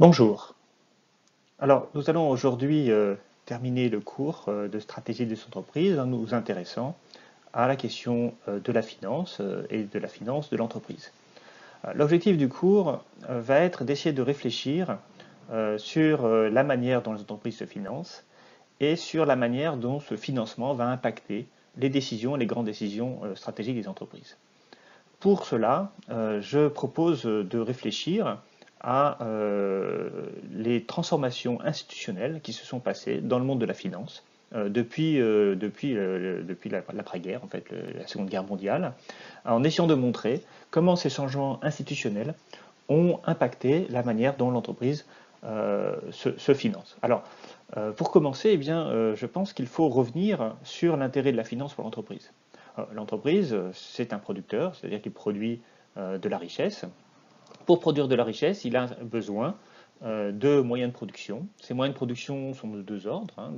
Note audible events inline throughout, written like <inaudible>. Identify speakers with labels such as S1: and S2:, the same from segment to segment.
S1: Bonjour. Alors, nous allons aujourd'hui euh, terminer le cours euh, de stratégie des entreprises en nous intéressant à la question euh, de la finance et de la finance de l'entreprise. L'objectif du cours va être d'essayer de réfléchir sur la manière dont les entreprises se financent et sur la manière dont ce financement va impacter les décisions, les grandes décisions stratégiques des entreprises. Pour cela, je propose de réfléchir à euh, les transformations institutionnelles qui se sont passées dans le monde de la finance euh, depuis, euh, depuis, depuis l'après-guerre, en fait, la Seconde Guerre mondiale, en essayant de montrer comment ces changements institutionnels ont impacté la manière dont l'entreprise se, finance. Alors, pour commencer, eh bien, je pense qu'il faut revenir sur l'intérêt de la finance pour l'entreprise. L'entreprise, c'est un producteur, c'est-à-dire qu'il produit de la richesse, pour produire de la richesse, il a besoin euh, de moyens de production. Ces moyens de production sont de deux ordres. Hein,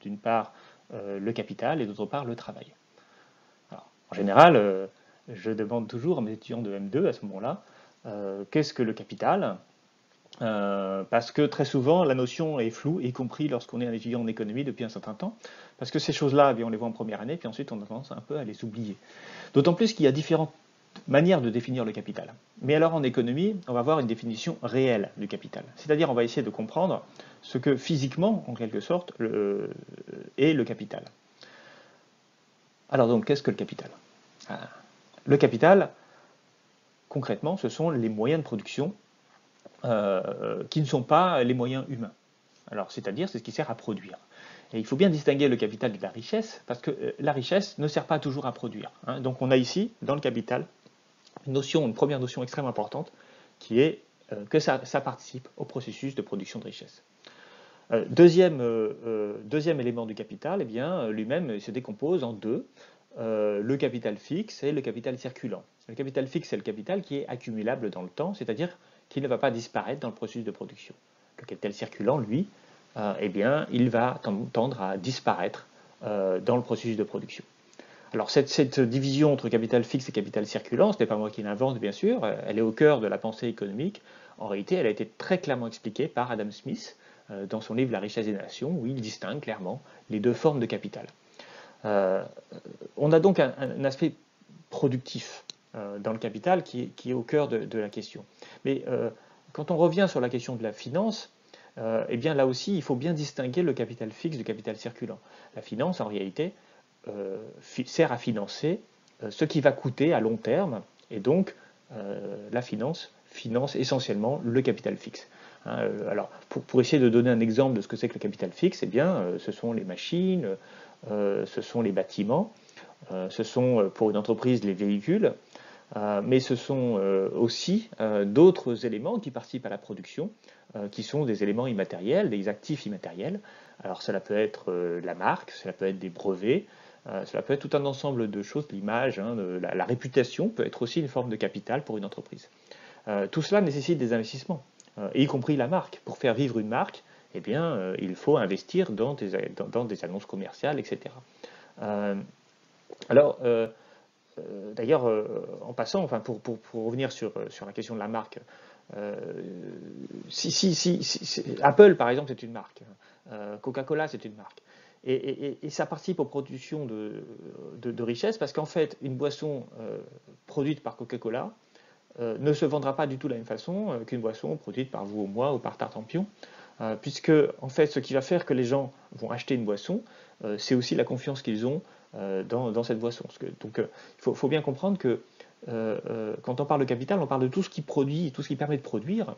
S1: d'une part, euh, le capital et d'autre part, le travail. en général, euh, je demande toujours à mes étudiants de M2 à ce moment-là, qu'est-ce que le capital? Parce que très souvent, la notion est floue, y compris lorsqu'on est un étudiant en économie depuis un certain temps, parce que ces choses-là, eh on les voit en première année, puis ensuite on a tendance un peu à les oublier. D'autant plus qu'il y a différentes manière de définir le capital. Mais alors en économie, on va avoir une définition réelle du capital. C'est-à-dire on va essayer de comprendre ce que physiquement, en quelque sorte, le, est le capital. Alors donc, qu'est-ce que le capital? Ah, Le capital, concrètement, ce sont les moyens de production euh, qui ne sont pas les moyens humains. Alors, c'est-à-dire, c'est ce qui sert à produire. Et il faut bien distinguer le capital de la richesse, parce que euh, la richesse ne sert pas toujours à produire. Hein. Donc on a ici, dans le capital, une, première notion extrêmement importante, qui est euh, que ça, participe au processus de production de richesse. Euh, deuxième, deuxième, élément du capital, eh bien, lui-même se décompose en deux, le capital fixe et le capital circulant. Le capital fixe, c'est le capital qui est accumulable dans le temps, c'est-à-dire qui ne va pas disparaître dans le processus de production. Le capital circulant, lui, euh, eh bien, il va tendre à disparaître euh, dans le processus de production. Alors cette, division entre capital fixe et capital circulant, ce n'est pas moi qui l'invente bien sûr, elle est au cœur de la pensée économique. En réalité, elle a été très clairement expliquée par Adam Smith euh, dans son livre La richesse des nations, où il distingue clairement les deux formes de capital. on a donc un, aspect productif dans le capital qui est, au cœur de la question. Mais quand on revient sur la question de la finance, euh, eh bien là aussi, il faut bien distinguer le capital fixe du capital circulant. La finance, en réalité, euh, sert à financer euh, ce qui va coûter à long terme, et donc la finance finance essentiellement le capital fixe. Hein, alors, pour, essayer de donner un exemple de ce que c'est que le capital fixe, eh bien, ce sont les machines, ce sont les bâtiments, ce sont pour une entreprise les véhicules, euh, mais ce sont euh, aussi euh, d'autres éléments qui participent à la production, qui sont des éléments immatériels, des actifs immatériels. Alors cela peut être la marque, cela peut être des brevets, cela peut être tout un ensemble de choses, l'image, hein, la, réputation peut être aussi une forme de capital pour une entreprise. tout cela nécessite des investissements, y compris la marque. Pour faire vivre une marque, eh bien, il faut investir dans des, annonces commerciales, etc. alors, euh, d'ailleurs, euh, en passant, enfin, pour, revenir sur, euh, la question de la marque, Apple, par exemple, c'est une marque. Coca-Cola, c'est une marque. Et, ça participe aux productions de, de, richesse parce qu'en fait, une boisson produite par Coca-Cola ne se vendra pas du tout de la même façon qu'une boisson produite par vous ou moi ou par Tartampion. puisque, en fait, ce qui va faire que les gens vont acheter une boisson, c'est aussi la confiance qu'ils ont euh, dans, cette boisson. donc euh, il faut, bien comprendre que euh, quand on parle de capital, on parle de tout ce qui produit, tout ce qui permet de produire.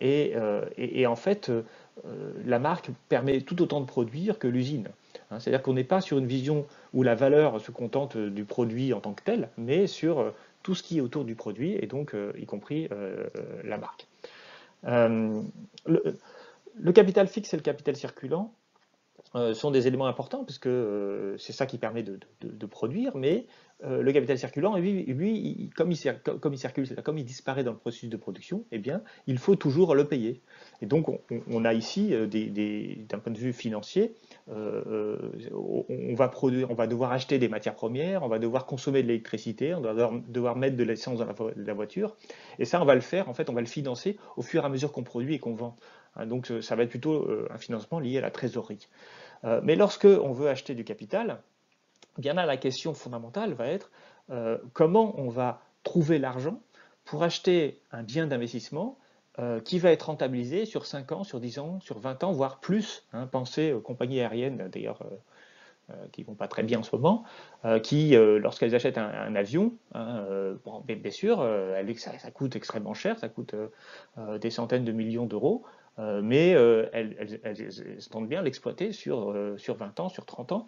S1: Et, en fait, la marque permet tout autant de produire que l'usine. Hein, c'est-à-dire qu'on n'est pas sur une vision où la valeur se contente du produit en tant que tel, mais sur tout ce qui est autour du produit, et donc y compris la marque. le, capital fixe et le capital circulant, euh, sont des éléments importants puisque euh, c'est ça qui permet de, produire, mais euh, le capital circulant, lui, comme, il, circule, c'est-à-dire comme il disparaît dans le processus de production, eh bien, il faut toujours le payer. Et donc, on, a ici, d'un point de vue financier, on, va produire, on va devoir acheter des matières premières, on va devoir consommer de l'électricité, on va devoir, mettre de l'essence dans la, voiture. Et ça, on va le faire, en fait, on va le financer au fur et à mesure qu'on produit et qu'on vend. Hein, donc ça va être plutôt un financement lié à la trésorerie. mais lorsque on veut acheter du capital, bien là, la question fondamentale va être comment on va trouver l'argent pour acheter un bien d'investissement euh, qui va être rentabilisé sur 5 ans, sur 10 ans, sur 20 ans, voire plus. Hein, pensez aux compagnies aériennes, d'ailleurs, euh, euh, qui ne vont pas très bien en ce moment, qui, lorsqu'elles achètent un, avion, hein, bien, sûr, ça, coûte extrêmement cher, ça coûte des centaines de millions d'euros, mais elles, tentent bien l'exploiter sur, sur 20 ans, sur 30 ans.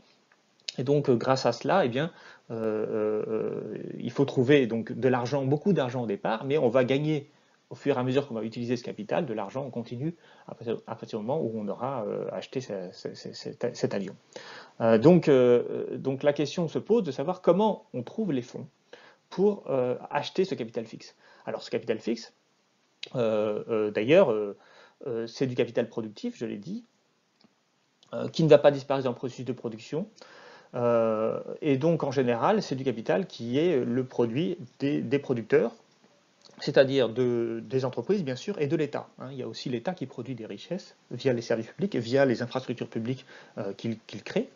S1: Et donc, grâce à cela, eh bien, il faut trouver donc, de l'argent, beaucoup d'argent au départ, mais on va gagner au fur et à mesure qu'on va utiliser ce capital, de l'argent, on continue à partir, du moment où on aura euh, acheté cet avion. Euh, donc, euh, donc la question se pose de savoir comment on trouve les fonds pour acheter ce capital fixe. Alors ce capital fixe, d'ailleurs, c'est du capital productif, je l'ai dit, qui ne va pas disparaître dans le processus de production, et donc en général, c'est du capital qui est le produit des producteurs c'est-à-dire de, des entreprises, bien sûr, et de l'État. Hein. Il y a aussi l'État qui produit des richesses via les services publics via les infrastructures publiques euh, qu'il crée.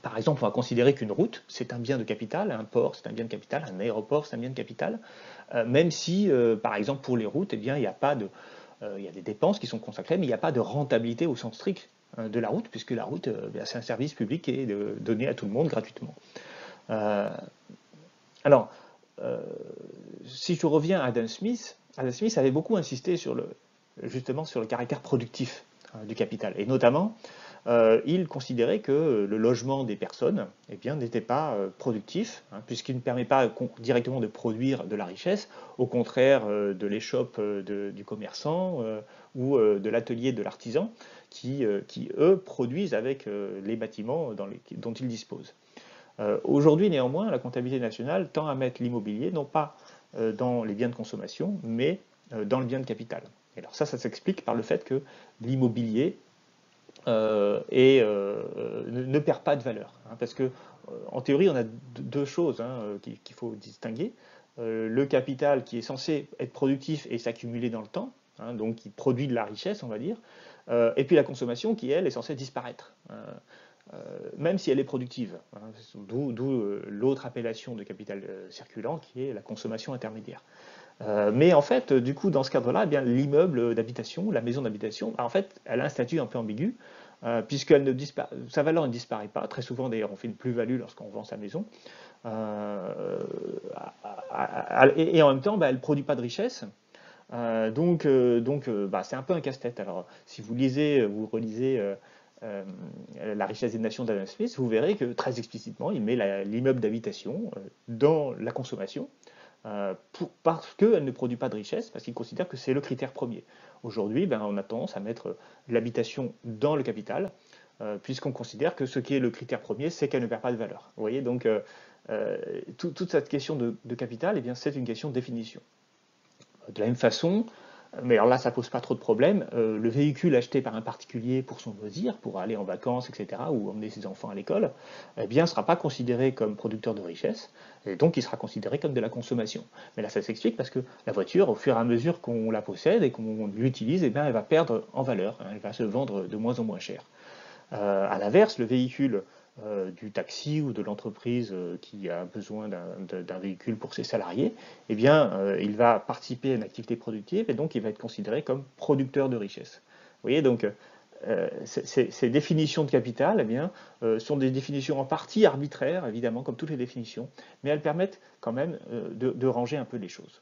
S1: Par exemple, on va considérer qu'une route, c'est un bien de capital, un port, c'est un bien de capital, un aéroport, c'est un bien de capital, euh, même si, euh, par exemple, pour les routes, eh bien, il n'y a pas de... il y a des dépenses qui sont consacrées, mais il n'y a pas de rentabilité au sens strict de la route, puisque la route, c'est un service public qui est donné à tout le monde gratuitement. alors, euh, si je reviens à Adam Smith, Adam Smith avait beaucoup insisté sur le, justement sur le caractère productif hein, du capital. Et notamment, euh, il considérait que le logement des personnes eh n'était pas euh, productif, hein, puisqu'il ne permet pas directement de produire de la richesse, au contraire de l'échoppe du commerçant ou de l'atelier de l'artisan, qui, eux, produisent avec les bâtiments dont ils disposent. Euh, aujourd'hui, néanmoins, la comptabilité nationale tend à mettre l'immobilier non pas euh, dans les biens de consommation, mais euh, dans le bien de capital. Et ça, ça s'explique par le fait que l'immobilier ne, perd pas de valeur. Hein, parce que, en théorie, on a deux choses hein, qu'il faut distinguer. le capital qui est censé être productif et s'accumuler dans le temps, hein, donc qui produit de la richesse, on va dire, et puis la consommation qui, elle, est censée disparaître. Euh, même si elle est productive. D'où euh, l'autre appellation de capital euh, circulant qui est la consommation intermédiaire. Mais en fait, du coup, dans ce cadre-là, eh l'immeuble d'habitation, la maison d'habitation, en fait, elle a un statut un peu ambigu, puisque sa valeur ne disparaît pas. Très souvent, d'ailleurs, on fait une plus-value lorsqu'on vend sa maison. et, en même temps, bah, elle ne produit pas de richesse. donc, bah, c'est un peu un casse-tête. Alors, si vous lisez, vous relisez euh, la richesse des nations d'Adam Smith, vous verrez que très explicitement, il met l'immeuble d'habitation euh, dans la consommation euh, parce qu'elle ne produit pas de richesse, parce qu'il considère que c'est le critère premier. Aujourd'hui, ben, on a tendance à mettre l'habitation dans le capital, puisqu'on considère que ce qui est le critère premier, c'est qu'elle ne perd pas de valeur. Vous voyez, donc toute cette question de, capital, eh c'est une question de définition. De la même façon, mais alors là, ça pose pas trop de problèmes. Euh, le véhicule acheté par un particulier pour son loisir, pour aller en vacances, etc., ou emmener ses enfants à l'école, eh bien, ne sera pas considéré comme producteur de richesse, et donc il sera considéré comme de la consommation. Mais là, ça s'explique parce que la voiture, au fur et à mesure qu'on la possède et qu'on l'utilise, eh bien, elle va perdre en valeur, hein, elle va se vendre de moins en moins cher. Euh, à l'inverse, le véhicule euh, du taxi ou de l'entreprise euh, qui a besoin d'un véhicule pour ses salariés, eh bien, euh, il va participer à une activité productive et donc il va être considéré comme producteur de richesse. Vous voyez, donc, ces, définitions de capital eh bien, sont des définitions en partie arbitraires, évidemment, comme toutes les définitions, mais elles permettent quand même de, ranger un peu les choses.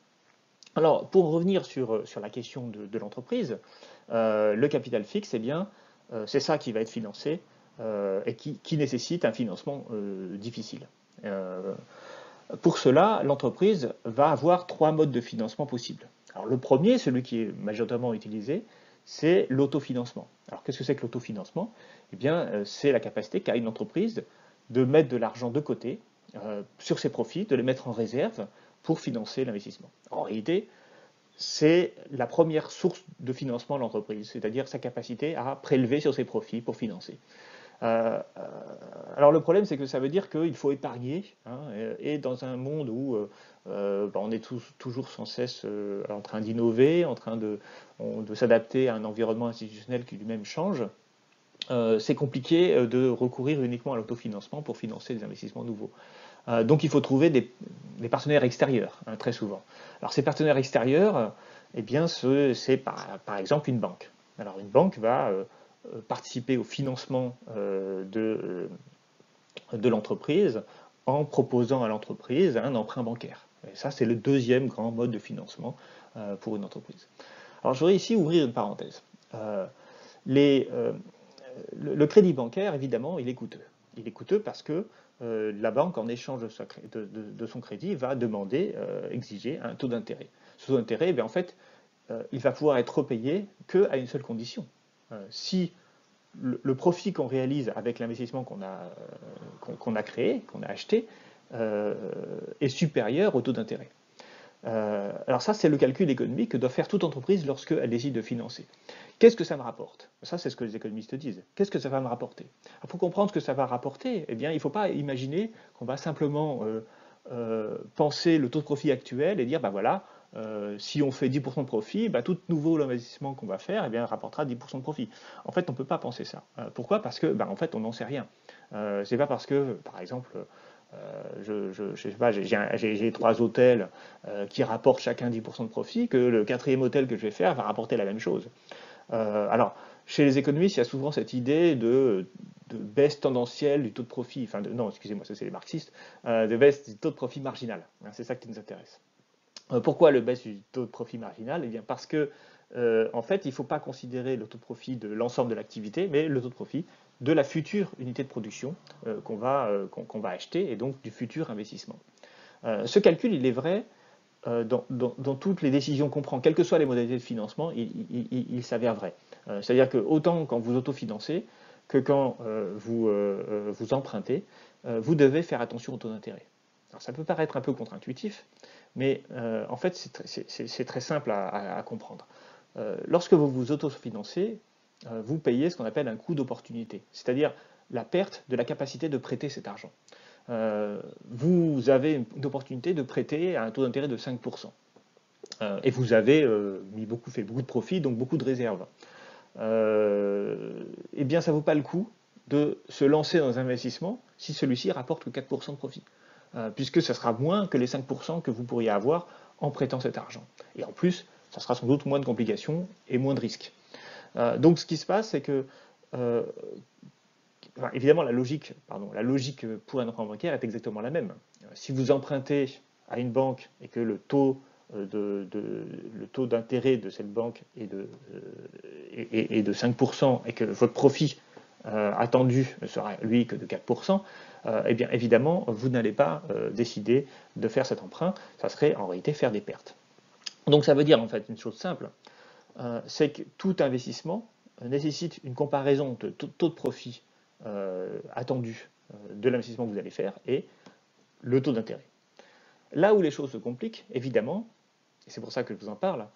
S1: Alors, pour revenir sur, sur la question de, l'entreprise, le capital fixe, eh bien, c'est ça qui va être financé et qui, nécessite un financement euh, difficile. Euh, pour cela, l'entreprise va avoir trois modes de financement possibles. Alors, le premier, celui qui est majoritairement utilisé, c'est l'autofinancement. Alors qu'est-ce que c'est que l'autofinancement? Eh bien, c'est la capacité qu'a une entreprise de mettre de l'argent de côté sur ses profits, de les mettre en réserve pour financer l'investissement. En réalité, c'est la première source de financement de l'entreprise, c'est-à-dire sa capacité à prélever sur ses profits pour financer. Alors le problème, c'est que ça veut dire qu'il faut épargner, hein, et, dans un monde où bah, on est toujours sans cesse en train d'innover, en train de, s'adapter à un environnement institutionnel qui lui-même change, c'est compliqué de recourir uniquement à l'autofinancement pour financer des investissements nouveaux. Euh, donc il faut trouver des, partenaires extérieurs, hein, très souvent. Alors ces partenaires extérieurs, eh bien c'est par, exemple une banque. Alors une banque va euh, euh, participer au financement de, de l'entreprise en proposant à l'entreprise un emprunt bancaire. Et ça, c'est le deuxième grand mode de financement pour une entreprise. Alors, je voudrais ici ouvrir une parenthèse. le, crédit bancaire, évidemment, il est coûteux. Il est coûteux parce que euh, la banque, en échange de, son crédit, va demander, euh, exiger un taux d'intérêt. Ce taux d'intérêt, eh en fait, euh, il va pouvoir être repayé qu'à une seule condition. Si le, profit qu'on réalise avec l'investissement qu'on a, qu'on a créé, qu'on a acheté, est supérieur au taux d'intérêt. Euh, alors ça, c'est le calcul économique que doit faire toute entreprise lorsqu'elle décide de financer. Qu'est-ce que ça me rapporte? Ça, c'est ce que les économistes disent. Qu'est-ce que ça va me rapporter? Pour comprendre ce que ça va rapporter, eh bien, il ne faut pas imaginer qu'on va simplement euh, euh, penser le taux de profit actuel et dire, ben voilà, si on fait 10% de profit, bah, tout nouveau investissement qu'on va faire eh rapportera 10% de profit. En fait, on ne peut pas penser ça. pourquoi? Parce que, ben, en fait, on n'en sait rien. c'est pas parce que, par exemple, euh, j'ai trois hôtels euh, qui rapportent chacun 10% de profit, que le quatrième hôtel que je vais faire va rapporter la même chose. Euh, alors, chez les économistes, il y a souvent cette idée de, baisse tendancielle du taux de profit, enfin, non, excusez-moi, ça c'est les marxistes, de baisse du taux de profit marginal. Hein, c'est ça qui nous intéresse. Pourquoi le baisse du taux de profit marginal? Eh bien, parce que en fait, il ne faut pas considérer le taux de profit de l'ensemble de l'activité, mais le taux de profit de la future unité de production euh, qu'on va, euh, acheter et donc du futur investissement. Euh, ce calcul, il est vrai dans, toutes les décisions qu'on prend, quelles que soient les modalités de financement, il, s'avère vrai. C'est-à-dire que autant quand vous autofinancez que quand vous, vous empruntez, vous devez faire attention au taux d'intérêt. ça peut paraître un peu contre-intuitif, mais en fait c'est très simple à comprendre. lorsque vous vous autofinancez, euh, vous payez ce qu'on appelle un coût d'opportunité, c'est-à-dire la perte de la capacité de prêter cet argent. Euh, vous avez une opportunité de prêter à un taux d'intérêt de 5%. Euh, et vous avez mis beaucoup, fait beaucoup de profits, donc beaucoup de réserves. eh bien, ça ne vaut pas le coup de se lancer dans un investissement si celui-ci rapporte que 4% de profit, puisque ce sera moins que les 5% que vous pourriez avoir en prêtant cet argent. Et en plus, ça sera sans doute moins de complications et moins de risques. Euh, donc ce qui se passe, c'est que euh, évidemment, la logique, pour un emprunt bancaire est exactement la même. Si vous empruntez à une banque et que le taux euh, d'intérêt de cette banque est de, est, de 5% et que votre profit attendu ne sera lui que de 4%, eh bien évidemment, vous n'allez pas décider de faire cet emprunt, ça serait en réalité faire des pertes. Donc ça veut dire en fait une chose simple, euh, c'est que tout investissement euh, nécessite une comparaison de taux de profit euh, attendu de l'investissement que vous allez faire et le taux d'intérêt. Là où les choses se compliquent, évidemment, et c'est pour ça que je vous en parle,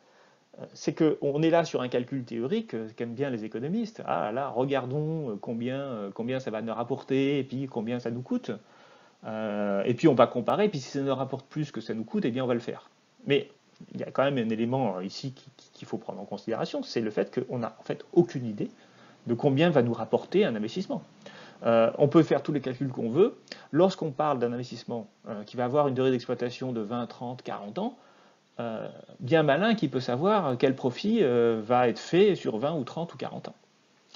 S1: c'est qu'on est là sur un calcul théorique qu'aiment bien les économistes. Ah là, regardons combien, combien ça va nous rapporter et puis combien ça nous coûte. et puis on va comparer, puis si ça nous rapporte plus que ça nous coûte, eh bien on va le faire. Mais il y a quand même un élément ici qu'il faut prendre en considération, c'est le fait qu'on n'a en fait aucune idée de combien va nous rapporter un investissement. Euh, on peut faire tous les calculs qu'on veut. Lorsqu'on parle d'un investissement euh, qui va avoir une durée d'exploitation de 20, 30, 40 ans, euh, bien malin qui peut savoir quel profit va être fait sur 20 ou 30 ou 40 ans.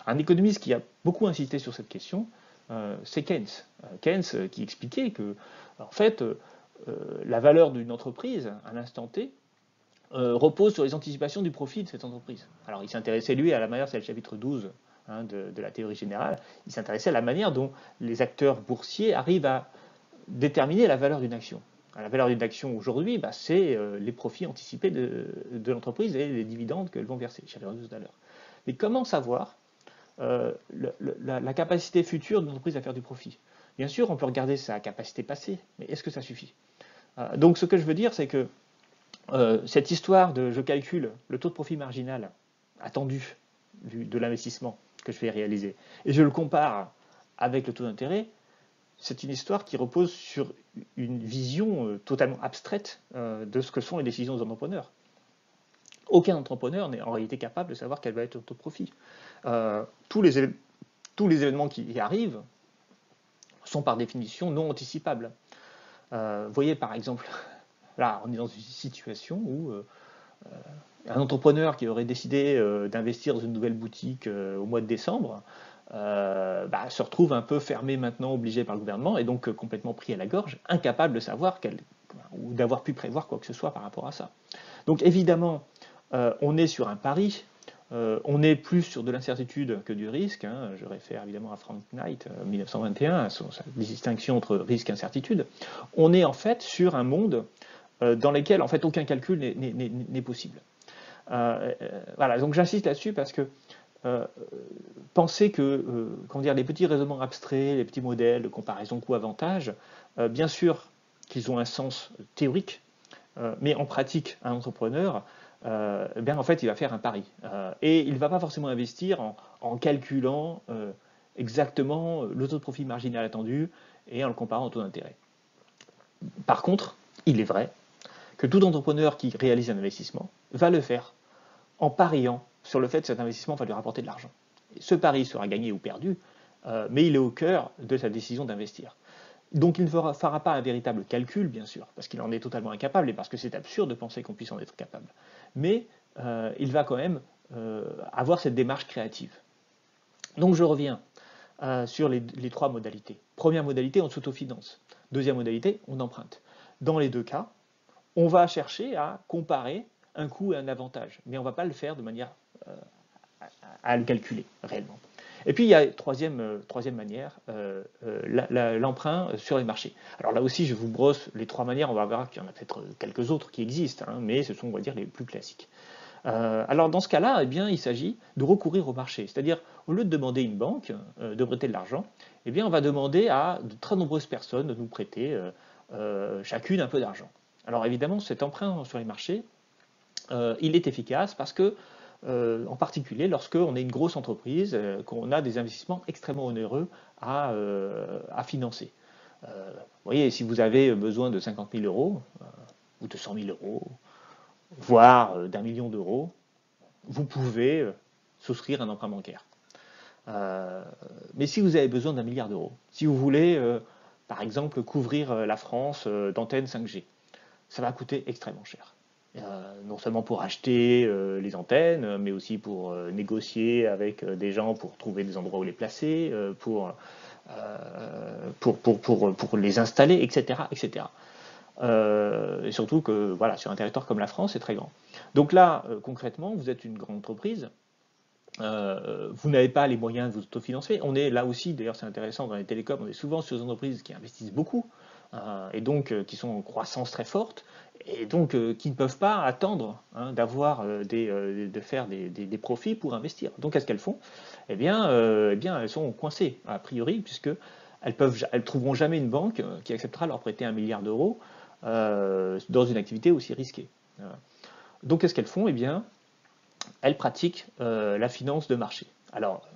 S1: Un économiste qui a beaucoup insisté sur cette question, c'est Keynes. Keynes qui expliquait que, en fait, la valeur d'une entreprise à l'instant T euh, repose sur les anticipations du profit de cette entreprise. Alors il s'intéressait lui à la manière, c'est le chapitre 12 hein, de, la théorie générale, il s'intéressait à la manière dont les acteurs boursiers arrivent à déterminer la valeur d'une action. La valeur d'une action aujourd'hui, bah, c'est euh, les profits anticipés de, l'entreprise et les dividendes qu'elles vont verser. J'avais tout à l'heure. Mais comment savoir euh, la, capacité future de l'entreprise à faire du profit? Bien sûr, on peut regarder sa capacité passée, mais est-ce que ça suffit? Donc ce que je veux dire, c'est que euh, cette histoire de je calcule le taux de profit marginal attendu de l'investissement que je vais réaliser et je le compare avec le taux d'intérêt, c'est une histoire qui repose sur une vision totalement abstraite de ce que sont les décisions des entrepreneurs. Aucun entrepreneur n'est en réalité capable de savoir quel va être de profit. tous, les, tous les événements qui arrivent sont par définition non anticipables. voyez par exemple, <laughs> là on est dans une situation où un entrepreneur qui aurait décidé euh, d'investir dans une nouvelle boutique euh, au mois de décembre euh, bah, se retrouve un peu fermé maintenant, obligé par le gouvernement, et donc complètement pris à la gorge, incapable de savoir ou d'avoir pu prévoir quoi que ce soit par rapport à ça. Donc évidemment, on est sur un pari, on est plus sur de l'incertitude que du risque. Hein. Je réfère évidemment à Frank Knight, 1921, à sa distinction entre risque et incertitude. On est en fait sur un monde dans lequel en fait aucun calcul n'est possible. Euh, euh, voilà, donc j'insiste là-dessus parce que euh, penser que comment dire, les petits raisonnements abstraits, les petits modèles de comparaison coût-avantage, bien sûr qu'ils ont un sens théorique, mais en pratique, un entrepreneur, bien, en fait, il va faire un pari. et il ne va pas forcément investir en, en calculant exactement le taux de profit marginal attendu et en le comparant au taux d'intérêt. Par contre, il est vrai que tout entrepreneur qui réalise un investissement va le faire en pariant sur le fait que cet investissement va lui rapporter de l'argent. Ce pari sera gagné ou perdu, euh, mais il est au cœur de sa décision d'investir. Donc il ne fera, pas un véritable calcul, bien sûr, parce qu'il en est totalement incapable et parce que c'est absurde de penser qu'on puisse en être capable. Mais euh, il va quand même euh, avoir cette démarche créative. Donc je reviens sur les, les, trois modalités. Première modalité, on s'autofinance. Deuxième modalité, on emprunte. Dans les deux cas, on va chercher à comparer un coût et un avantage, mais on ne va pas le faire de manière à, le calculer réellement. Et puis il y a troisième, euh, troisième manière, euh, l'emprunt sur les marchés. Alors là aussi, je vous brosse les trois manières, on va voir qu'il y en a peut-être quelques autres qui existent, hein, mais ce sont, on va dire, les plus classiques. alors dans ce cas-là, eh bien, il s'agit de recourir au marché, c'est-à-dire au lieu de demander à une banque de prêter de l'argent, eh bien, on va demander à de très nombreuses personnes de nous prêter chacune un peu d'argent. Alors évidemment, cet emprunt sur les marchés, euh, il est efficace parce que, euh, en particulier lorsqu'on est une grosse entreprise, euh, qu'on a des investissements extrêmement onéreux à, financer. vous voyez, si vous avez besoin de 50 000 euros, ou de 100 000 euros, voire d'un million d'euros, vous pouvez souscrire un emprunt bancaire. mais si vous avez besoin d'un milliard d'euros, si vous voulez, par exemple, couvrir la France d'antennes 5G, ça va coûter extrêmement cher. Euh, non seulement pour acheter euh, les antennes, mais aussi pour euh, négocier avec des gens pour trouver des endroits où les placer, pour, pour, pour, pour, les installer, etc. etc. et surtout que voilà, sur un territoire comme la France, c'est très grand. Donc là, concrètement, vous êtes une grande entreprise, vous n'avez pas les moyens de vous autofinancer. On est là aussi, d'ailleurs c'est intéressant dans les télécoms, on est souvent sur des entreprises qui investissent beaucoup, et donc qui sont en croissance très forte, et donc euh, qui ne peuvent pas attendre hein, d'avoir euh, euh, de faire des, profits pour investir. Donc qu'est-ce qu'elles font? Eh bien, eh bien, elles sont coincées a priori puisque elles trouveront jamais une banque qui acceptera leur prêter un milliard d'euros dans une activité aussi risquée. Donc qu'est-ce qu'elles font? Eh bien, elles pratiquent la finance de marché. Alors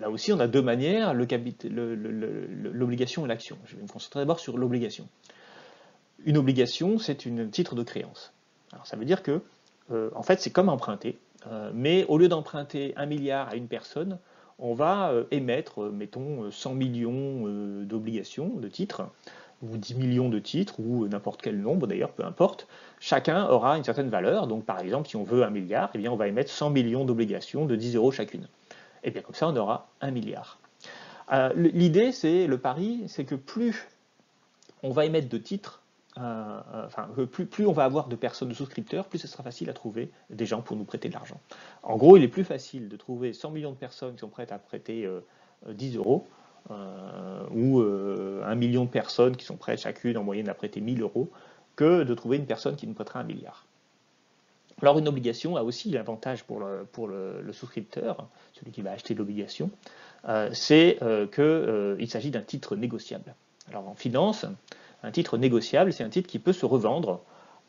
S1: là aussi, on a deux manières l'obligation et l'action. Je vais me concentrer d'abord sur l'obligation une obligation, c'est un titre de créance. Alors ça veut dire que, euh, en fait, c'est comme emprunter, euh, mais au lieu d'emprunter un milliard à une personne, on va euh, émettre, mettons, 100 millions d'obligations, de titres, ou 10 millions de titres, ou n'importe quel nombre d'ailleurs, peu importe. Chacun aura une certaine valeur. Donc par exemple, si on veut un milliard, eh bien, on va émettre 100 millions d'obligations de 10 euros chacune. Et bien comme ça, on aura un milliard. L'idée, c'est le pari, c'est que plus on va émettre de titres, euh, euh, enfin, plus, plus, on va avoir de personnes, de souscripteurs, plus ce sera facile à trouver des gens pour nous prêter de l'argent. En gros, il est plus facile de trouver 100 millions de personnes qui sont prêtes à prêter 10 euh, euros ou un million de personnes qui sont prêtes chacune en moyenne à prêter 1000 euros que de trouver une personne qui nous prêtera un milliard. Alors une obligation a aussi l'avantage pour, pour le, souscripteur, celui qui va acheter l'obligation, c'est qu'il s'agit d'un titre négociable. Alors en finance, un titre négociable, c'est un titre qui peut se revendre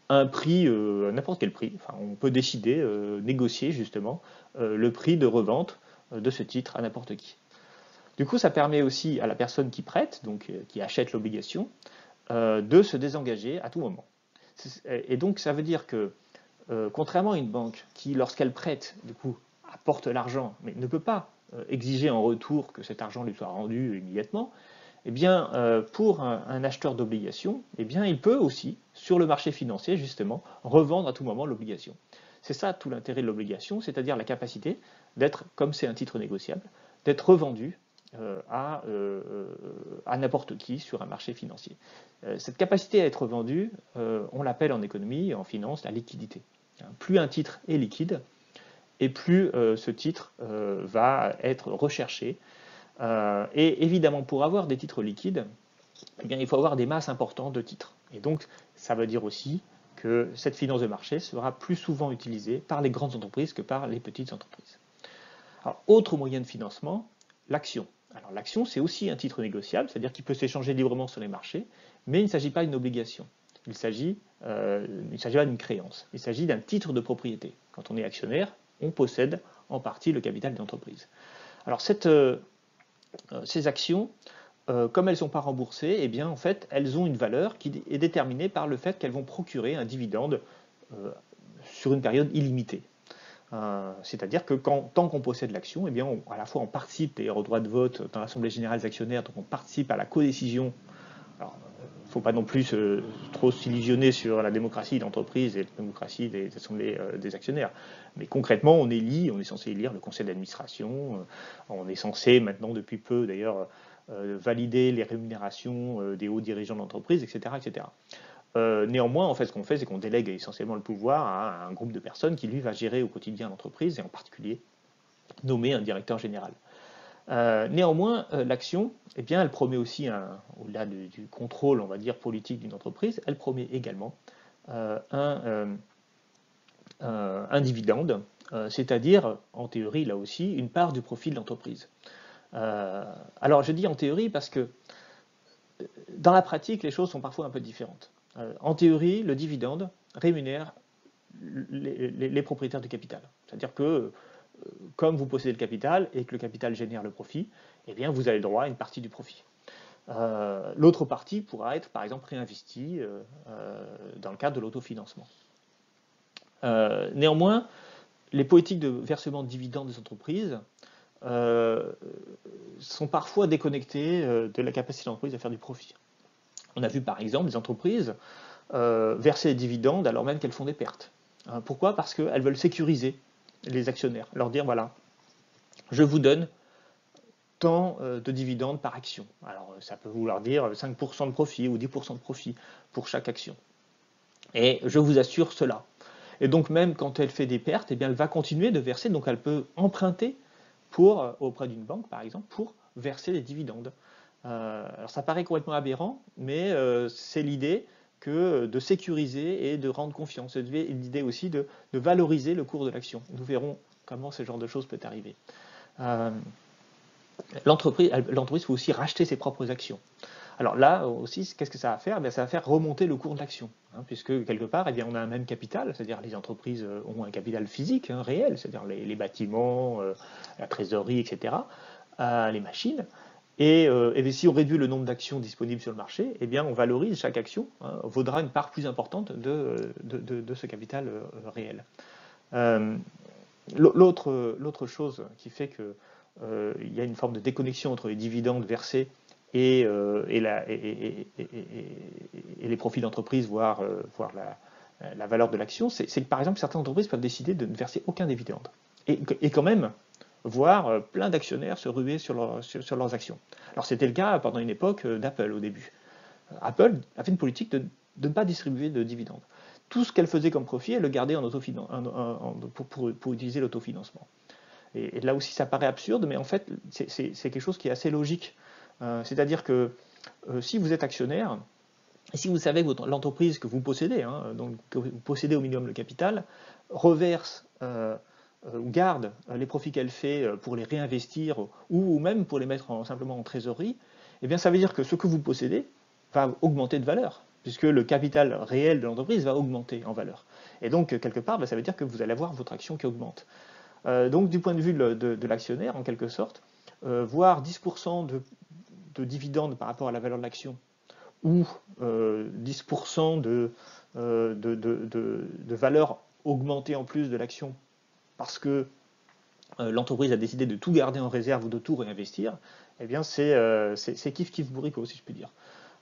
S1: à un prix, euh, n'importe quel prix. On peut décider, euh, négocier justement euh, le prix de revente de ce titre à n'importe qui. Du coup, ça permet aussi à la personne qui prête, donc qui achète l'obligation, de se désengager à tout moment. Et donc, ça veut dire que, contrairement à une banque qui, lorsqu'elle prête, du coup, apporte l'argent, mais ne peut pas exiger en retour que cet argent lui soit rendu immédiatement, eh bien, euh, pour un, acheteur d'obligations, eh bien, il peut aussi, sur le marché financier, justement, revendre à tout moment l'obligation. C'est ça tout l'intérêt de l'obligation, c'est-à-dire la capacité d'être, comme c'est un titre négociable, d'être revendu euh, euh, à, n'importe qui sur un marché financier. cette capacité à être vendu, on l'appelle en économie et en finance la liquidité. Plus un titre est liquide, et plus ce titre va être recherché, euh, et évidemment, pour avoir des titres liquides, eh il faut avoir des masses importantes de titres. Et donc, ça veut dire aussi que cette finance de marché sera plus souvent utilisée par les grandes entreprises que par les petites entreprises. Autre moyen de financement, l'action. Alors, l'action, c'est aussi un titre négociable, c'est-à-dire qu'il peut s'échanger librement sur les marchés, mais il ne s'agit pas d'une obligation. Il s'agit euh, pas d'une créance. Il s'agit d'un titre de propriété. Quand on est actionnaire, on possède en partie le capital de l'entreprise. Alors, cette, euh, ces actions, euh, comme elles ne sont pas remboursées, eh bien, en fait, elles ont une valeur qui est déterminée par le fait qu'elles vont procurer un dividende euh, sur une période illimitée. C'est-à-dire que tant qu'on possède l'action, eh à la fois on participe au droit de vote dans l'Assemblée générale des actionnaires, donc on participe à la codécision. il ne faut pas non plus trop s'illusionner sur la démocratie d'entreprise et la démocratie des assemblées des actionnaires. Mais concrètement, on élit, on est censé élire le conseil d'administration, euh, on est censé maintenant depuis peu d'ailleurs euh, valider les rémunérations euh, des hauts dirigeants d'entreprise, etc. etc. néanmoins, en fait, ce qu'on fait, c'est qu'on délègue essentiellement le pouvoir à un groupe de personnes qui, lui, va gérer au quotidien l'entreprise et en particulier nommer un directeur général. Néanmoins, l'action, eh bien, elle promet aussi, au-delà du, contrôle, on va dire, politique d'une entreprise, elle promet également un, euh, un dividende, euh, c'est-à-dire, en théorie, là aussi, une part du profit de l'entreprise. Euh, alors, je dis en théorie parce que dans la pratique, les choses sont parfois un peu différentes. en théorie, le dividende rémunère les, propriétaires du capital. C'est-à-dire que, comme vous possédez le capital et que le capital génère le profit, eh bien, vous avez le droit à une partie du profit. L'autre partie pourra être, par exemple, réinvestie dans le cadre de l'autofinancement. Euh, néanmoins, les politiques de versement de dividendes des entreprises euh, sont parfois déconnectées euh, de la capacité de l'entreprise à faire du profit. On a vu par exemple des entreprises verser des dividendes alors même qu'elles font des pertes. Pourquoi? Parce qu'elles veulent sécuriser les actionnaires, leur dire voilà, je vous donne tant de dividendes par action. Alors ça peut vouloir dire 5% de profit ou 10% de profit pour chaque action. Et je vous assure cela. Et donc même quand elle fait des pertes, eh bien, elle va continuer de verser, donc elle peut emprunter euh, auprès d'une banque par exemple pour verser des dividendes. Euh, alors ça paraît complètement aberrant, mais euh, c'est l'idée que de sécuriser et de rendre confiance. C'est l'idée aussi de, valoriser le cours de l'action. Nous verrons comment ce genre de choses peut arriver. L'entreprise peut aussi racheter ses propres actions. Alors là aussi, qu'est-ce que ça va faire? Eh Ça va faire remonter le cours de l'action, hein, puisque quelque part, eh bien, on a un même capital, c'est-à-dire les entreprises euh, ont un capital physique, hein, réel, c'est-à-dire les, bâtiments, euh, la trésorerie, etc., euh, les machines. Et, si on réduit le nombre d'actions disponibles sur le marché, eh bien, on valorise chaque action, hein, vaudra une part plus importante de, de ce capital réel. L'autre chose qui fait qu'il y a une forme de déconnexion entre les dividendes versés et, euh, et, les profits d'entreprise, voire, euh, la, valeur de l'action, c'est que par exemple certaines entreprises peuvent décider de ne verser aucun dividende. Et, quand même voir euh, plein d'actionnaires se ruer sur, leurs actions. Alors c'était le cas pendant une époque d'Apple au début. Apple a fait une politique de, ne pas distribuer de dividendes. Tout ce qu'elle faisait comme profit, elle le gardait en pour, utiliser l'autofinancement. Et, là aussi, ça paraît absurde, mais en fait, c'est quelque chose qui est assez logique. Euh, c'est-à-dire que euh, si vous êtes actionnaire, et si vous savez que l'entreprise que vous possédez, hein, donc que vous possédez au minimum le capital, reverse euh, ou garde les profits qu'elle fait pour les réinvestir ou, même pour les mettre simplement en trésorerie, eh bien ça veut dire que ce que vous possédez va augmenter de valeur, puisque le capital réel de l'entreprise va augmenter en valeur. Et donc, quelque part, bah, ça veut dire que vous allez avoir votre action qui augmente. donc, du point de vue de l'actionnaire, en quelque sorte, voire 10% de, de dividendes par rapport à la valeur de l'action, ou 10% de, de, de, valeur augmentée en plus de l'action parce que l'entreprise a décidé de tout garder en réserve ou de tout réinvestir, eh bien c'est kiff kiff bourricot si je puis dire.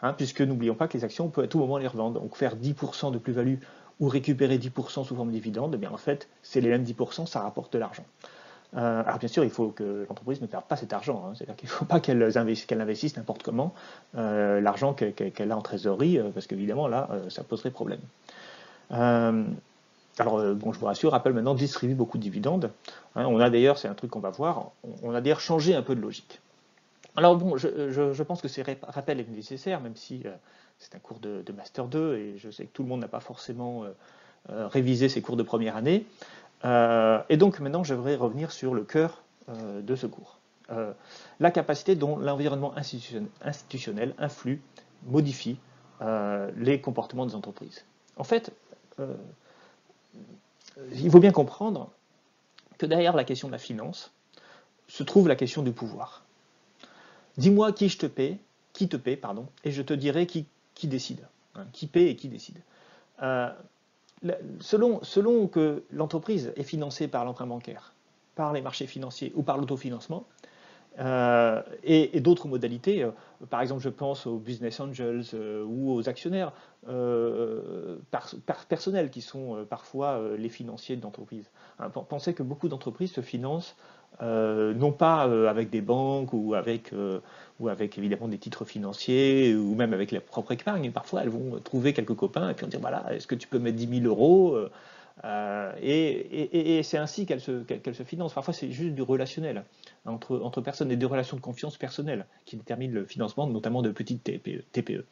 S1: Hein, puisque n'oublions pas que les actions, on peut à tout moment les revendre. Donc faire 10% de plus-value ou récupérer 10% sous forme de dividende, eh bien en fait, c'est les mêmes 10%, ça rapporte de l'argent. Euh, alors bien sûr, il faut que l'entreprise ne perde pas cet argent. Hein. C'est-à-dire qu'il ne faut pas qu'elle investisse, n'importe comment euh, l'argent qu'elle a en trésorerie, euh, parce qu'évidemment là, ça poserait problème. Alors bon, je vous rassure, Apple maintenant distribue beaucoup de dividendes. Hein. on a d'ailleurs, c'est un truc qu'on va voir, on a d'ailleurs changé un peu de logique. Alors bon, je, pense que ces rappels est nécessaire, même si euh, c'est un cours de, Master 2, et je sais que tout le monde n'a pas forcément euh, euh, révisé ses cours de première année. et donc maintenant, je voudrais revenir sur le cœur de ce cours. la capacité dont l'environnement institutionnel, influe, modifie les comportements des entreprises. En fait, il faut bien comprendre que derrière la question de la finance se trouve la question du pouvoir. Dis-moi qui je te paie, qui te paie, pardon, et je te dirai qui, décide, hein, qui paie et qui décide. Euh, selon que l'entreprise est financée par l'emprunt bancaire, par les marchés financiers ou par l'autofinancement, euh, et, d'autres modalités, euh, par exemple je pense aux business angels ou aux actionnaires personnels qui sont parfois les financiers de l'entreprise. Hein, pensez que beaucoup d'entreprises se financent euh, non pas euh, avec des banques ou avec, euh, ou avec évidemment des titres financiers ou même avec leur propre épargne, mais parfois elles vont trouver quelques copains et puis on dire voilà, est-ce que tu peux mettre 10 000 euros et, c'est ainsi qu'elles se financent. Parfois c'est juste du relationnel entre, personnes et des relations de confiance personnelles qui déterminent le financement, notamment de petites TPE. TPE.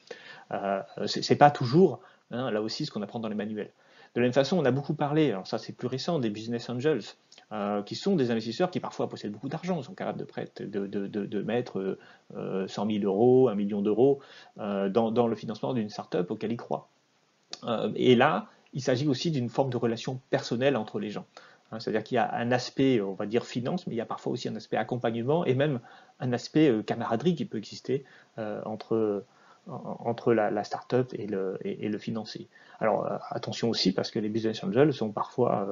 S1: c'est pas toujours, hein, là aussi, ce qu'on apprend dans les manuels. De la même façon, on a beaucoup parlé, alors ça c'est plus récent, des business angels, euh, qui sont des investisseurs qui parfois possèdent beaucoup d'argent, sont capables de, mettre 100 euh, 000 euros, 1 million d'euros euh, dans, dans, le financement d'une start-up auquel ils croient. et là, il s'agit aussi d'une forme de relation personnelle entre les gens. Hein, c'est-à-dire qu'il y a un aspect, on va dire finance, mais il y a parfois aussi un aspect accompagnement et même un aspect camaraderie qui peut exister entre, entre la, la start-up et le, et, le financier. Alors euh, attention aussi parce que les business angels sont parfois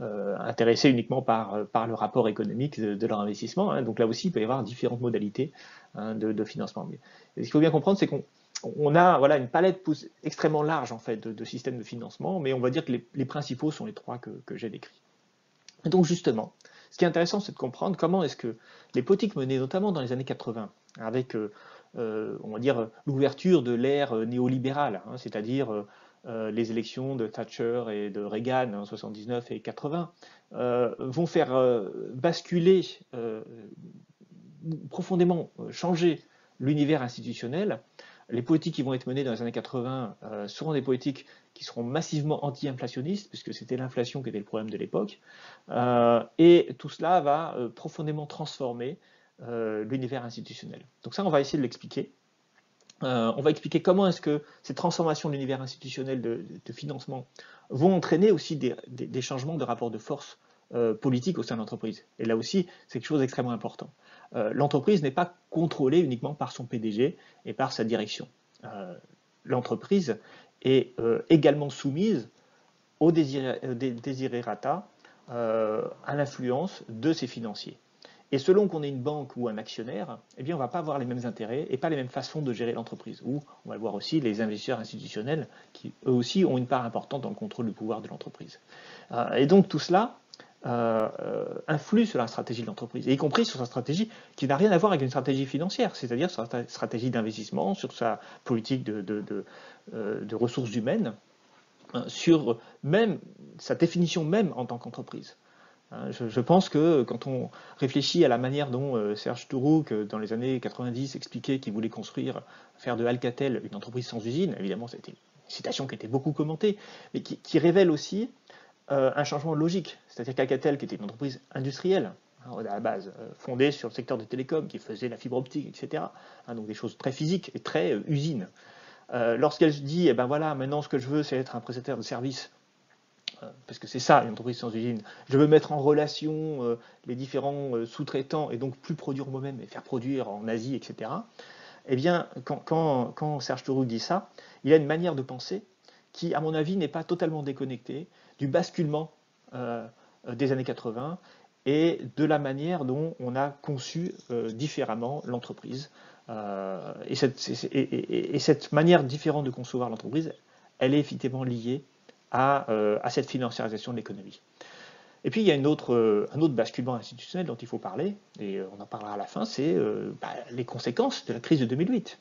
S1: euh, euh, intéressés uniquement par, par le rapport économique de, leur investissement. Hein. donc là aussi, il peut y avoir différentes modalités hein, de, financement. Mais ce qu'il faut bien comprendre, c'est qu'on a voilà, une palette extrêmement large en fait, de, systèmes de financement, mais on va dire que les, principaux sont les trois que j'ai décrits. Donc justement, ce qui est intéressant, c'est de comprendre comment est-ce que les politiques menées notamment dans les années 80, avec euh, on va dire, l'ouverture de l'ère euh, néolibérale, hein, c'est-à-dire euh, les élections de Thatcher et de Reagan en 79 et 80, vont faire basculer, profondément changer l'univers institutionnel. Les politiques qui vont être menées dans les années 80 seront des politiques qui seront massivement anti-inflationnistes, puisque c'était l'inflation qui était le problème de l'époque. et tout cela va profondément transformer euh, l'univers institutionnel. Donc ça, on va essayer de l'expliquer. Euh, on va expliquer comment est-ce que ces transformations de l'univers institutionnel de, financement vont entraîner aussi des, changements de rapport de force euh, politique au sein de l'entreprise. Et là aussi, c'est quelque chose d'extrêmement important. L'entreprise n'est pas contrôlée uniquement par son PDG et par sa direction. l'entreprise est également soumise au désirérata, à l'influence de ses financiers. Et selon qu'on est une banque ou un actionnaire, eh bien, on ne va pas avoir les mêmes intérêts et pas les mêmes façons de gérer l'entreprise. Ou on va voir aussi les investisseurs institutionnels qui, eux aussi, ont une part importante dans le contrôle du pouvoir de l'entreprise. Euh, et donc tout cela euh, influe sur la stratégie de l'entreprise, y compris sur sa stratégie qui n'a rien à voir avec une stratégie financière, c'est-à-dire sur sa stratégie d'investissement, sur sa politique de, euh, ressources humaines, sur même sa définition même en tant qu'entreprise. Hein, je, pense que quand on réfléchit à la manière dont euh, Serge Tourouk, euh, dans les années 90, expliquait qu'il voulait construire, faire de Alcatel une entreprise sans usine, évidemment c'était une citation qui était beaucoup commentée, mais qui, révèle aussi euh, un changement logique. C'est-à-dire qu'Alcatel, qui était une entreprise industrielle, hein, à la base, fondée sur le secteur des télécoms, qui faisait la fibre optique, etc., hein, donc des choses très physiques et très usines, lorsqu'elle se dit, eh ben voilà, maintenant ce que je veux, c'est être un prestataire de services parce que c'est ça une entreprise sans usine, je veux mettre en relation les différents sous-traitants et donc plus produire moi-même et faire produire en Asie, etc. Eh bien, quand, Serge Touroux dit ça, il a une manière de penser qui, à mon avis, n'est pas totalement déconnectée du basculement des années 80 et de la manière dont on a conçu différemment l'entreprise. et, cette, manière différente de concevoir l'entreprise, elle est effectivement liée à, cette financiarisation de l'économie. Et puis il y a une autre, un autre basculement institutionnel dont il faut parler, et on en parlera à la fin, c'est bah, les conséquences de la crise de 2008.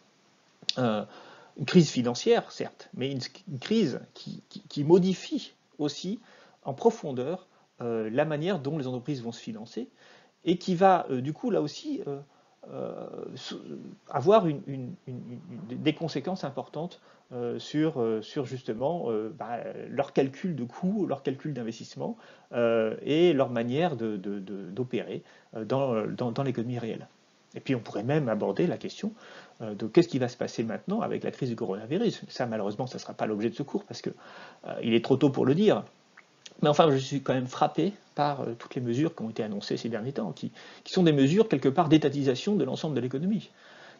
S1: une crise financière, certes, mais une, crise qui, modifie aussi en profondeur euh, la manière dont les entreprises vont se financer et qui va euh, du coup là aussi euh, avoir des conséquences importantes sur, sur, justement bah, leur calcul de coûts, leur calcul d'investissement et leur manière d'opérer dans, dans, l'économie réelle. Et puis on pourrait même aborder la question de qu'est-ce qui va se passer maintenant avec la crise du coronavirus? Ça malheureusement ça ne sera pas l'objet de ce cours parce qu'il il est trop tôt pour le dire. Mais enfin, je suis quand même frappé par euh, toutes les mesures qui ont été annoncées ces derniers temps, qui, sont des mesures quelque part d'étatisation de l'ensemble de l'économie.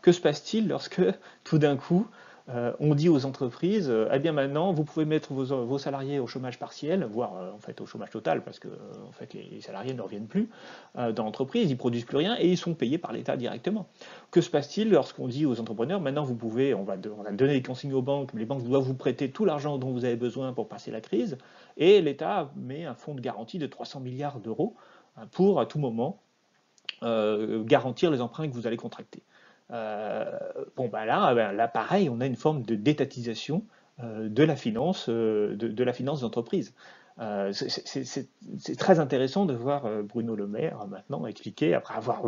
S1: Que se passe-t-il lorsque tout d'un coup euh, on dit aux entreprises, euh, eh bien maintenant, vous pouvez mettre vos, salariés au chômage partiel, voire euh, en fait au chômage total, parce que en fait les, salariés ne reviennent plus dans l'entreprise, ils produisent plus rien et ils sont payés par l'État directement. Que se passe-t-il lorsqu'on dit aux entrepreneurs, maintenant vous pouvez, on va, on va donner des consignes aux banques, les banques doivent vous prêter tout l'argent dont vous avez besoin pour passer la crise, et l'État met un fonds de garantie de 300 milliards d'euros pour à tout moment garantir les emprunts que vous allez contracter. Euh, bon, ben là, ben là, pareil, on a une forme de détatisation euh, de la finance, euh, de, la finance d'entreprise. c'est très intéressant de voir Bruno Le Maire maintenant expliquer, après avoir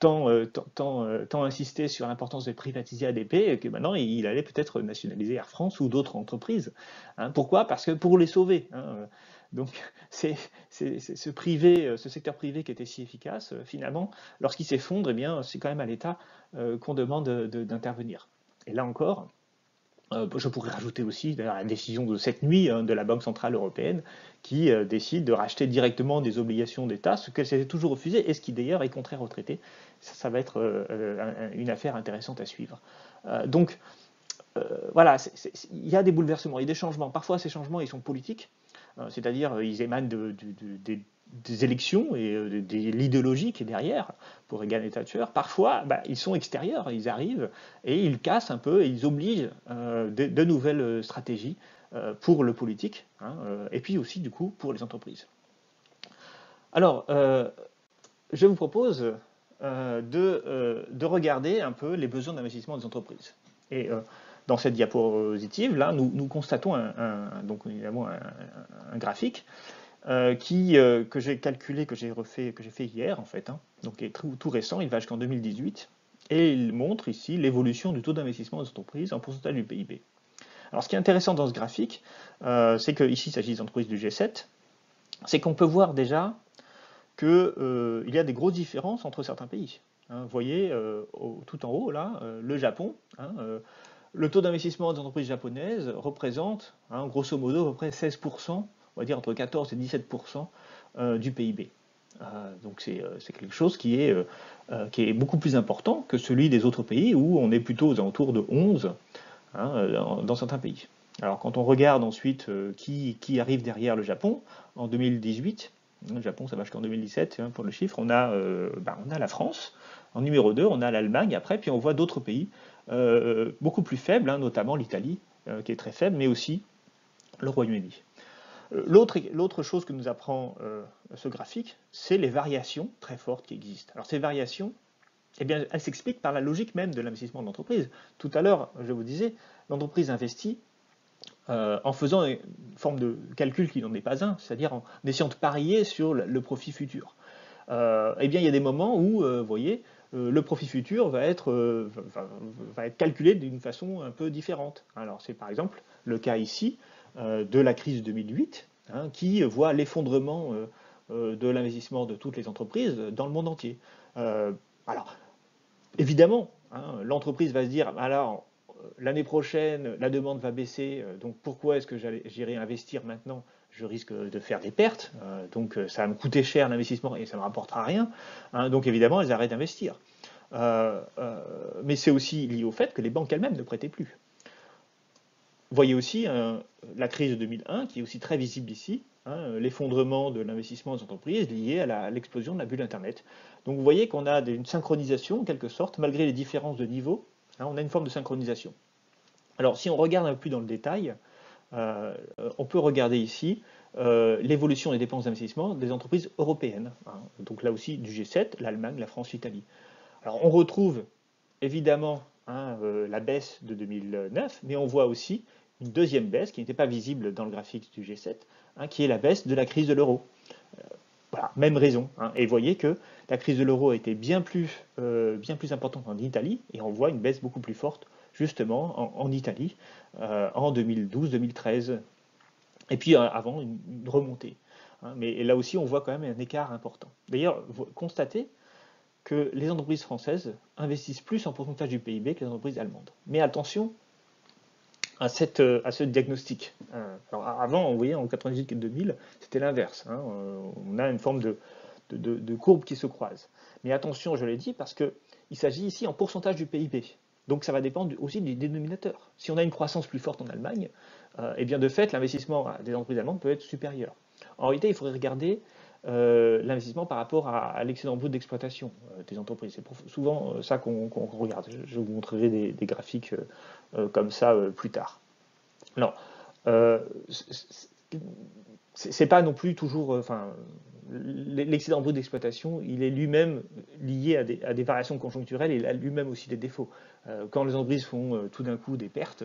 S1: tant, tant, tant, insisté sur l'importance de privatiser ADP, que maintenant il allait peut-être nationaliser Air France ou d'autres entreprises. Hein. pourquoi? Parce que pour les sauver. Hein, donc <laughs> c'est euh, ce secteur privé qui était si efficace, euh, finalement, lorsqu'il s'effondre, eh c'est quand même à l'État euh, qu'on demande d'intervenir. Et là encore, je pourrais rajouter aussi la décision de cette nuit hein, de la Banque Centrale Européenne qui décide de racheter directement des obligations d'État, ce qu'elle s'était toujours refusé et ce qui d'ailleurs est contraire au traité. Ça, va être une affaire intéressante à suivre. donc voilà, il y a des bouleversements, il y a des changements. Parfois ces changements ils sont politiques, c'est-à-dire euh, ils émanent des, élections et euh, de, l'idéologie qui est derrière pour Reagan et Thatcher. Parfois, bah, ils sont extérieurs, ils arrivent et ils cassent un peu et ils obligent de, nouvelles stratégies pour le politique hein, et puis aussi du coup pour les entreprises. Alors, je vous propose de, regarder un peu les besoins d'investissement des entreprises. Dans cette diapositive, là, nous, constatons un, donc évidemment un, graphique euh, qui, euh, que j'ai calculé, que j'ai refait, que j'ai fait hier en fait, hein, donc est tout, récent, il va jusqu'en 2018, et il montre ici l'évolution du taux d'investissement des entreprises en pourcentage du PIB. Alors ce qui est intéressant dans ce graphique, euh, c'est qu'ici il s'agit d'entreprises du G7, c'est qu'on peut voir déjà qu'il y a des grosses différences entre certains pays. Hein. vous voyez, tout en haut, là, le Japon, hein, le taux d'investissement des entreprises japonaises représente, hein, grosso modo, à peu près 16%, on va dire entre 14 et 17% euh, du PIB. Euh, donc euh, c'est quelque chose qui est, beaucoup plus important que celui des autres pays où on est plutôt aux alentours de 11% hein, dans, certains pays. Alors quand on regarde ensuite qui, arrive derrière le Japon, en 2018, le Japon ça va jusqu'en 2017 hein, pour le chiffre, on a, bah, on a la France, en numéro 2 on a l'Allemagne après, puis on voit d'autres pays euh, beaucoup plus faibles, hein, notamment l'Italie, euh, qui est très faible, mais aussi le Royaume-Uni. Euh, l'autre chose que nous apprend ce graphique, c'est les variations très fortes qui existent. Alors ces variations, eh bien, elles s'expliquent par la logique même de l'investissement de l'entreprise. Tout à l'heure, je vous disais, l'entreprise investit en faisant une forme de calcul qui n'en est pas un, c'est-à-dire en essayant de parier sur le, profit futur. eh bien, il y a des moments où, vous voyez, le profit futur va être, euh, va être calculé d'une façon un peu différente. Alors c'est par exemple le cas ici euh, de la crise de 2008, hein, qui voit l'effondrement de l'investissement de toutes les entreprises dans le monde entier. alors, évidemment, hein, l'entreprise va se dire, alors, l'année prochaine, la demande va baisser, donc pourquoi est-ce que j'irai investir maintenant je risque de faire des pertes, donc ça va me coûter cher l'investissement et ça ne me rapportera rien. Hein. donc évidemment, elles arrêtent d'investir. mais c'est aussi lié au fait que les banques elles-mêmes ne prêtaient plus. Voyez aussi la crise de 2001 qui est aussi très visible ici, hein, l'effondrement de l'investissement des entreprises lié à l'explosion de la bulle Internet. Donc vous voyez qu'on a une synchronisation en quelque sorte, malgré les différences de niveau, hein, on a une forme de synchronisation. Alors si on regarde un peu plus dans le détail, euh, on peut regarder ici euh, l'évolution des dépenses d'investissement des entreprises européennes. Hein. donc là aussi du G7, l'Allemagne, la France, l'Italie. Alors on retrouve évidemment euh, la baisse de 2009, mais on voit aussi une deuxième baisse qui n'était pas visible dans le graphique du G7, hein, qui est la baisse de la crise de l'euro. Voilà, même raison. Hein. Et voyez que la crise de l'euro a été bien plus importante en Italie, et on voit une baisse beaucoup plus forte justement en, Italie euh, en 2012-2013. Et puis avant, une, remontée. Hein. Mais là aussi, on voit quand même un écart important. D'ailleurs, constatez que les entreprises françaises investissent plus en pourcentage du PIB que les entreprises allemandes. Mais attention, à, euh, ce diagnostic. Euh, alors avant, vous voyez, en 98 et 2000, c'était l'inverse. Hein. Euh, on a une forme de, de, courbe qui se croise. Mais attention, je l'ai dit, parce qu'il s'agit ici en pourcentage du PIB. Donc ça va dépendre aussi du dénominateur. Si on a une croissance plus forte en Allemagne, eh bien de fait, l'investissement des entreprises allemandes peut être supérieur. En réalité, il faudrait regarder euh, l'investissement par rapport à, l'excédent brut d'exploitation euh, des entreprises. C'est souvent euh, ça qu'on regarde. Je, vous montrerai des, graphiques comme ça plus tard. Alors, c'est pas non plus toujours, l'excédent brut d'exploitation, il est lui-même lié à des, variations conjoncturelles et il a lui-même aussi des défauts. quand les entreprises font tout d'un coup des pertes,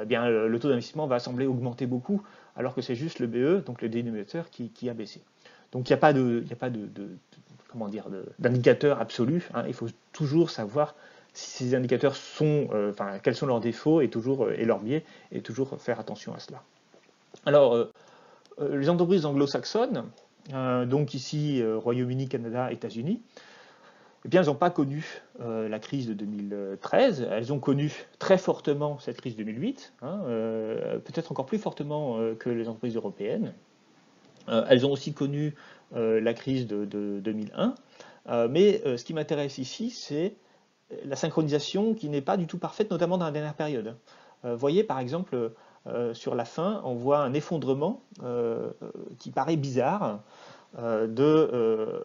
S1: eh bien, le, taux d'investissement va sembler augmenter beaucoup, alors que c'est juste le BE, donc le dénominateur, qui a baissé. Donc il n'y a pas de, comment dire, d'indicateur absolu. Hein. Il faut toujours savoir si ces indicateurs sont, euh, quels sont leurs défauts et toujours euh, et leurs biais, et toujours faire attention à cela. Alors, euh, les entreprises anglo-saxonnes, donc ici Royaume-Uni, Canada, États-Unis, eh bien, elles n'ont pas connu la crise de 2013. Elles ont connu très fortement cette crise de 2008, hein, peut-être encore plus fortement que les entreprises européennes. Euh, elles ont aussi connu euh, la crise de, 2001. Euh, mais ce qui m'intéresse ici, c'est la synchronisation qui n'est pas du tout parfaite, notamment dans la dernière période. Vous voyez, par exemple, sur la fin, on voit un effondrement qui paraît bizarre de,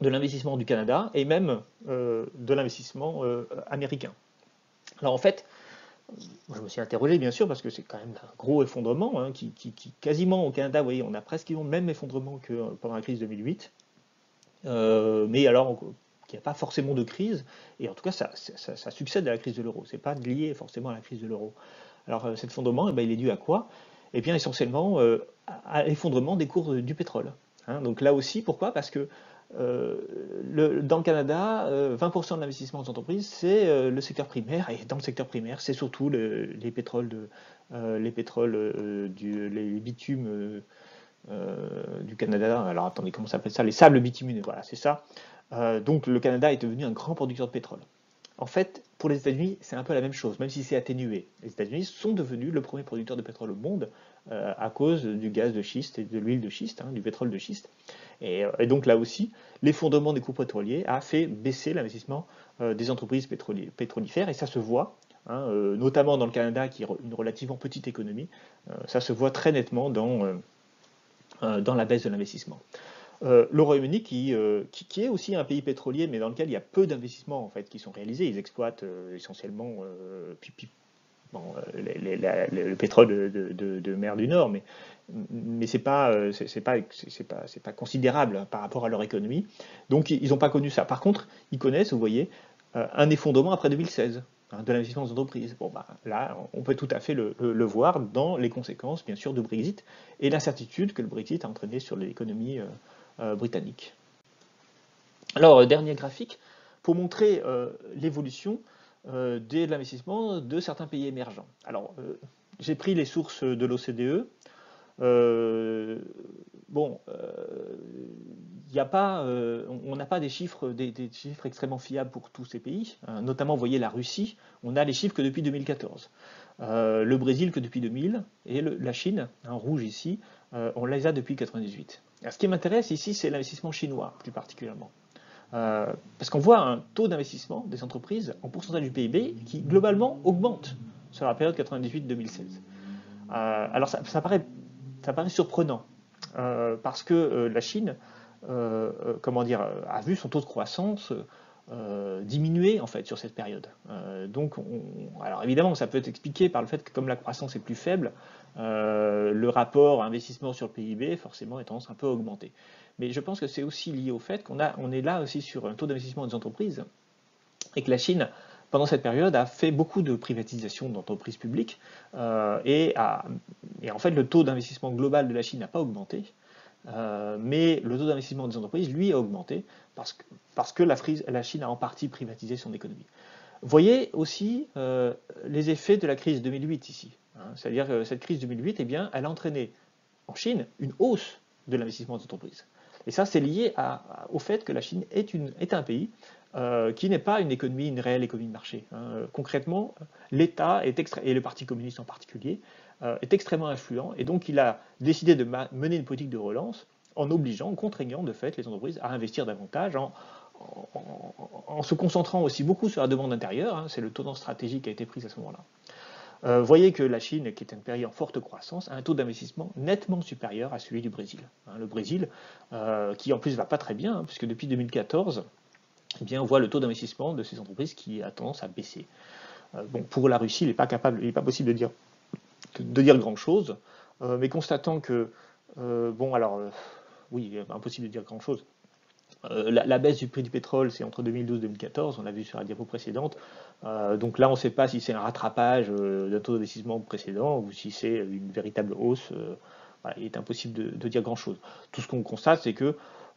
S1: l'investissement du Canada et même de l'investissement américain. Alors en fait, je me suis interrogé bien sûr parce que c'est quand même un gros effondrement hein, qui, quasiment au Canada, vous voyez, on a presque le même effondrement que euh, pendant la crise 2008, euh, mais alors qu'il n'y a pas forcément de crise et en tout cas ça, succède à la crise de l'euro. C'est pas lié forcément à la crise de l'euro. Alors euh, cet effondrement, eh ben, il est dû à quoi? Eh bien essentiellement à l'effondrement des cours du pétrole. Hein. donc là aussi, pourquoi? Parce que euh, dans le Canada, 20% euh, de l'investissement des entreprises, c'est euh, le secteur primaire. Et dans le secteur primaire, c'est surtout les pétroles, les, pétroles du, les bitumes du Canada. Alors attendez, comment ça s'appelle ça? Les sables bitumineux, voilà, c'est ça. Donc le Canada est devenu un grand producteur de pétrole. En fait, pour les États-Unis, c'est un peu la même chose, même si c'est atténué. Les États-Unis sont devenus le premier producteur de pétrole au monde à cause du gaz de schiste et de l'huile de schiste, hein, du pétrole de schiste. Euh, et, donc là aussi, l'effondrement des coûts pétroliers a fait baisser l'investissement euh, des entreprises pétrolifères et ça se voit, hein, euh, notamment dans le Canada qui est une relativement petite économie, ça se voit très nettement dans la baisse de l'investissement. Le Royaume-Uni, qui, qui, est aussi un pays pétrolier, mais dans lequel il y a peu d'investissements en fait qui sont réalisés. Ils exploitent essentiellement le pétrole de, mer du Nord, mais mais c'est pas euh, considérable par rapport à leur économie. Donc ils n'ont pas connu ça. Par contre, ils connaissent, vous voyez, euh, un effondrement après 2016 hein, de l'investissement des entreprises. Bon bah là, on peut tout à fait le, voir dans les conséquences, bien sûr, du Brexit et l'incertitude que le Brexit a entraîné sur l'économie euh, britannique. Alors dernier graphique pour montrer l'évolution de l'investissement de certains pays émergents. Alors j'ai pris les sources de l'OCDE. Euh, bon, euh, a pas, euh, on n'a pas des chiffres, extrêmement fiables pour tous ces pays. Hein. notamment, vous voyez la Russie, on a les chiffres que depuis 2014. le Brésil que depuis 2000, et la Chine, en rouge ici, on les a depuis 1998. ce qui m'intéresse ici, c'est l'investissement chinois, plus particulièrement. parce qu'on voit un taux d'investissement des entreprises en pourcentage du PIB qui, globalement, augmente sur la période 98-2016. alors, ça, paraît, ça paraît surprenant, parce que la Chine euh, euh, comment dire, a vu son taux de croissance euh, diminuer en fait sur cette période. donc, alors évidemment, ça peut être expliqué par le fait que comme la croissance est plus faible, le rapport investissement sur le PIB forcément est tendance un peu à augmenter. Mais je pense que c'est aussi lié au fait qu'on on est là aussi sur un taux d'investissement des entreprises et que la Chine pendant cette période, a fait beaucoup de privatisation d'entreprises publiques et, et, en fait, le taux d'investissement global de la Chine n'a pas augmenté. Euh, mais le taux d'investissement des entreprises, lui, a augmenté parce que, la, Chine a en partie privatisé son économie. Voyez aussi euh, les effets de la crise 2008 ici. Hein. C'est-à-dire que cette crise 2008, eh bien, elle a entraîné en Chine une hausse de l'investissement des entreprises. Et ça, c'est lié au fait que la Chine est, est un pays euh, qui n'est pas une économie, une réelle économie de marché. Hein. Concrètement, l'État et le Parti communiste en particulier est extrêmement influent et donc il a décidé de mener une politique de relance en obligeant, en contraignant de fait les entreprises à investir davantage, en, se concentrant aussi beaucoup sur la demande intérieure, hein, c'est le tournant stratégique qui a été pris à ce moment-là. Euh, voyez que la Chine, qui est un pays en forte croissance, a un taux d'investissement nettement supérieur à celui du Brésil. Hein. le Brésil, euh, qui en plus va pas très bien, hein, puisque depuis 2014, eh bien, on voit le taux d'investissement de ces entreprises qui a tendance à baisser. bon, pour la Russie, il n'est pas capable, il n'est pas possible de dire de dire grand-chose, euh, mais constatant que, euh, bon alors, euh, oui, impossible de dire grand-chose. La, baisse du prix du pétrole, c'est entre 2012 et 2014, on l'a vu sur la diapo précédente. donc là, on ne sait pas si c'est un rattrapage d'un taux d'investissement précédent ou si c'est une véritable hausse. il est impossible de, dire grand-chose. Tout ce qu'on constate, c'est que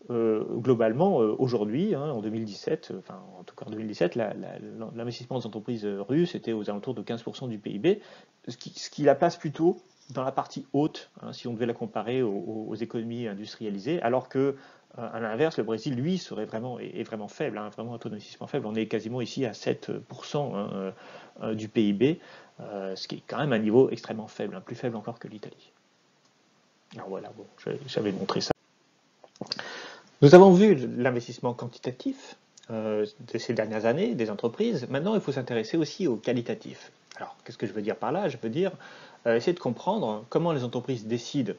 S1: globalement, aujourd'hui, hein, en 2017, enfin en tout cas en 2017, l'investissement des entreprises russes était aux alentours de 15% du PIB, ce qui, la place plutôt dans la partie haute, hein, si on devait la comparer aux, économies industrialisées, alors que euh, à l'inverse, le Brésil, lui, serait vraiment, est, vraiment faible, hein, vraiment un taux d'investissement faible. On est quasiment ici à 7% hein, euh, euh, du PIB, ce qui est quand même un niveau extrêmement faible, plus faible encore que l'Italie. Alors voilà, j'avais montré ça. Nous avons vu l'investissement quantitatif de ces dernières années des entreprises. Maintenant, il faut s'intéresser aussi au qualitatif. Alors, qu'est-ce que je veux dire par là? Je veux dire euh, essayer de comprendre comment les entreprises décident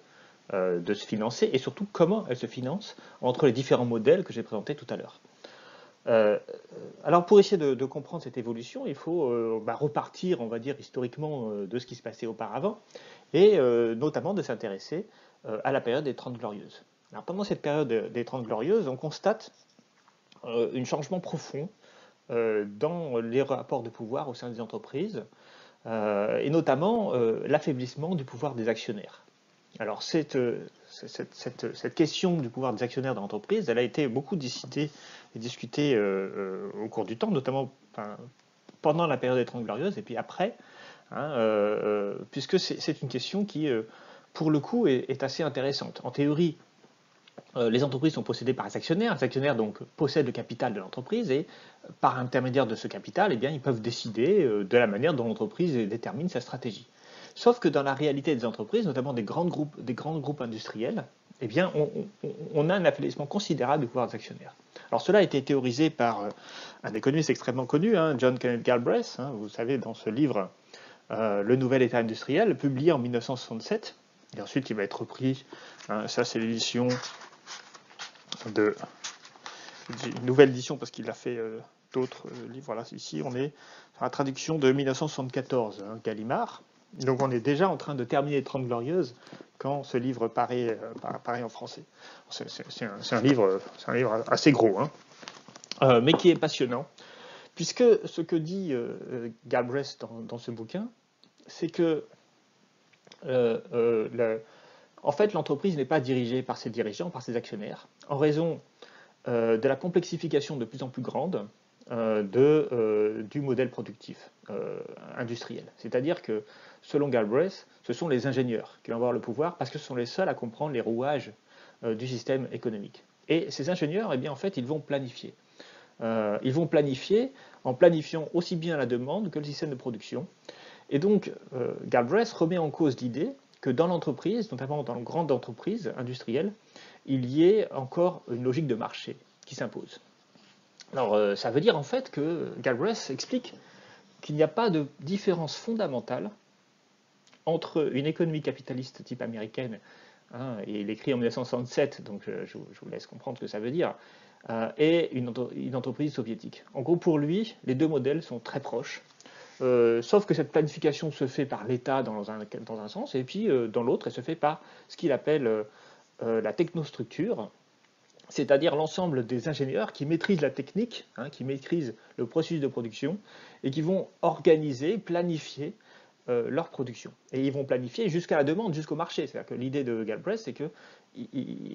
S1: euh, de se financer et surtout comment elles se financent entre les différents modèles que j'ai présentés tout à l'heure. Euh, alors pour essayer de, comprendre cette évolution, il faut bah, repartir, on va dire, historiquement de ce qui se passait auparavant, et notamment de s'intéresser à la période des Trente Glorieuses. Pendant cette période des Trente Glorieuses, on constate un changement profond dans les rapports de pouvoir au sein des entreprises, euh, et notamment euh, l'affaiblissement du pouvoir des actionnaires. Alors cette, question du pouvoir des actionnaires dans l'entreprise, elle a été beaucoup décidée et discutée euh, au cours du temps, notamment pendant la période des Trente Glorieuses et puis après, hein, puisque c'est une question qui, pour le coup, est, assez intéressante. En théorie, euh, les entreprises sont possédées par les actionnaires. Les actionnaires donc possèdent le capital de l'entreprise et euh, par intermédiaire de ce capital, eh bien, ils peuvent décider euh, de la manière dont l'entreprise détermine sa stratégie. Sauf que dans la réalité des entreprises, notamment des grands groupes, des grands groupes industriels, eh bien, on, a un affaiblissement considérable du pouvoir des actionnaires. Alors cela a été théorisé par un économiste extrêmement connu, hein, John Kenneth Galbraith, hein, vous savez, dans ce livre Le Nouvel État industriel, publié en 1967, et ensuite il va être repris, hein, ça c'est l'édition de une nouvelle édition parce qu'il a fait euh, d'autres euh, livres. Voilà, ici on est sur la traduction de 1974, hein, Gallimard. Donc on est déjà en train de terminer les Trente Glorieuses quand ce livre paraît, euh, en français. C'est un, livre, assez gros, hein. mais qui est passionnant, puisque ce que dit Galbraith dans, ce bouquin, c'est que en fait, l'entreprise n'est pas dirigée par ses dirigeants, par ses actionnaires, en raison euh, de la complexification de plus en plus grande euh, euh, du modèle productif industriel. C'est-à-dire que, selon Galbraith, ce sont les ingénieurs qui vont avoir le pouvoir parce que ce sont les seuls à comprendre les rouages du système économique. Et ces ingénieurs, eh bien, en fait, ils vont planifier. ils vont planifier en planifiant aussi bien la demande que le système de production. Et donc, Galbraith remet en cause l'idée que dans l'entreprise, notamment dans une grande entreprise industrielle, il y ait encore une logique de marché qui s'impose. Alors, ça veut dire en fait que Galbraith explique qu'il n'y a pas de différence fondamentale entre une économie capitaliste type américaine, hein, et il écrit en 1967, donc je, vous laisse comprendre ce que ça veut dire, euh, et une, entreprise soviétique. En gros, pour lui, les deux modèles sont très proches, euh, sauf que cette planification se fait par l'État dans un, sens, et puis euh, dans l'autre, elle se fait par ce qu'il appelle la technostructure, c'est-à-dire l'ensemble des ingénieurs qui maîtrisent la technique, hein, qui maîtrisent le processus de production, et qui vont organiser, planifier euh, leur production. Et ils vont planifier jusqu'à la demande, jusqu'au marché. C'est-à-dire que l'idée de Galbraith, c'est que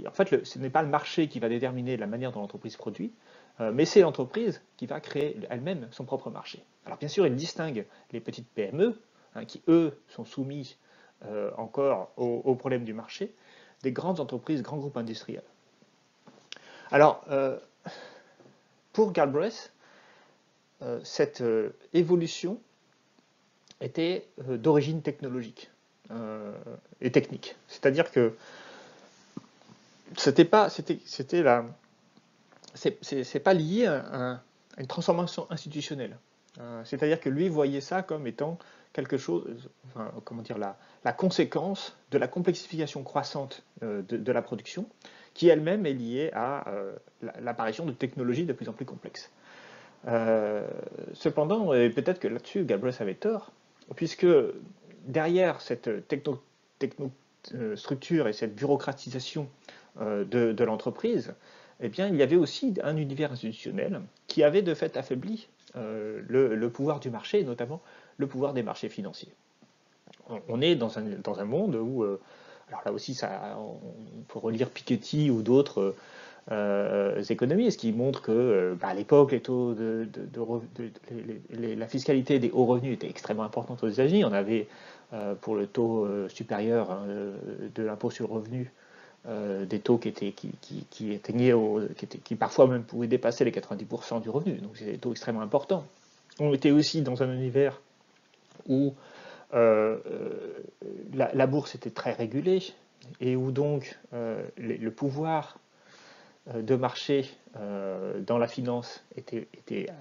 S1: en fait, ce n'est pas le marché qui va déterminer la manière dont l'entreprise produit, euh, mais c'est l'entreprise qui va créer elle-même son propre marché. Alors bien sûr, il distingue les petites PME, hein, qui eux sont soumis euh, encore aux au problèmes du marché, des grandes entreprises, grands groupes industriels. Alors, pour Galbraith, euh, cette euh, évolution était euh, d'origine technologique et technique. C'est-à-dire que c'était pas, c'était la, c'est, pas lié à, une transformation institutionnelle. c'est-à-dire que lui voyait ça comme étant quelque chose, comment dire, la, la, conséquence de la complexification croissante de, la production, qui elle-même est liée à l'apparition de technologies de plus en plus complexes. Euh, cependant, et peut-être que là-dessus, Galbraith avait tort, puisque derrière cette techno, euh, structure et cette bureaucratisation euh, de, l'entreprise, eh bien, il y avait aussi un univers institutionnel qui avait de fait affaibli le, pouvoir du marché, notamment le pouvoir des marchés financiers. On est dans un, monde où, alors là aussi, on peut relire Piketty ou d'autres euh, économistes qui montrent que euh, bah, à l'époque, les taux de, la fiscalité des hauts revenus était extrêmement importante aux États-Unis. On avait euh, pour le taux supérieur hein, de l'impôt sur le revenu des taux qui étaient qui, qui, qui qui, parfois même pouvaient dépasser les 90% du revenu. Donc c'est des taux extrêmement importants. On était aussi dans un univers où la, bourse était très régulée et où donc le pouvoir euh, de marché euh, dans la finance était,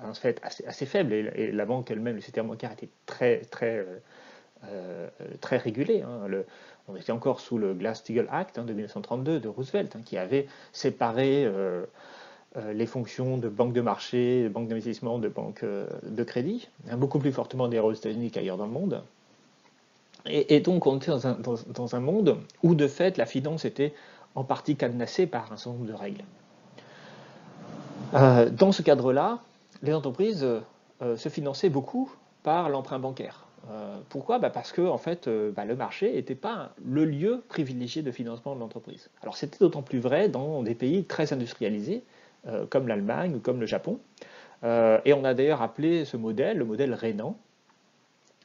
S1: en fait assez, faible et, la banque elle-même, le système bancaire était très, très, euh, très régulé. Hein. on était encore sous le Glass-Steagall Act hein, de 1932 de Roosevelt hein, qui avait séparé les fonctions de banque de marché, de banque d'investissement, de banque de crédit, beaucoup plus fortement d'ailleurs aux États-Unis qu'ailleurs dans le monde. Et, donc on était dans un, monde où de fait la finance était en partie cadenassé par un certain nombre de règles. Euh, dans ce cadre-là, les entreprises euh, se finançaient beaucoup par l'emprunt bancaire. Euh, pourquoi? Bah, Parce que en fait, bah, le marché n'était pas le lieu privilégié de financement de l'entreprise. Alors c'était d'autant plus vrai dans des pays très industrialisés, comme l'Allemagne ou comme le Japon. et on a d'ailleurs appelé ce modèle le modèle Rénan,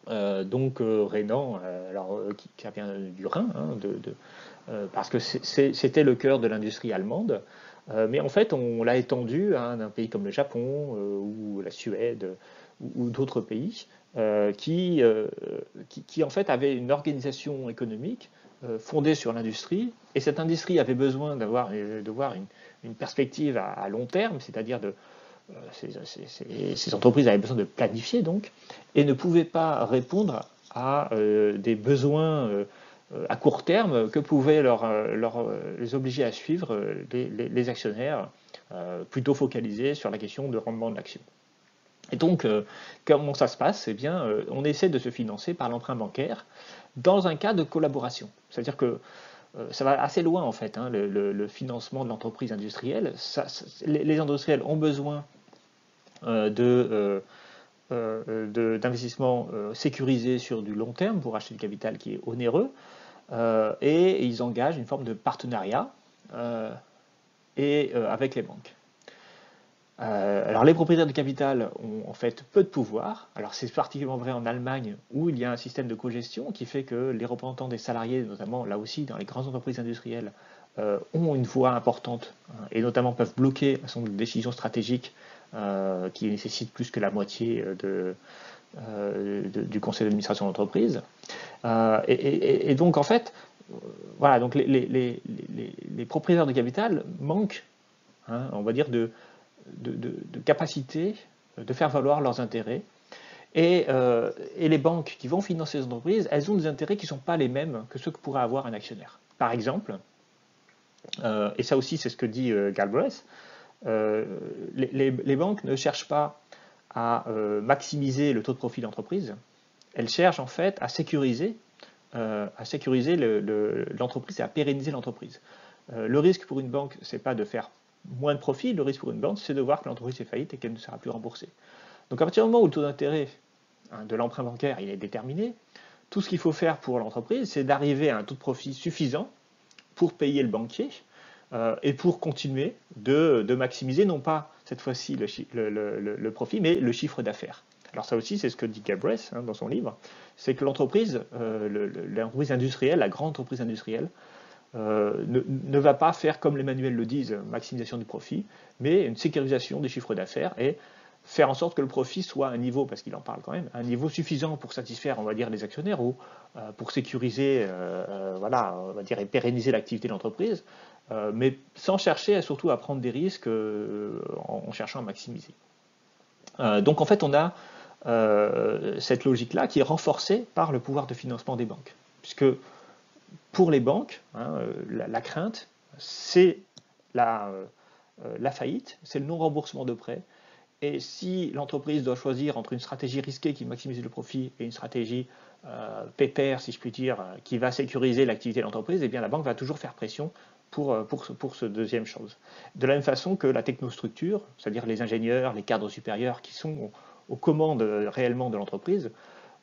S1: donc Rénan, alors, qui, vient du Rhin, hein, euh, parce que c'était le cœur de l'industrie allemande. Euh, mais en fait, on l'a étendu à un pays comme le Japon euh, ou la Suède ou, d'autres pays qui, qui, en fait avaient une organisation économique fondée sur l'industrie. Et cette industrie avait besoin d'avoir de voir une, perspective à, long terme, c'est-à-dire de ces, entreprises avaient besoin de planifier donc, et ne pouvaient pas répondre à des besoins euh, à court terme que pouvaient leur, euh, euh, les obliger à suivre les, actionnaires plutôt focalisés sur la question de rendement de l'action. Et donc, comment ça se passe? Eh bien, on essaie de se financer par l'emprunt bancaire dans un cas de collaboration. C'est-à-dire que ça va assez loin, en fait, hein, le, financement de l'entreprise industrielle. les, industriels ont besoin d'investissements sécurisés sur du long terme pour acheter du capital qui est onéreux. Euh, et ils engagent une forme de partenariat euh, et, euh, avec les banques. Alors les propriétaires de capital ont en fait peu de pouvoir. Alors c'est particulièrement vrai en Allemagne où il y a un système de cogestion qui fait que les représentants des salariés, notamment là aussi dans les grandes entreprises industrielles, ont une voix importante hein, et notamment peuvent bloquer un certain nombre de décisions stratégiques qui nécessitent plus que la moitié du conseil d'administration d'entreprise. Et, donc, en fait, voilà, donc les, propriétaires de capital manquent, hein, on va dire, de, de, capacité de faire valoir leurs intérêts. Et, et, les banques qui vont financer les entreprises, elles ont des intérêts qui ne sont pas les mêmes que ceux que pourrait avoir un actionnaire. Par exemple, euh, et ça aussi c'est ce que dit euh, Galbraith, euh, les, banques ne cherchent pas à maximiser le taux de profit d'entreprise, elles cherchent en fait à sécuriser, sécuriser l'entreprise et à pérenniser l'entreprise. le risque pour une banque, c'est pas de faire moins de profit, le risque pour une banque, c'est de voir que l'entreprise est faillite et qu'elle ne sera plus remboursée. Donc à partir du moment où le taux d'intérêt hein, de l'emprunt bancaire est déterminé, tout ce qu'il faut faire pour l'entreprise, c'est d'arriver à un taux de profit suffisant pour payer le banquier euh, et pour continuer de, maximiser non pas cette fois-ci le, profit, mais le chiffre d'affaires. Alors ça aussi, c'est ce que dit Galbraith hein, dans son livre, c'est que l'entreprise, euh, l'entreprise industrielle, la grande entreprise industrielle, euh, ne, va pas faire comme les manuels le disent, maximisation du profit, mais une sécurisation des chiffres d'affaires et faire en sorte que le profit soit à un niveau, parce qu'il en parle quand même, un niveau suffisant pour satisfaire, on va dire, les actionnaires ou euh, pour sécuriser, euh, voilà, on va dire, et pérenniser l'activité de l'entreprise, mais sans chercher surtout à prendre des risques en, cherchant à maximiser. donc en fait, on a cette logique-là qui est renforcée par le pouvoir de financement des banques, puisque pour les banques, hein, la, crainte, c'est la, la faillite, c'est le non-remboursement de prêts, et si l'entreprise doit choisir entre une stratégie risquée qui maximise le profit et une stratégie euh, pépère, si je puis dire, euh, qui va sécuriser l'activité de l'entreprise, eh la banque va toujours faire pression pour, euh, pour, pour ce deuxième chose. De la même façon que la technostructure, c'est-à-dire les ingénieurs, les cadres supérieurs qui sont aux commandes réellement de l'entreprise,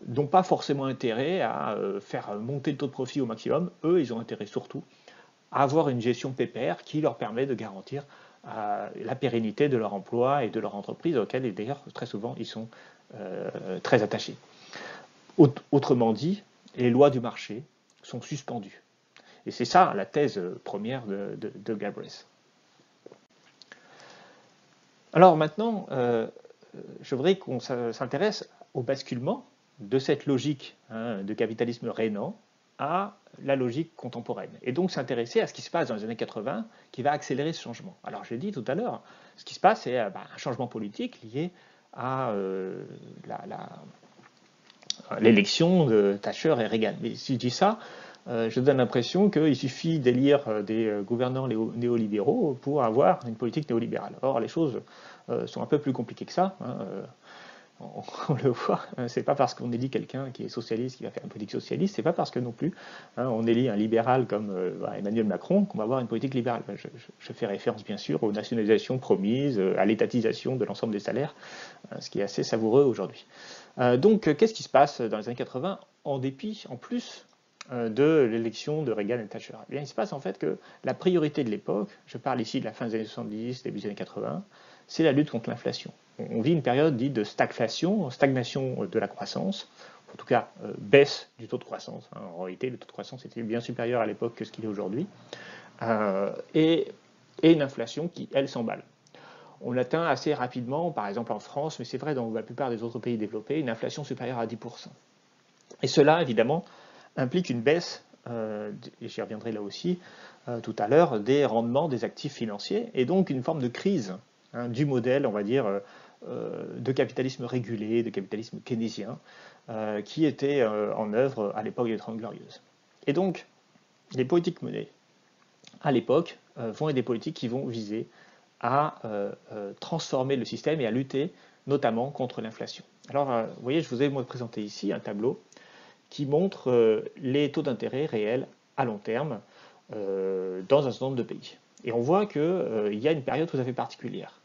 S1: n'ont pas forcément intérêt à faire monter le taux de profit au maximum. Eux, ils ont intérêt surtout à avoir une gestion pépère qui leur permet de garantir la pérennité de leur emploi et de leur entreprise, auxquelles d'ailleurs très souvent ils sont euh, très attachés. Autrement dit, les lois du marché sont suspendues. Et c'est ça la thèse première de, de. Alors maintenant, euh, je voudrais qu'on s'intéresse au basculement de cette logique hein, de capitalisme rénant à la logique contemporaine. Et donc s'intéresser à ce qui se passe dans les années 80 qui va accélérer ce changement. Alors j'ai dit tout à l'heure, ce qui se passe, c'est euh, bah, un changement politique lié à euh, l'élection de Thatcher et Reagan. Mais si je dis ça, euh, je donne l'impression qu'il suffit d'élire des gouvernants néolibéraux pour avoir une politique néolibérale. Or, les choses sont un peu plus compliquées que ça. Hein, <laughs> on, le voit, hein, c'est pas parce qu'on élit quelqu'un qui est socialiste qui va faire une politique socialiste, c'est pas parce que non plus hein, on élit un libéral comme euh, Emmanuel Macron qu'on va avoir une politique libérale. Je, fais référence bien sûr aux nationalisations promises, euh, à l'étatisation de l'ensemble des salaires, ce qui est assez savoureux aujourd'hui. Euh, donc qu'est-ce qui se passe dans les années 80 en dépit, en plus de l'élection de Reagan et Thatcher? Eh bien, Il se passe en fait que la priorité de l'époque, je parle ici de la fin des années 70, début des années 80, c'est la lutte contre l'inflation on vit une période dite de stagflation, stagnation de la croissance, en tout cas euh, baisse du taux de croissance. Hein. En réalité, le taux de croissance était bien supérieur à l'époque que ce qu'il est aujourd'hui, euh, et, une inflation qui, elle, s'emballe. On atteint assez rapidement, par exemple en France, mais c'est vrai dans la plupart des autres pays développés, une inflation supérieure à 10%. Et cela, évidemment, implique une baisse, euh, et j'y reviendrai là aussi tout à l'heure, des rendements des actifs financiers, et donc une forme de crise hein, du modèle, on va dire, de capitalisme régulé, de capitalisme keynésien, euh, qui était euh, en œuvre à l'époque des Trente Glorieuses. Et donc, les politiques menées à l'époque vont être des politiques qui vont viser à transformer le système et à lutter notamment contre l'inflation. Alors, vous voyez, je vous ai présenté ici un tableau qui montre les taux d'intérêt réels à long terme dans un certain nombre de pays. Et on voit qu'il y a une période tout à fait particulière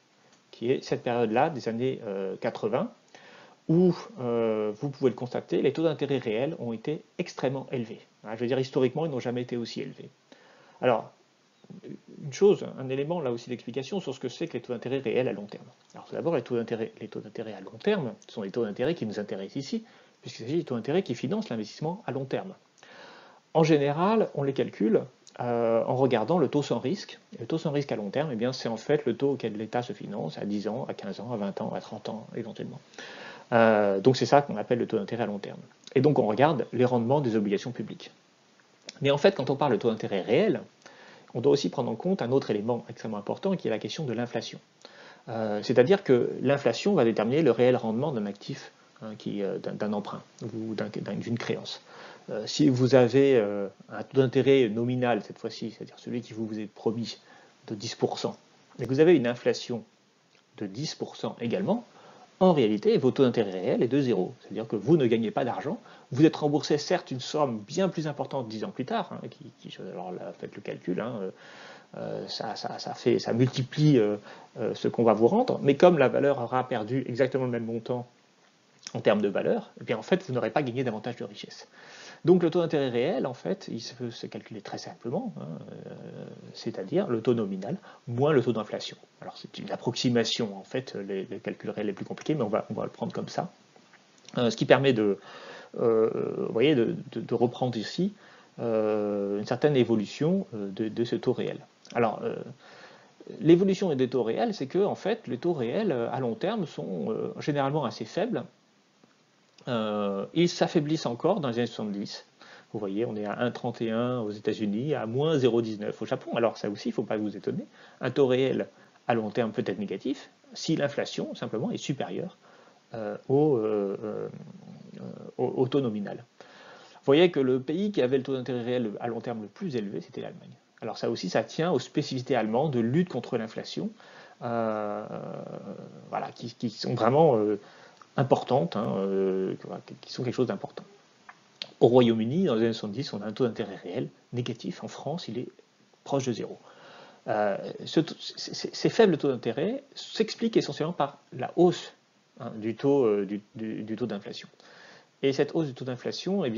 S1: qui est cette période-là des années 80, euh, où, euh, vous pouvez le constater, les taux d'intérêt réels ont été extrêmement élevés. Hein, je veux dire, historiquement, ils n'ont jamais été aussi élevés. Alors, une chose, un élément là aussi d'explication sur ce que c'est que les taux d'intérêt réels à long terme. Alors tout d'abord, les taux d'intérêt à long terme sont les taux d'intérêt qui nous intéressent ici, puisqu'il s'agit des taux d'intérêt qui financent l'investissement à long terme. En général, on les calcule euh, en regardant le taux sans risque. le taux sans risque à long terme, eh c'est en fait le taux auquel l'État se finance à 10 ans, à 15 ans, à 20 ans, à 30 ans éventuellement. donc c'est ça qu'on appelle le taux d'intérêt à long terme. Et donc on regarde les rendements des obligations publiques. Mais en fait, quand on parle de taux d'intérêt réel, on doit aussi prendre en compte un autre élément extrêmement important qui est la question de l'inflation. Euh, c'est-à-dire que l'inflation va déterminer le réel rendement d'un actif, hein, euh, d'un emprunt ou d'une créance. Euh, si vous avez un taux d'intérêt nominal cette fois-ci, c'est-à-dire celui qui vous est promis de 10%, et que vous avez une inflation de 10% également, en réalité, votre taux d'intérêt réel est de zéro. C'est-à-dire que vous ne gagnez pas d'argent. Vous êtes remboursé certes une somme bien plus importante dix ans plus tard, hein, alors faites le calcul, hein, euh, euh, ça, multiplie euh, ce qu'on va vous rendre, mais comme la valeur aura perdu exactement le même montant en termes de valeur, eh bien en fait, vous n'aurez pas gagné davantage de richesse. Donc le taux d'intérêt réel, en fait, il peut se calculer très simplement, hein, euh, c'est-à-dire le taux nominal moins le taux d'inflation. Alors c'est une approximation, en fait, les, calculs réels les plus compliqués, mais on va, le prendre comme ça. Euh, ce qui permet de, euh, voyez, de, reprendre ici une certaine évolution de, ce taux réel. Alors, l'évolution des taux réels, c'est que en fait, les taux réels à long terme sont généralement assez faibles euh, ils s'affaiblissent encore dans les années 70. Vous voyez, on est à 1,31 aux États-Unis, à moins 0,19 au Japon. Alors ça aussi, il ne faut pas vous étonner. Un taux réel à long terme peut être négatif si l'inflation simplement est supérieure euh, euh, au, taux nominal. Vous voyez que le pays qui avait le taux d'intérêt réel à long terme le plus élevé, c'était l'Allemagne. Alors ça aussi, ça tient aux spécificités allemandes de lutte contre l'inflation, voilà, qui, sont vraiment importantes, hein, euh, qui sont quelque chose d'important. Au Royaume-Uni, dans les années 70, on a un taux d'intérêt réel négatif. En France, il est proche de zéro. Euh, ces faibles taux d'intérêt s'expliquent essentiellement par la hausse hein, du taux, euh, du, d'inflation. Et cette hausse du taux d'inflation, eh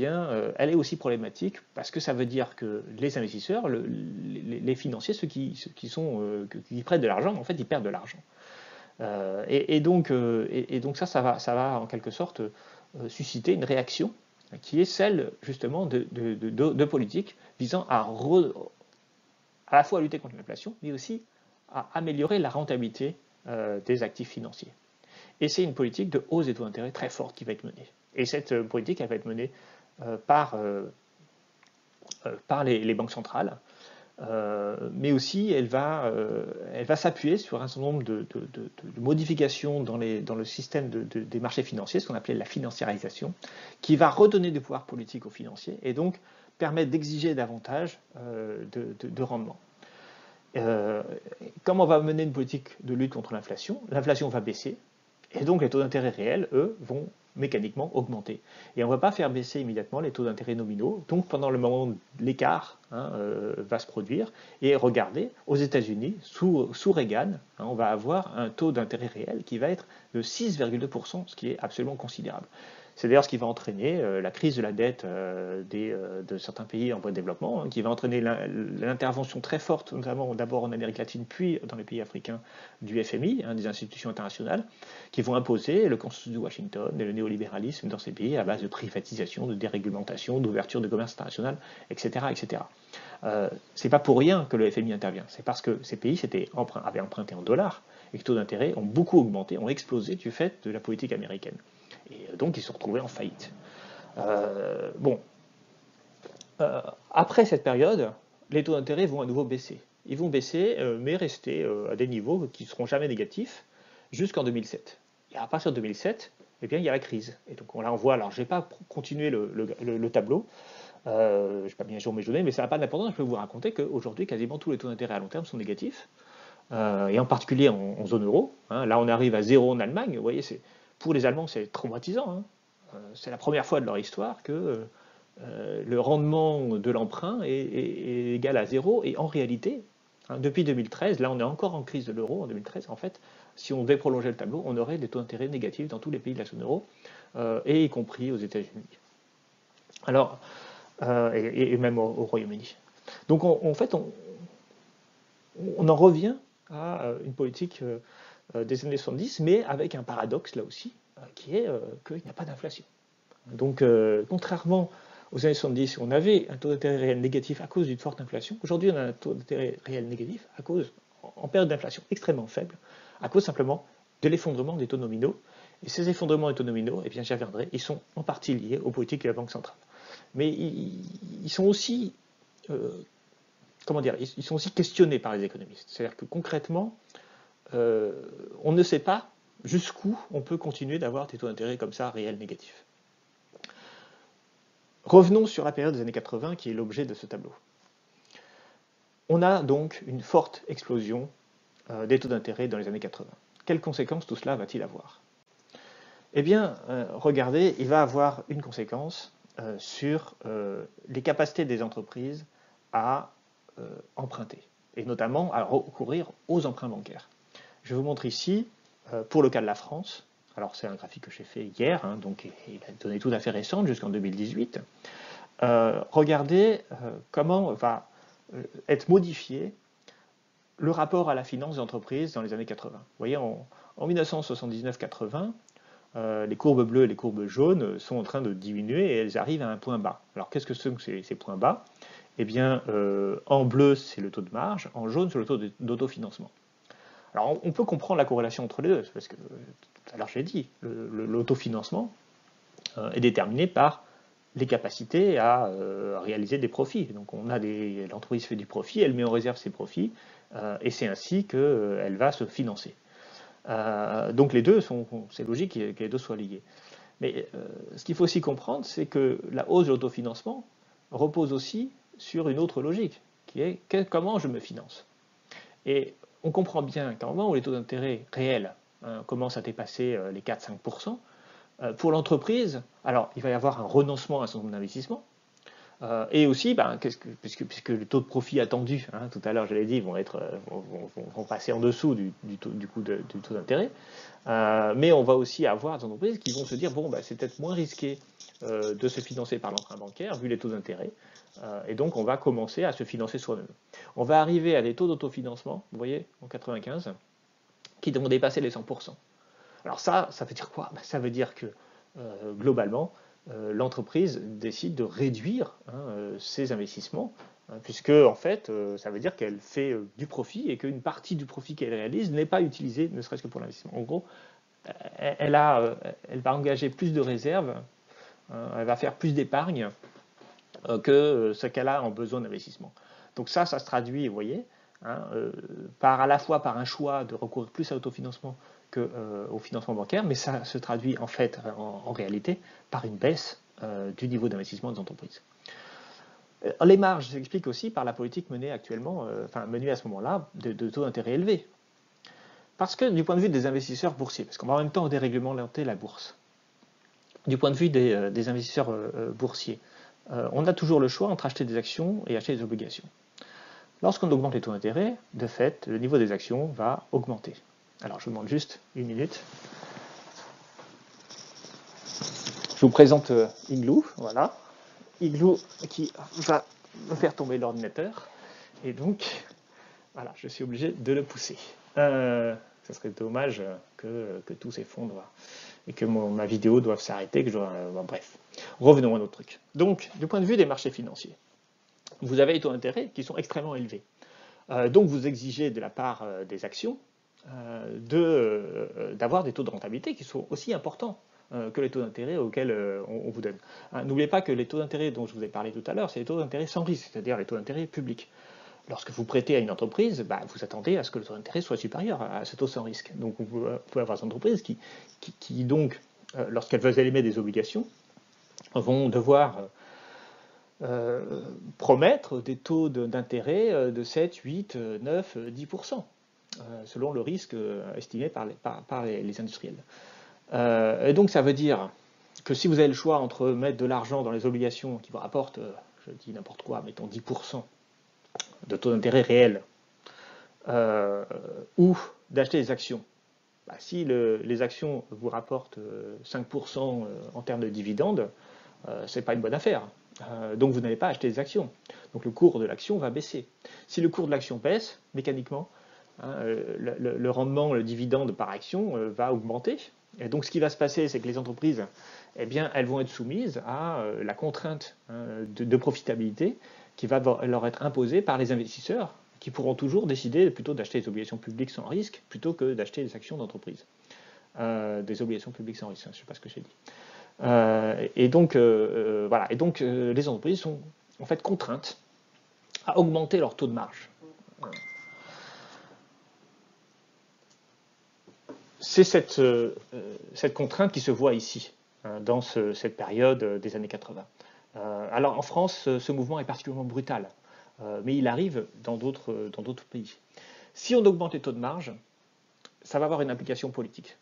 S1: elle est aussi problématique parce que ça veut dire que les investisseurs, les, financiers, ceux qui, qui, sont, qui prêtent de l'argent, en fait, ils perdent de l'argent. Euh, et, donc, euh, et, donc, ça, ça va en quelque sorte euh, susciter une réaction qui est celle justement de, de, politiques visant à, à la fois à lutter contre l'inflation, mais aussi à améliorer la rentabilité des actifs financiers. Et c'est une politique de hausse des taux d'intérêt très forte qui va être menée. Et cette politique, elle va être menée par, par les, banques centrales, euh, mais aussi elle va, euh, va s'appuyer sur un certain nombre de, modifications dans, les, dans, le système des marchés financiers, ce qu'on appelait la financiarisation, qui va redonner du pouvoir politique aux financiers et donc permettre d'exiger davantage euh, de, rendement. comme on va mener une politique de lutte contre l'inflation, l'inflation va baisser, et donc les taux d'intérêt réels, eux, vont mécaniquement augmenter. Et on ne va pas faire baisser immédiatement les taux d'intérêt nominaux. Donc pendant le moment l'écart hein, euh, va se produire, et regardez, aux États-Unis, sous, sous Reagan, hein, on va avoir un taux d'intérêt réel qui va être de 6,2%, ce qui est absolument considérable. C'est d'ailleurs ce qui va entraîner euh, la crise de la dette euh, euh, de certains pays en voie de développement, hein, qui va entraîner l'intervention très forte, notamment d'abord en Amérique latine, puis dans les pays africains, du FMI, hein, des institutions internationales, qui vont imposer le consensus de Washington et le néolibéralisme dans ces pays à base de privatisation, de déréglementation, d'ouverture de commerce international, etc. etc. C'est pas pour rien que le FMI intervient, c'est parce que ces pays avaient emprunté en dollars et que les taux d'intérêt ont beaucoup augmenté, ont explosé du fait de la politique américaine. Et donc ils se sont retrouvés en faillite. Euh, bon, euh, après cette période, les taux d'intérêt vont à nouveau baisser. Ils vont baisser, euh, mais rester à des niveaux qui ne seront jamais négatifs jusqu'en 2007. Et à partir de 2007, eh bien, il y a la crise. Et donc on voit, alors je ne vais pas continuer le, tableau, je ne vais pas bien jour mes journées, mais ça n'a pas d'importance, je peux vous raconter qu'aujourd'hui, quasiment tous les taux d'intérêt à long terme sont négatifs, et en particulier en, zone euro. Hein. là, on arrive à zéro en Allemagne, vous voyez, c'est pour les Allemands, c'est traumatisant. Hein. Euh, c'est la première fois de leur histoire que euh, le rendement de l'emprunt est, égal à zéro. Et en réalité, hein, depuis 2013, là on est encore en crise de l'euro en 2013, en fait, si on devait prolonger le tableau, on aurait des taux d'intérêt négatifs dans tous les pays de la zone euro, euh, et y compris aux États-Unis. Alors, et, même au, Royaume-Uni. Donc en fait, on, en revient à une politique euh, des années 70, mais avec un paradoxe là aussi, euh, qui est euh, qu'il n'y a pas d'inflation. Donc, contrairement aux années 70, on avait un taux d'intérêt réel négatif à cause d'une forte inflation. Aujourd'hui, on a un taux d'intérêt réel négatif à cause, en période d'inflation extrêmement faible, à cause simplement de l'effondrement des taux nominaux Et ces effondrements des nominaux, eh bien j'y reviendrai, ils sont en partie liés aux politiques de la Banque centrale. Mais ils, sont aussi, euh, comment dire, ils sont aussi questionnés par les économistes. C'est-à-dire que concrètement, euh, on ne sait pas jusqu'où on peut continuer d'avoir des taux d'intérêt comme ça réels négatifs. Revenons sur la période des années 80 qui est l'objet de ce tableau. On a donc une forte explosion euh, des taux d'intérêt dans les années 80. Quelles conséquences tout cela va-t-il avoir? Eh bien, euh, regardez, il va avoir une conséquence sur les capacités des entreprises à emprunter, et notamment à recourir aux emprunts bancaires. Je vous montre ici, pour le cas de la France, alors c'est un graphique que j'ai fait hier, hein, donc il a une donnée tout à fait récente jusqu'en 2018. regardez comment va être modifié le rapport à la finance des entreprises dans les années 80. Vous voyez, en, 1979-80, euh, les courbes bleues et les courbes jaunes sont en train de diminuer et elles arrivent à un point bas. Alors qu'est-ce que sont ces, ces points bas? Eh bien, euh, en bleu, c'est le taux de marge, en jaune, c'est le taux d'autofinancement. Alors on peut comprendre la corrélation entre les deux, parce que tout à l'heure j'ai dit, l'autofinancement euh, est déterminé par les capacités à réaliser des profits. Donc on a l'entreprise fait du profit, elle met en réserve ses profits, euh, et c'est ainsi qu'elle euh, va se financer. Euh, donc les deux, sont, c'est logique que les deux soient liés. Mais ce qu'il faut aussi comprendre, c'est que la hausse de l'autofinancement repose aussi sur une autre logique, qui est comment je me finance. Et on comprend bien qu'à un moment où les taux d'intérêt réels hein, commencent à dépasser les 4-5%, pour l'entreprise, alors il va y avoir un renoncement à son investissement, euh, et aussi, ben, puisque, puisque, le taux de profit attendu, hein, tout à l'heure je l'ai dit, vont, être, euh, vont, passer en dessous du, taux, du coup du taux d'intérêt, euh, mais on va aussi avoir des entreprises qui vont se dire, bon, ben, c'est peut-être moins risqué de se financer par l'emprunt bancaire, vu les taux d'intérêt, et donc on va commencer à se financer soi-même. On va arriver à des taux d'autofinancement, vous voyez, en 95, qui vont dépasser les 100%. Alors ça, ça veut dire quoi? Ben, Ça veut dire que, globalement, l'entreprise décide de réduire hein, euh, ses investissements, hein, puisque en fait, euh, ça veut dire qu'elle fait du profit et qu'une partie du profit qu'elle réalise n'est pas utilisée, ne serait-ce que pour l'investissement. En gros, elle va engager plus de réserves, hein, elle va faire plus d'épargne que ce qu'elle a en besoin d'investissement. Donc ça, ça se traduit, vous voyez, par à la fois par un choix de recourir plus à l'autofinancement qu'au euh, financement bancaire, mais ça se traduit en fait, en, réalité, par une baisse euh, du niveau d'investissement des entreprises. Euh, les marges s'expliquent aussi par la politique menée actuellement, enfin menée à ce moment-là, de, taux d'intérêt élevés. Parce que du point de vue des investisseurs boursiers, parce qu'on va en même temps déréglementer la bourse, du point de vue des, investisseurs boursiers, on a toujours le choix entre acheter des actions et acheter des obligations. Lorsqu'on augmente les taux d'intérêt, de fait, le niveau des actions va augmenter. Alors je vous demande juste une minute. Je vous présente euh, Igloo, voilà. Igloo qui va me faire tomber l'ordinateur. Et donc, voilà, je suis obligé de le pousser. Euh, ça serait dommage que, tout s'effondre et que ma vidéo doive s'arrêter. Que euh, bref, revenons à notre truc. Donc, du point de vue des marchés financiers, vous avez les taux d'intérêt qui sont extrêmement élevés. donc, vous exigez de la part des actions euh, euh, d'avoir des taux de rentabilité qui sont aussi importants euh, que les taux d'intérêt auxquels on, vous donne. Hein, n'oubliez pas que les taux d'intérêt dont je vous ai parlé tout à l'heure, c'est les taux d'intérêt sans risque, c'est-à-dire les taux d'intérêt publics. Lorsque vous prêtez à une entreprise, bah, vous attendez à ce que le taux d'intérêt soit supérieur à ce taux sans risque. Donc vous pouvez avoir des entreprises qui, qui, donc, lorsqu'elles veulent émettre des obligations, vont devoir promettre des taux d'intérêt de 7, 8, 9, 10%. Euh, selon le risque euh, estimé par les, industriels. Euh, et donc ça veut dire que si vous avez le choix entre mettre de l'argent dans les obligations qui vous rapportent, je dis n'importe quoi, mettons 10% de taux d'intérêt réel, ou d'acheter des actions, bah, si les actions vous rapportent 5% en termes de dividendes, ce n'est pas une bonne affaire. donc vous n'allez pas acheter des actions. Donc le cours de l'action va baisser. Si le cours de l'action baisse, mécaniquement, Hein, euh, le, rendement, le dividende par action euh, va augmenter. Et donc ce qui va se passer, c'est que les entreprises, eh bien, elles vont être soumises à euh, la contrainte hein, de, profitabilité qui va leur être imposée par les investisseurs, qui pourront toujours décider plutôt d'acheter des obligations publiques sans risque plutôt que d'acheter des actions d'entreprise. des obligations publiques sans risque. Je ne sais pas ce que j'ai dit. et donc, voilà. Et donc, les entreprises sont en fait contraintes à augmenter leur taux de marge. C'est cette, cette, contrainte qui se voit ici, hein, dans cette période des années 80. alors en France, ce mouvement est particulièrement brutal. Euh, mais il arrive dans d'autres pays. Si on augmente les taux de marge, ça va avoir une implication politique.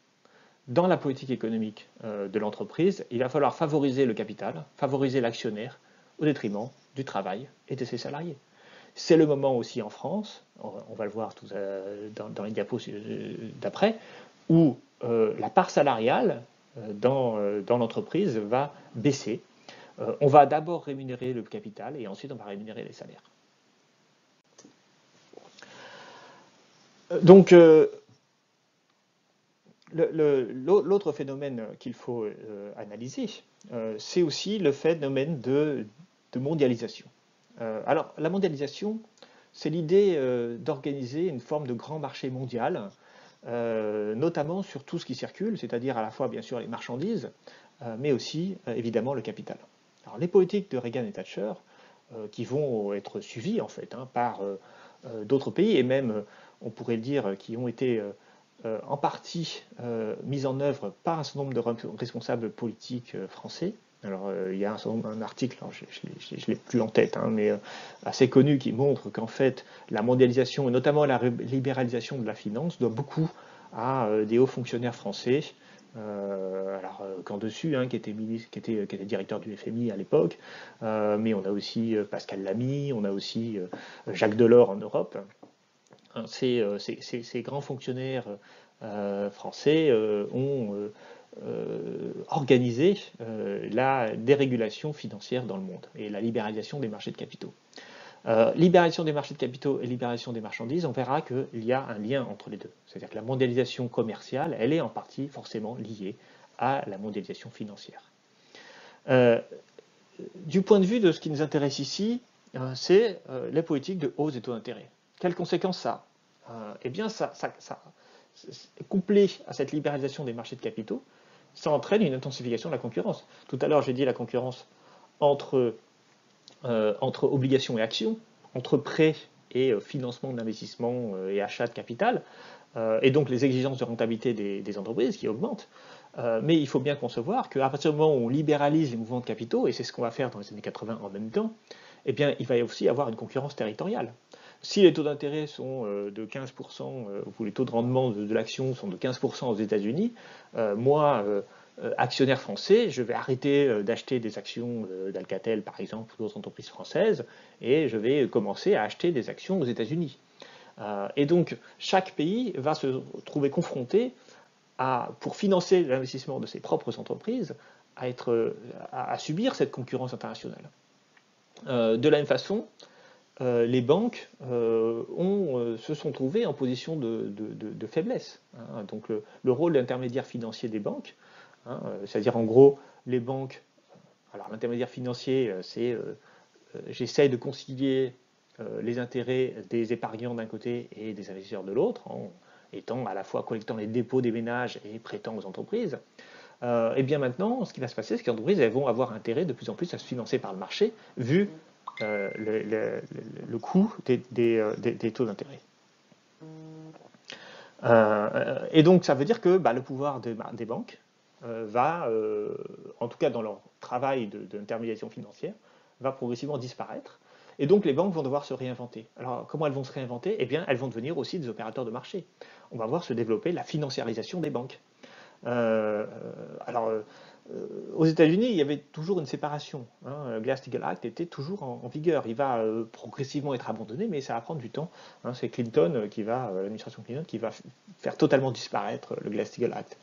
S1: Dans la politique économique euh, de l'entreprise, il va falloir favoriser le capital, favoriser l'actionnaire au détriment du travail et de ses salariés. C'est le moment aussi en France, on va le voir dans, les diapos d'après, où euh, la part salariale dans, dans l'entreprise va baisser. on va d'abord rémunérer le capital et ensuite on va rémunérer les salaires. Donc, euh, l'autre phénomène qu'il faut euh, analyser, euh, c'est aussi le phénomène de, mondialisation. alors, la mondialisation, c'est l'idée d'organiser une forme de grand marché mondial, notamment sur tout ce qui circule, c'est-à-dire à la fois, bien sûr, les marchandises, mais aussi, évidemment, le capital. Alors, les politiques de Reagan et Thatcher, qui vont être suivies, en fait, hein, par d'autres pays, et même on pourrait dire, qui ont été euh, euh, en partie euh, mises en œuvre par un certain nombre de responsables politiques français. Alors, il y a un, article, je ne l'ai plus en tête, hein, mais assez connu, qui montre qu'en fait, la mondialisation, et notamment la libéralisation de la finance, doit beaucoup à des hauts fonctionnaires français, alors qu'en dessus, hein, qui, était directeur du FMI à l'époque, mais on a aussi Pascal Lamy, on a aussi Jacques Delors en Europe, Hein, euh, ces, grands fonctionnaires euh, français euh, ont organisé la dérégulation financière dans le monde et la libéralisation des marchés de capitaux. libération des marchés de capitaux et libération des marchandises, on verra qu'il y a un lien entre les deux. C'est-à-dire que la mondialisation commerciale, elle est en partie forcément liée à la mondialisation financière. du point de vue de ce qui nous intéresse ici, c'est les politiques de hausse des taux d'intérêt. Quelles conséquences ça euh, Eh bien, ça, couplé à cette libéralisation des marchés de capitaux, ça entraîne une intensification de la concurrence. Tout à l'heure, j'ai dit la concurrence entre, euh, entre obligations et actions, entre prêts et euh, financement d'investissement et achat de capital, et donc les exigences de rentabilité des, entreprises qui augmentent. mais il faut bien concevoir qu'à partir du moment où on libéralise les mouvements de capitaux, et c'est ce qu'on va faire dans les années 80 en même temps, eh bien, il va aussi avoir une concurrence territoriale. Si les taux d'intérêt sont euh, de 15%, euh, ou les taux de rendement de, l'action sont de 15% aux États-Unis, euh, moi, actionnaire français, je vais arrêter d'acheter des actions d'Alcatel, par exemple, ou d'autres entreprises françaises, et je vais commencer à acheter des actions aux États-Unis. et donc, chaque pays va se trouver confronté à, pour financer l'investissement de ses propres entreprises, à, à subir cette concurrence internationale. de la même façon, euh, les banques euh, euh, se sont trouvées en position de, faiblesse. Hein. Donc le, rôle d'intermédiaire financier des banques, hein, c'est-à-dire en gros les banques, alors l'intermédiaire financier c'est j'essaye de concilier les intérêts des épargnants d'un côté et des investisseurs de l'autre, en étant à la fois collectant les dépôts des ménages et prêtant aux entreprises. et bien maintenant, ce qui va se passer, c'est que les entreprises elles vont avoir intérêt de plus en plus à se financer par le marché, vu euh, le, coût des, euh, taux d'intérêt. Euh, et donc ça veut dire que bah, le pouvoir des, banques va, en tout cas dans leur travail d'intermédiation financière, va progressivement disparaître. Et donc les banques vont devoir se réinventer. Alors comment elles vont se réinventer? Eh bien elles vont devenir aussi des opérateurs de marché. On va voir se développer la financiarisation des banques. alors aux États-Unis, il y avait toujours une séparation. Hein. Le Glass-Steagall Act était toujours en, vigueur. Il va euh, progressivement être abandonné, mais ça va prendre du temps. Hein. C'est Clinton euh, qui va, l'administration Clinton, qui va faire totalement disparaître le Glass-Steagall Act.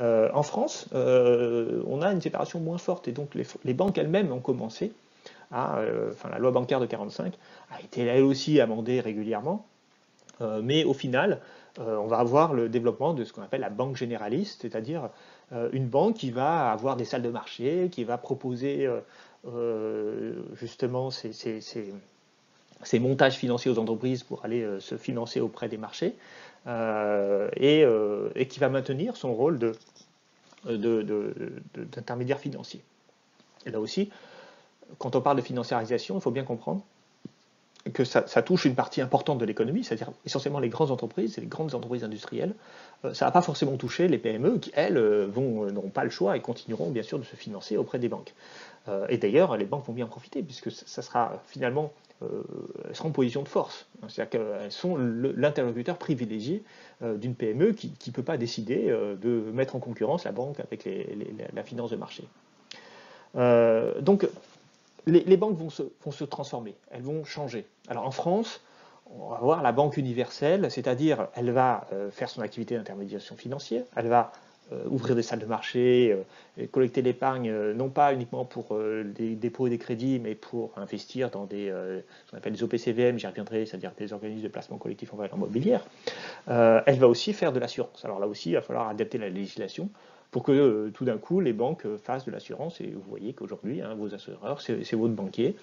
S1: en France, on a une séparation moins forte et donc les, banques elles-mêmes ont commencé à, enfin la loi bancaire de 45 a été elle aussi amendée régulièrement, mais au final, on va avoir le développement de ce qu'on appelle la banque généraliste, c'est-à-dire euh, une banque qui va avoir des salles de marché, qui va proposer euh, euh, justement ces, montages financiers aux entreprises pour aller se financer auprès des marchés, et, qui va maintenir son rôle d'intermédiaire financier. Et là aussi, quand on parle de financiarisation, il faut bien comprendre que ça, touche une partie importante de l'économie, c'est-à-dire essentiellement les grandes entreprises et les grandes entreprises industrielles. Euh, ça va pas forcément toucher les PME qui, elles, euh, euh, n'auront pas le choix et continueront bien sûr de se financer auprès des banques. et d'ailleurs, les banques vont bien en profiter puisque ça sera finalement, elles seront en position de force. C'est-à-dire qu'elles sont l'interlocuteur privilégié d'une PME qui ne peut pas décider de mettre en concurrence la banque avec la finance de marché. donc, les, banques vont se, transformer, elles vont changer. Alors en France, on va voir la banque universelle, c'est-à-dire elle va euh, faire son activité d'intermédiation financière, elle va euh, ouvrir des salles de marché, euh, collecter l'épargne, non pas uniquement pour des dépôts et des crédits, mais pour investir dans des, ce qu'on appelle des OPCVM, j'y reviendrai, c'est-à-dire des organismes de placement collectif en valeur mobilière. elle va aussi faire de l'assurance. Alors là aussi, il va falloir adapter la législation pour que euh, tout d'un coup les banques euh, fassent de l'assurance. Et vous voyez qu'aujourd'hui, hein, vos assureurs, c'est votre banquier.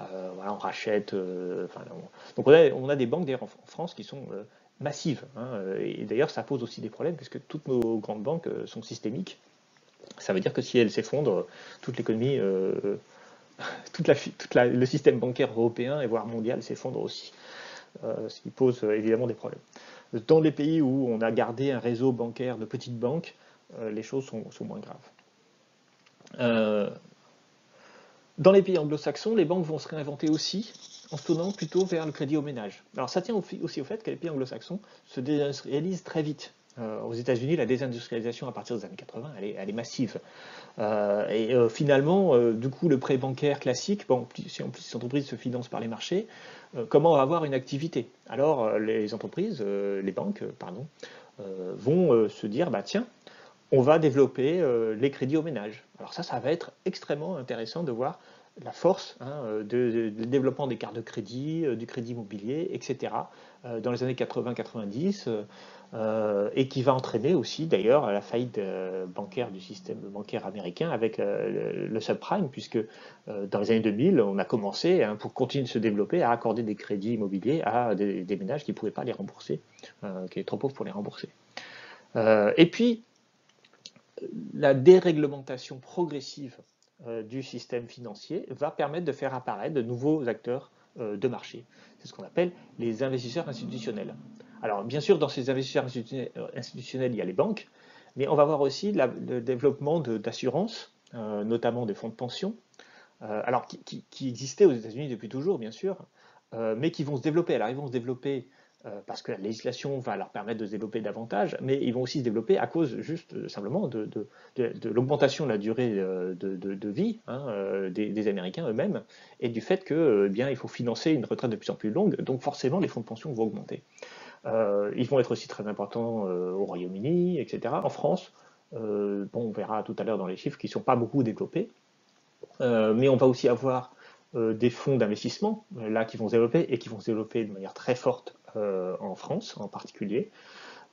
S1: Euh, voilà, on rachète. donc on a, des banques en, France qui sont massives. Hein, et d'ailleurs, ça pose aussi des problèmes parce que toutes nos grandes banques sont systémiques. Ça veut dire que si elles s'effondrent, toute l'économie, <laughs> tout le système bancaire européen et voire mondial s'effondre aussi. ce qui pose évidemment des problèmes. Dans les pays où on a gardé un réseau bancaire de petites banques, les choses sont, moins graves. Euh, dans les pays anglo-saxons, les banques vont se réinventer aussi en se tournant plutôt vers le crédit au ménage. Alors ça tient aussi au fait que les pays anglo-saxons se désindustrialisent très vite. Euh, aux États-Unis, la désindustrialisation à partir des années 80, elle est, massive. et finalement, du coup, le prêt bancaire classique, si en plus les entreprises se financent par les marchés, comment avoir une activité Alors, les entreprises, les banques, pardon, vont se dire, bah tiens, on va développer euh, les crédits au ménage. Alors ça, ça va être extrêmement intéressant de voir la force hein, euh, de, développement des cartes de crédit, euh, du crédit immobilier, etc. dans les années 80-90 et qui va entraîner aussi d'ailleurs la faillite bancaire du système bancaire américain avec le, subprime puisque dans les années 2000 on a commencé hein, pour continuer de se développer à accorder des crédits immobiliers à des, ménages qui ne pouvaient pas les rembourser, qui étaient trop pauvres pour les rembourser. et puis la déréglementation progressive euh, du système financier va permettre de faire apparaître de nouveaux acteurs euh, de marché. C'est ce qu'on appelle les investisseurs institutionnels. Alors bien sûr, dans ces investisseurs institutionnels, il y a les banques, mais on va voir aussi le développement d'assurances, euh, notamment des fonds de pension, alors qui, existaient aux États-Unis depuis toujours, bien sûr, mais qui vont se développer. Alors ils vont se développer euh, parce que la législation va leur permettre de se développer davantage, mais ils vont aussi se développer à cause juste euh, simplement de, l'augmentation de la durée euh, de, vie hein, des, Américains eux-mêmes et du fait que bien il faut financer une retraite de plus en plus longue, donc forcément les fonds de pension vont augmenter. ils vont être aussi très importants au Royaume-Uni, etc. En France, bon, on verra tout à l'heure dans les chiffres qui ne sont pas beaucoup développés, mais on va aussi avoir des fonds d'investissement là qui vont se développer et qui vont se développer de manière très forte euh, en France en particulier.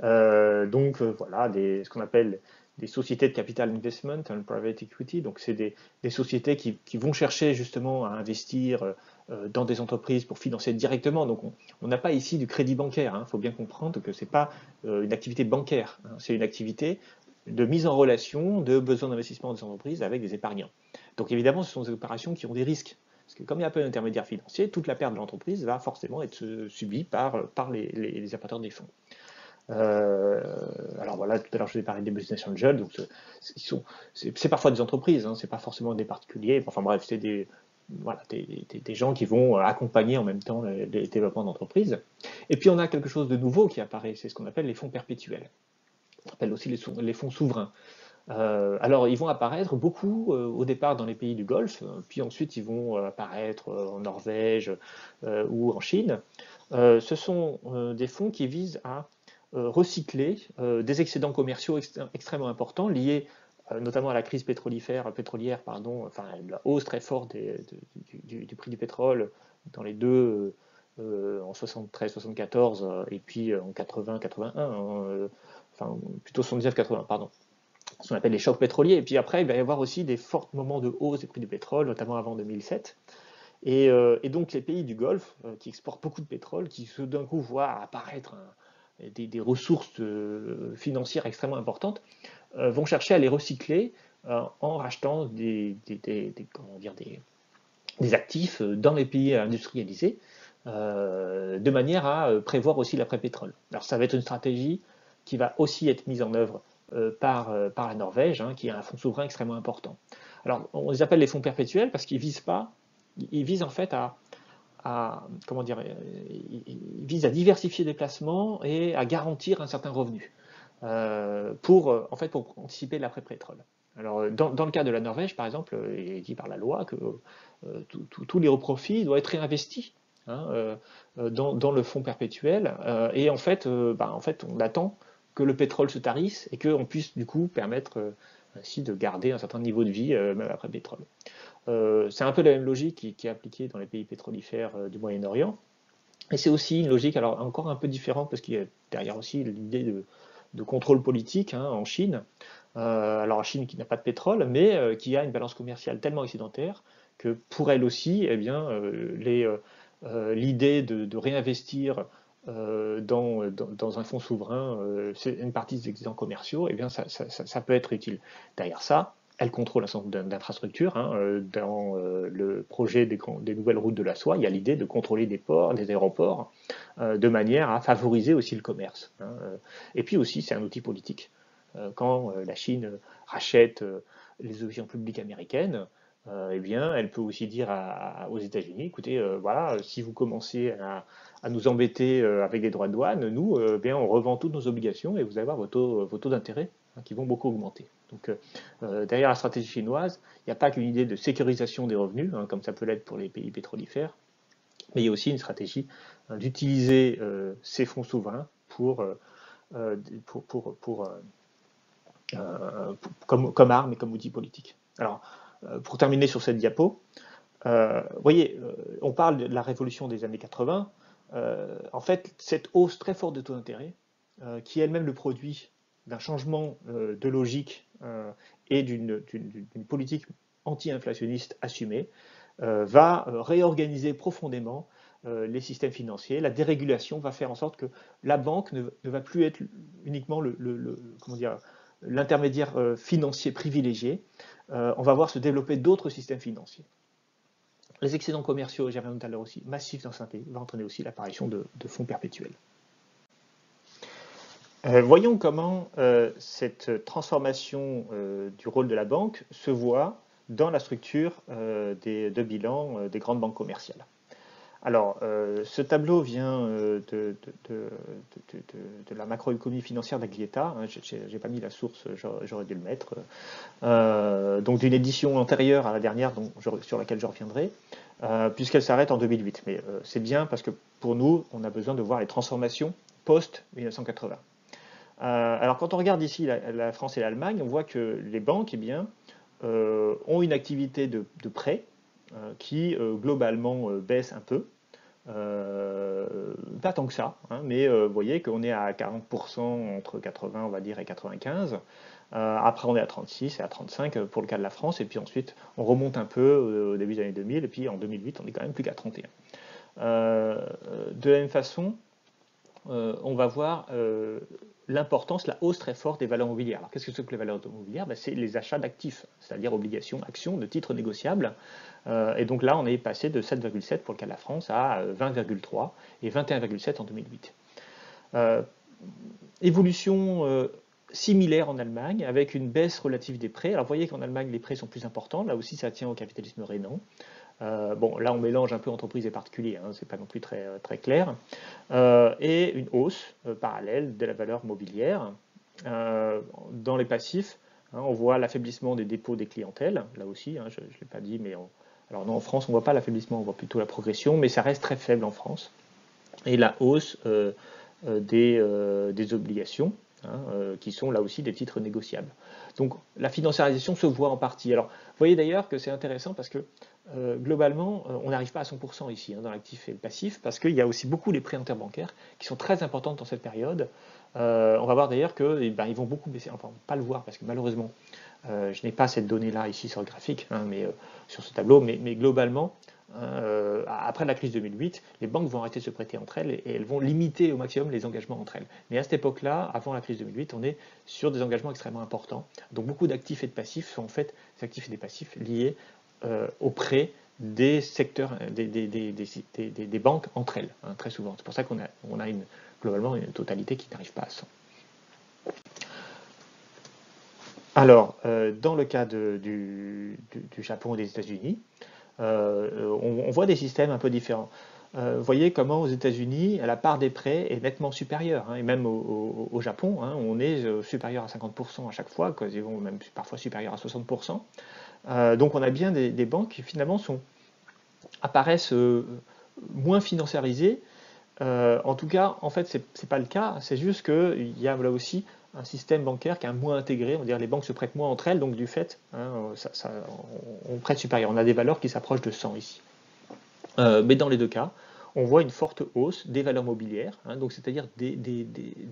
S1: Euh, donc euh, voilà, ce qu'on appelle des sociétés de capital investment, un private equity, donc c'est des, sociétés qui, vont chercher justement à investir dans des entreprises pour financer directement. Donc on n'a pas ici du crédit bancaire, il hein. faut bien comprendre que ce n'est pas une activité bancaire, hein. c'est une activité de mise en relation de besoins d'investissement des entreprises avec des épargnants. Donc évidemment, ce sont des opérations qui ont des risques. Parce que comme il y a peu d'intermédiaires financiers, toute la perte de l'entreprise va forcément être subie par, les, les, apporteurs des fonds. Euh, alors voilà, tout à l'heure je vous ai parlé des business angels, donc c'est parfois des entreprises, hein, c'est pas forcément des particuliers, enfin bref, c'est des, gens qui vont accompagner en même temps le, développement d'entreprises. Et puis on a quelque chose de nouveau qui apparaît, c'est ce qu'on appelle les fonds perpétuels. On appelle aussi les, les fonds souverains. Euh, alors, ils vont apparaître beaucoup euh, au départ dans les pays du Golfe, puis ensuite ils vont euh, apparaître en Norvège ou en Chine. ce sont des fonds qui visent à recycler des excédents commerciaux extrêmement importants liés notamment à la crise pétrolière, pardon, enfin la hausse très forte du, prix du pétrole dans les deux, en 73-74 et puis en 80-81, hein, enfin plutôt 79-80, pardon ce qu'on appelle les chocs pétroliers. Et puis après, il va y avoir aussi des forts moments de hausse des prix du pétrole, notamment avant 2007. Et, donc les pays du Golfe, qui exportent beaucoup de pétrole, qui d'un coup voient apparaître des, ressources financières extrêmement importantes, vont chercher à les recycler en rachetant des, des, actifs dans les pays industrialisés, de manière à prévoir aussi l'après-pétrole. Alors ça va être une stratégie qui va aussi être mise en œuvre euh, par, euh, par la Norvège, hein, qui a un fonds souverain extrêmement important. Alors, on les appelle les fonds perpétuels parce qu'ils visent pas, ils visent en fait à, comment dire, ils visent à diversifier les placements et à garantir un certain revenu euh, pour, en fait, pour anticiper l'après-pétrole. Alors, dans, le cas de la Norvège, par exemple, il est dit par la loi que tous les profits doivent être réinvestis hein, dans, dans, le fonds perpétuel. et en fait, bah, en fait, on attend que le pétrole se tarisse et qu'on puisse du coup permettre euh, ainsi de garder un certain niveau de vie euh, même après le pétrole. Euh, c'est un peu la même logique qui, est appliquée dans les pays pétrolifères du Moyen-Orient. Et c'est aussi une logique alors encore un peu différente parce qu'il y a derrière aussi l'idée de, contrôle politique hein, en Chine. alors en Chine qui n'a pas de pétrole, mais qui a une balance commerciale tellement excédentaire que pour elle aussi, eh bien, l'idée de, réinvestir euh, dans, un fonds souverain, euh, une partie des excédents commerciaux, eh bien ça, peut être utile. Derrière ça, elle contrôle un certain nombre d'infrastructures. Hein, euh, dans le projet des, des, nouvelles routes de la soie, il y a l'idée de contrôler des ports, des aéroports, de manière à favoriser aussi le commerce. Hein, et puis aussi, c'est un outil politique. quand la Chine rachète les options publiques américaines, eh bien, elle peut aussi dire aux États-Unis, écoutez, voilà, si vous commencez à, à nous embêter euh, avec des droits de douane, nous, euh, bien, on revend toutes nos obligations et vous allez voir vos taux, vos taux d'intérêt hein, qui vont beaucoup augmenter. Donc, euh, derrière la stratégie chinoise, il n'y a pas qu'une idée de sécurisation des revenus, hein, comme ça peut l'être pour les pays pétrolifères, mais il y a aussi une stratégie hein, d'utiliser ces fonds souverains pour, pour, pour, comme, comme arme et comme outil politique. Alors, pour terminer sur cette diapo, vous voyez, on parle de la révolution des années 80, euh, en fait, cette hausse très forte de taux d'intérêt, euh, qui est elle-même le produit d'un changement euh, de logique et d'une politique anti-inflationniste assumée, va réorganiser profondément les systèmes financiers. La dérégulation va faire en sorte que la banque ne, va plus être uniquement l'intermédiaire financier privilégié. on va voir se développer d'autres systèmes financiers. Les excédents commerciaux, j'y reviens tout à l'heure aussi, massifs dans certains pays, va entraîner aussi l'apparition de, fonds perpétuels. Euh, voyons comment euh, cette transformation euh, du rôle de la banque se voit dans la structure de bilan des grandes banques commerciales. Alors, ce tableau vient de, la macroéconomie financière d'Aglietta. Hein, je n'ai pas mis la source, j'aurais dû le mettre. donc, d'une édition antérieure à la dernière, sur laquelle je reviendrai. Euh, puisqu'elle s'arrête en 2008. Mais euh, c'est bien parce que pour nous, on a besoin de voir les transformations post-1980. Euh, alors quand on regarde ici la, France et l'Allemagne, on voit que les banques eh bien, ont une activité de prêt qui globalement baisse un peu. pas tant que ça, hein, mais vous voyez qu'on est à 40% entre 80 on va dire et 95. Euh, après, on est à 36 et à 35 pour le cas de la France. Et puis ensuite, on remonte un peu au début des années 2000. Et puis en 2008, on est quand même plus qu'à 31. Euh, de la même façon, euh, on va voir l'importance, la hausse très forte des valeurs mobilières. Alors qu'est-ce que c'est que les valeurs mobilières? Ben, C'est les achats d'actifs, c'est-à-dire obligations, actions, de titres négociables. et donc là, on est passé de 7,7 pour le cas de la France à 20,3 et 21,7 en 2008. évolution similaire en Allemagne, avec une baisse relative des prêts. Alors vous voyez qu'en Allemagne, les prêts sont plus importants. Là aussi, ça tient au capitalisme rénan. Euh, bon, là, on mélange un peu entreprises et particuliers, hein, c'est pas non plus très, clair. Euh, et une hausse euh, parallèle de la valeur mobilière. dans les passifs, hein, on voit l'affaiblissement des dépôts des clientèles. Là aussi, hein, je ne l'ai pas dit, mais alors non, en France, on ne voit pas l'affaiblissement, on voit plutôt la progression, mais ça reste très faible en France. Et la hausse des, des obligations, qui sont là aussi des titres négociables. Donc la financiarisation se voit en partie. Alors vous voyez d'ailleurs que c'est intéressant parce que euh, globalement euh, on n'arrive pas à 100% ici hein, dans l'actif et le passif parce qu'il y a aussi beaucoup les prêts interbancaires qui sont très importants dans cette période. on va voir d'ailleurs qu'ils eh ben, vont beaucoup baisser, enfin pas le voir parce que malheureusement je n'ai pas cette donnée là ici sur le graphique, hein, mais sur ce tableau, mais, mais globalement euh, après la crise 2008, les banques vont arrêter de se prêter entre elles et, elles vont limiter au maximum les engagements entre elles. Mais à cette époque-là, avant la crise 2008, on est sur des engagements extrêmement importants. Donc beaucoup d'actifs et de passifs sont en fait des actifs et des passifs liés euh, au prêt des secteurs, des, des, banques entre elles, hein, très souvent. C'est pour ça qu'on a, on a une, globalement une totalité qui n'arrive pas à 100. Alors, euh, dans le cas du, du, Japon et des États-Unis, euh, on, voit des systèmes un peu différents. Euh, voyez comment aux États-Unis, la part des prêts est nettement supérieure. Hein, et même au, Japon, hein, on est supérieur à 50% à chaque fois, quasiment même parfois supérieur à 60%. Donc on a bien des, banques qui finalement apparaissent moins financiarisées. en tout cas, en fait, ce n'est pas le cas. C'est juste qu'il y a là aussi un système bancaire qui est moins intégré, on les banques se prêtent moins entre elles, donc du fait, hein, on, prête supérieur. On a des valeurs qui s'approchent de 100 ici. Euh, mais dans les deux cas, on voit une forte hausse des valeurs mobilières, hein, c'est-à-dire des,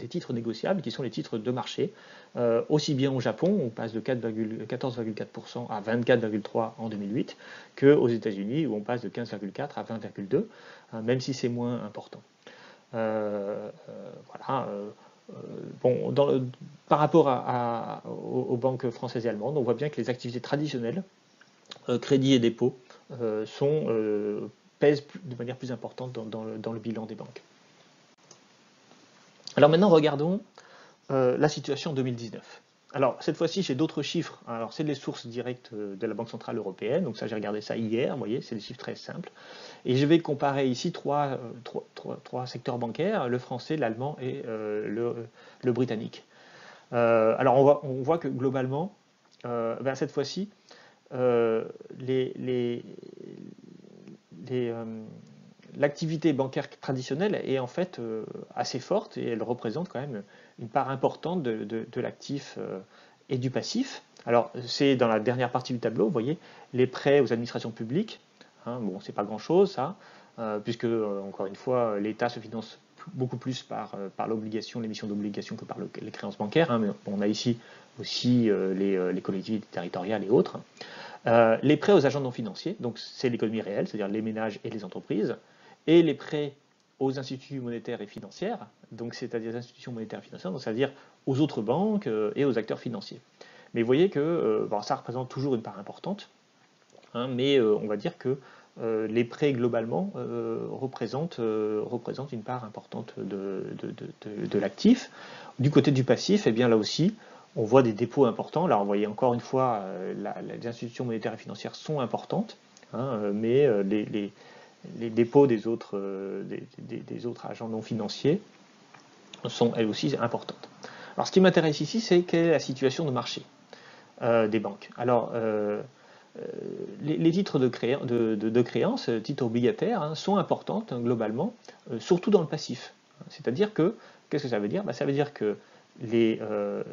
S1: titres négociables qui sont les titres de marché. Euh, aussi bien au Japon, on passe de 14,4% à 24,3% en 2008, qu'aux États-Unis où on passe de 15,4% à 20,2%, hein, même si c'est moins important. Euh, voilà euh, bon, par rapport aux, banques françaises et allemandes, on voit bien que les activités traditionnelles, euh, crédit et dépôt, euh, sont, pèsent de manière plus importante dans, le, bilan des banques. Alors maintenant, regardons la situation en 2019. Alors, cette fois-ci, j'ai d'autres chiffres. Alors, c'est les sources directes de la Banque Centrale Européenne. Donc ça, j'ai regardé ça hier. Vous voyez, c'est des chiffres très simples. Et je vais comparer ici trois, trois, secteurs bancaires, le français, l'allemand et euh, le, britannique. Euh, alors, on voit, que globalement, euh, ben, cette fois-ci, les, l'activité bancaire traditionnelle est en fait assez forte et elle représente quand même une part importante de, l'actif euh, et du passif. Alors, c'est dans la dernière partie du tableau, vous voyez, les prêts aux administrations publiques. Hein, bon, c'est pas grand-chose, ça, euh, puisque, euh, encore une fois, l'État se finance beaucoup plus par, par l'obligation, l'émission d'obligations que par les créances bancaires. Hein, mais on a ici aussi les, collectivités territoriales et autres. Les prêts aux agents non financiers, donc c'est l'économie réelle, c'est-à-dire les ménages et les entreprises, et les prêts aux instituts monétaires et financières, donc c'est-à-dire institutions monétaires et financières, c'est-à-dire aux autres banques euh, et aux acteurs financiers. Mais vous voyez que euh, ça représente toujours une part importante, hein, mais euh, on va dire que les prêts globalement représentent, une part importante de, l'actif. Du côté du passif, eh bien là aussi, on voit des dépôts importants. Là, vous voyez encore une fois, les institutions monétaires et financières sont importantes, hein, mais les les dépôts des autres, euh, agents non financiers sont elles aussi importantes. Alors ce qui m'intéresse ici, c'est quelle est la situation de marché euh, des banques. Alors euh, les, titres de, de, créance, titres obligataires, hein, sont importantes hein, globalement, surtout dans le passif. C'est-à-dire que, qu'est-ce que ça veut dire? Bah, Ça veut dire que les,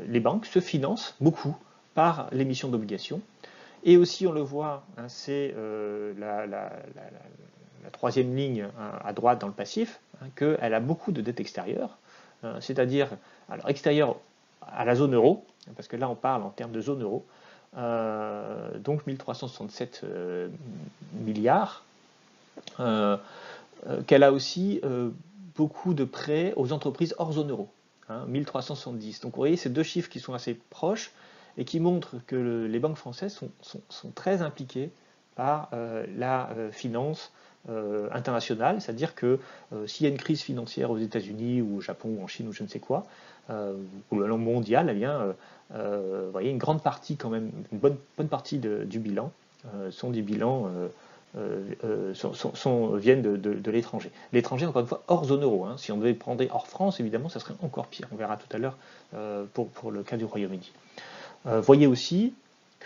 S1: les, banques se financent beaucoup par l'émission d'obligations. Et aussi, on le voit, hein, c'est la, la troisième ligne à droite dans le passif, hein, qu'elle a beaucoup de dettes extérieures, hein, c'est-à-dire alors extérieures à la zone euro, parce que là on parle en termes de zone euro, euh, donc 1367 euh, milliards, euh, qu'elle a aussi beaucoup de prêts aux entreprises hors zone euro, 1370. Hein, donc vous voyez ces deux chiffres qui sont assez proches et qui montrent que les banques françaises sont très impliquées par la finance euh, international, c'est-à-dire que euh, s'il y a une crise financière aux États-Unis ou au Japon ou en Chine ou je ne sais quoi, euh, ou le mondial, eh bien, vous voyez, une grande partie quand même, une bonne, bonne partie du bilan sont des bilans sont, viennent de, l'étranger. L'étranger, encore une fois, hors zone euro. Hein. Si on devait prendre hors France, évidemment, ça serait encore pire. On verra tout à l'heure pour, le cas du Royaume-Uni. voyez aussi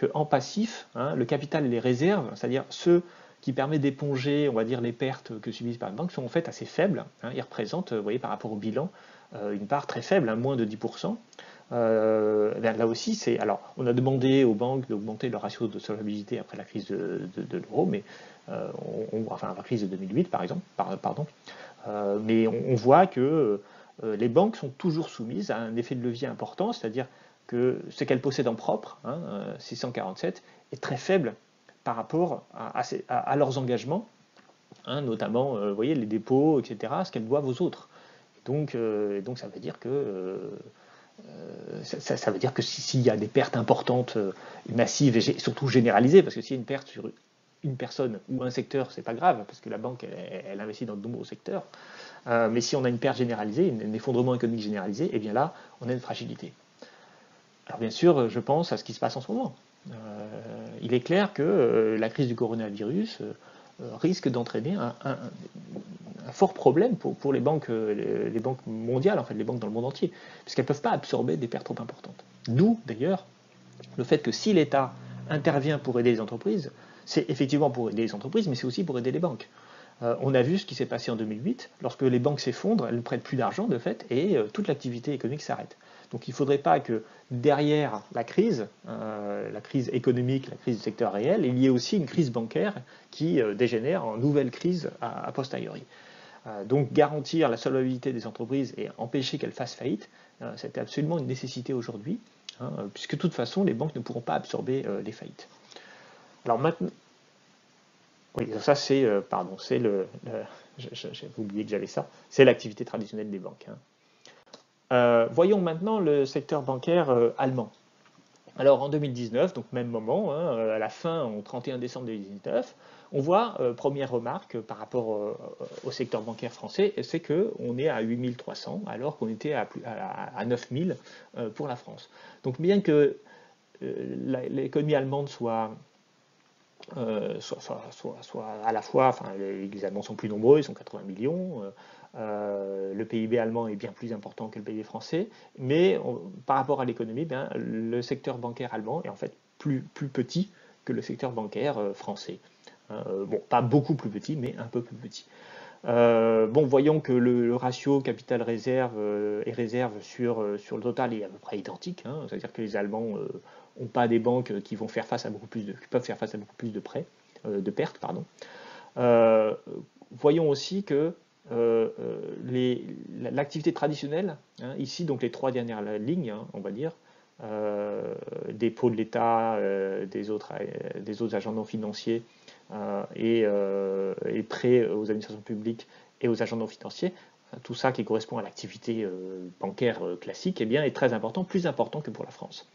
S1: qu'en passif, hein, le capital et les réserves, c'est-à-dire ceux qui permet d'éponger, on va dire, les pertes que subissent par une banque sont en fait assez faibles. Hein. ils représentent, vous voyez, par rapport au bilan, euh, une part très faible, hein, moins de 10%. Euh, ben, là aussi, c'est alors on a demandé aux banques d'augmenter leur ratio de solvabilité après la crise de, l'euro, mais euh, enfin la crise de 2008 par exemple, pardon, mais on, voit que les banques sont toujours soumises à un effet de levier important, c'est-à-dire que ce qu'elles possèdent en propre, hein, 647, est très faible par rapport à, leurs engagements hein, notamment, voyez, les dépôts, etc., ce qu'elles doivent aux autres. Donc, donc ça veut dire que ça, veut dire que s'il y a des pertes importantes, massives et surtout généralisées, parce que s'il y a une perte sur une personne ou un secteur, c'est pas grave, parce que la banque, elle, investit dans de nombreux secteurs. Euh, mais si on a une perte généralisée, un effondrement économique généralisé, et eh bien là, on a une fragilité. Alors bien sûr, je pense à ce qui se passe en ce moment. Euh, il est clair que euh, la crise du coronavirus risque d'entraîner un, fort problème pour, les, banques, les, banques mondiales, en fait, les banques dans le monde entier, puisqu'elles ne peuvent pas absorber des pertes trop importantes. D'où, d'ailleurs, le fait que si l'État intervient pour aider les entreprises, c'est effectivement pour aider les entreprises, mais c'est aussi pour aider les banques. Euh, on a vu ce qui s'est passé en 2008, lorsque les banques s'effondrent, elles ne prêtent plus d'argent de fait, et euh, toute l'activité économique s'arrête. Donc il ne faudrait pas que derrière la crise, euh, la crise économique, la crise du secteur réel, il y ait aussi une crise bancaire qui dégénère en nouvelle crise a, posteriori. Donc garantir la solvabilité des entreprises et empêcher qu'elles fassent faillite, c'est absolument une nécessité aujourd'hui, hein, puisque de toute façon les banques ne pourront pas absorber les faillites. Alors maintenant, oui, ça c'est, euh, pardon, c'est le, j'ai oublié que j'avais ça, c'est l'activité traditionnelle des banques. Hein. Euh, voyons maintenant le secteur bancaire euh, allemand. Alors en 2019, donc même moment, hein, à la fin, au 31 décembre 2019, on voit, première remarque par rapport au secteur bancaire français, c'est qu'on est à 8300 alors qu'on était à, à, 9000 pour la France. Donc bien que l'économie allemande soit euh, à la fois, les, Allemands sont plus nombreux, ils sont 80 millions, euh, euh, le PIB allemand est bien plus important que le PIB français, mais par rapport à l'économie, ben, le secteur bancaire allemand est en fait plus petit que le secteur bancaire français. Hein, bon, pas beaucoup plus petit, mais un peu plus petit. bon, voyons que le, ratio capital-réserve et réserve sur, sur le total est à peu près identique, hein, c'est-à-dire que les Allemands n'ont pas des banques qui vont faire face à beaucoup plus qui peuvent faire face à beaucoup plus de prêts, euh, de pertes, pardon. Euh, voyons aussi que euh, l'activité traditionnelle, hein, ici donc les trois dernières lignes, on va dire, dépôts de l'État, des, autres, des autres agents non financiers et, et, prêts aux administrations publiques et aux agents non financiers, tout ça qui correspond à l'activité bancaire classique, eh bien, est très important, plus important que pour la France.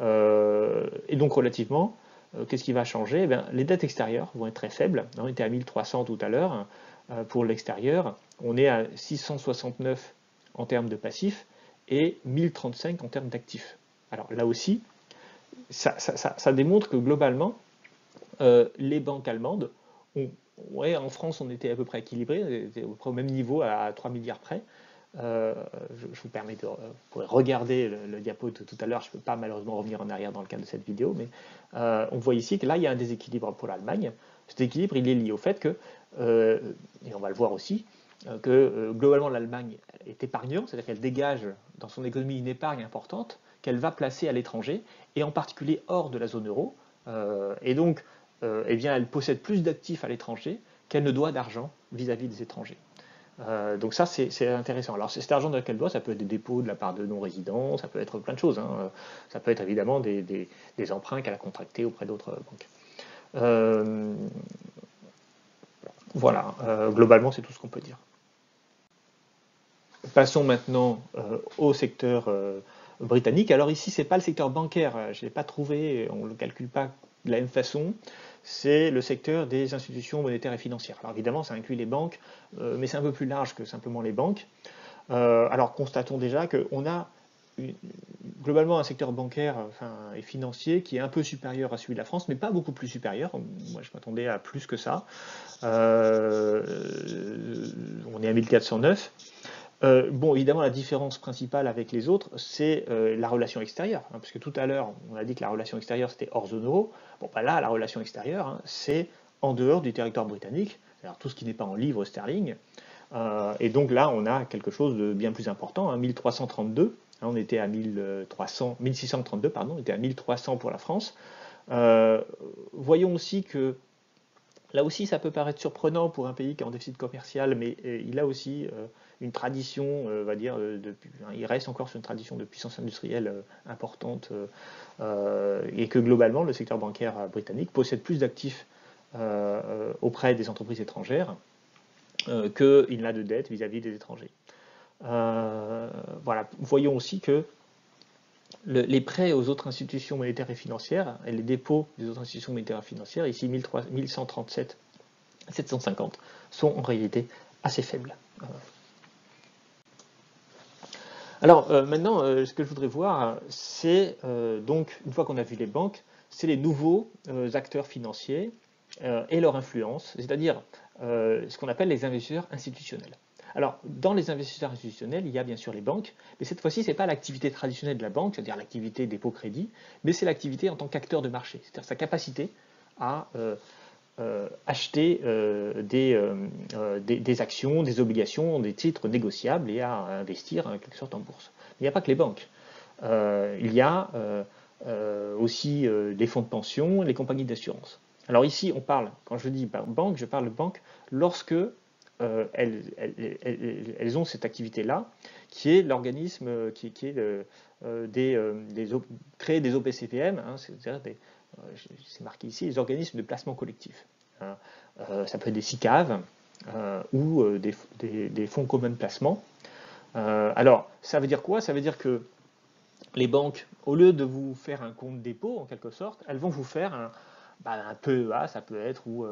S1: Euh, et donc relativement, euh, qu'est-ce qui va changer? Eh Les dettes extérieures vont être très faibles. On était à 1300 tout à l'heure euh, pour l'extérieur. On est à 669 en termes de passifs et 1035 en termes d'actifs. Alors là aussi, ça, démontre que globalement, les banques allemandes, en France on était à peu près équilibré, au même niveau à 3 milliards près, euh, je, vous permets de regarder le, diapo de tout à l'heure. Je ne peux pas malheureusement revenir en arrière dans le cadre de cette vidéo, mais euh, on voit ici que là, il y a un déséquilibre pour l'Allemagne. Cet équilibre, il est lié au fait que, euh, et on va le voir aussi, que globalement l'Allemagne est épargnante, c'est-à-dire qu'elle dégage dans son économie une épargne importante qu'elle va placer à l'étranger, et en particulier hors de la zone euro. et donc, eh bien, elle possède plus d'actifs à l'étranger qu'elle ne doit d'argent vis-à-vis des étrangers. Euh, donc ça, c'est intéressant. Alors cet argent de quel doit, ça peut être des dépôts de la part de non-résidents, ça peut être plein de choses. Hein. Ça peut être évidemment des, emprunts qu'elle a contractés auprès d'autres banques. Euh, voilà, euh, globalement, c'est tout ce qu'on peut dire. Passons maintenant au secteur britannique. Alors ici, ce n'est pas le secteur bancaire, je ne l'ai pas trouvé, on ne le calcule pas de la même façon c'est le secteur des institutions monétaires et financières. Alors évidemment, ça inclut les banques, euh, mais c'est un peu plus large que simplement les banques. Euh, alors constatons déjà qu'on a globalement un secteur bancaire et financier qui est un peu supérieur à celui de la France, mais pas beaucoup plus supérieur. Moi, je m'attendais à plus que ça. Euh, on est à 1409. Euh, bon, évidemment, la différence principale avec les autres, c'est euh, la relation extérieure. Hein, parce que tout à l'heure, on a dit que la relation extérieure, c'était hors zone euro. Bon, bah là, la relation extérieure, hein, c'est en dehors du territoire britannique, alors tout ce qui n'est pas en livres sterling. Euh, et donc là, on a quelque chose de bien plus important, 1332. Hein, on était à 1300, 1632, pardon, on était à 1300 pour la France. voyons aussi que Là aussi, ça peut paraître surprenant pour un pays qui est en déficit commercial, mais il a aussi une tradition, euh, va dire, euh, hein, il reste encore sur une tradition de puissance industrielle euh, importante et que globalement le secteur bancaire britannique possède plus d'actifs auprès des entreprises étrangères qu'il n'a de dette vis-à-vis des étrangers. voilà. Voyons aussi que les prêts aux autres institutions monétaires et financières et les dépôts des autres institutions monétaires et financières, ici 1137 750, sont en réalité assez faibles. Alors euh, maintenant, euh, ce que je voudrais voir, c'est euh, donc, une fois qu'on a vu les banques, c'est les nouveaux acteurs financiers et leur influence, c'est-à-dire ce qu'on appelle les investisseurs institutionnels. Alors, dans les investisseurs institutionnels, il y a bien sûr les banques, mais cette fois-ci, ce n'est pas l'activité traditionnelle de la banque, c'est-à-dire l'activité dépôt-crédit, mais c'est l'activité en tant qu'acteur de marché, c'est-à-dire sa capacité à acheter euh, euh, des, actions, des obligations, des titres négociables et à investir en quelque sorte en bourse. Il n'y a pas que les banques. il y a aussi les fonds de pension, les compagnies d'assurance. Alors ici, on parle, quand je dis banque, je parle banque lorsque elles, ont cette activité-là, qui est l'organisme qui, est des, des, créer des OPCPM, hein, c'est-à-dire des, euh, c'est marqué ici, les organismes de placement collectif. Hein. Euh, ça peut être des SICAV euh, ou des, fonds communs de placement. alors, ça veut dire quoi? Ça veut dire que les banques, au lieu de vous faire un compte dépôt, en quelque sorte, elles vont vous faire un, bah, PEA, ça peut être, ou,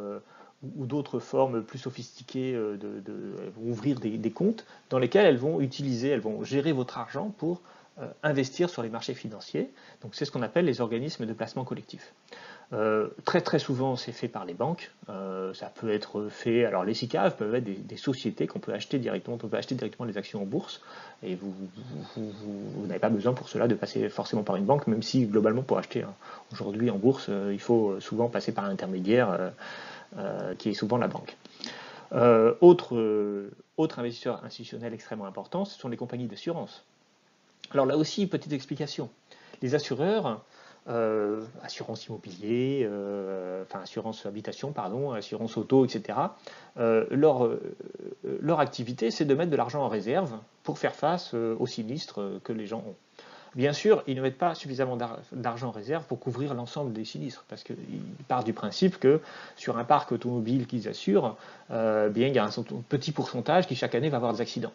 S1: d'autres formes plus sophistiquées ouvrir des, comptes dans lesquels elles vont utiliser, elles vont gérer votre argent pour euh, investir sur les marchés financiers. Donc c'est ce qu'on appelle les organismes de placement collectif. Euh, très très souvent c'est fait par les banques, euh, ça peut être fait, alors les SICAV peuvent être des, sociétés qu'on peut acheter directement, on peut acheter directement les actions en bourse et vous, n'avez pas besoin pour cela de passer forcément par une banque, même si globalement pour acheter hein, aujourd'hui en bourse il faut souvent passer par un intermédiaire qui est souvent la banque. autre investisseur institutionnel extrêmement important, ce sont les compagnies d'assurance. Alors là aussi, petite explication. Les assureurs, euh, assurance immobilier, euh, enfin assurance habitation, pardon, assurance auto, etc., euh, leur, activité, c'est de mettre de l'argent en réserve pour faire face aux sinistres que les gens ont. Bien sûr, ils ne mettent pas suffisamment d'argent en réserve pour couvrir l'ensemble des sinistres, parce qu'ils partent du principe que sur un parc automobile qu'ils assurent, bien, il y a un petit pourcentage qui chaque année va avoir des accidents.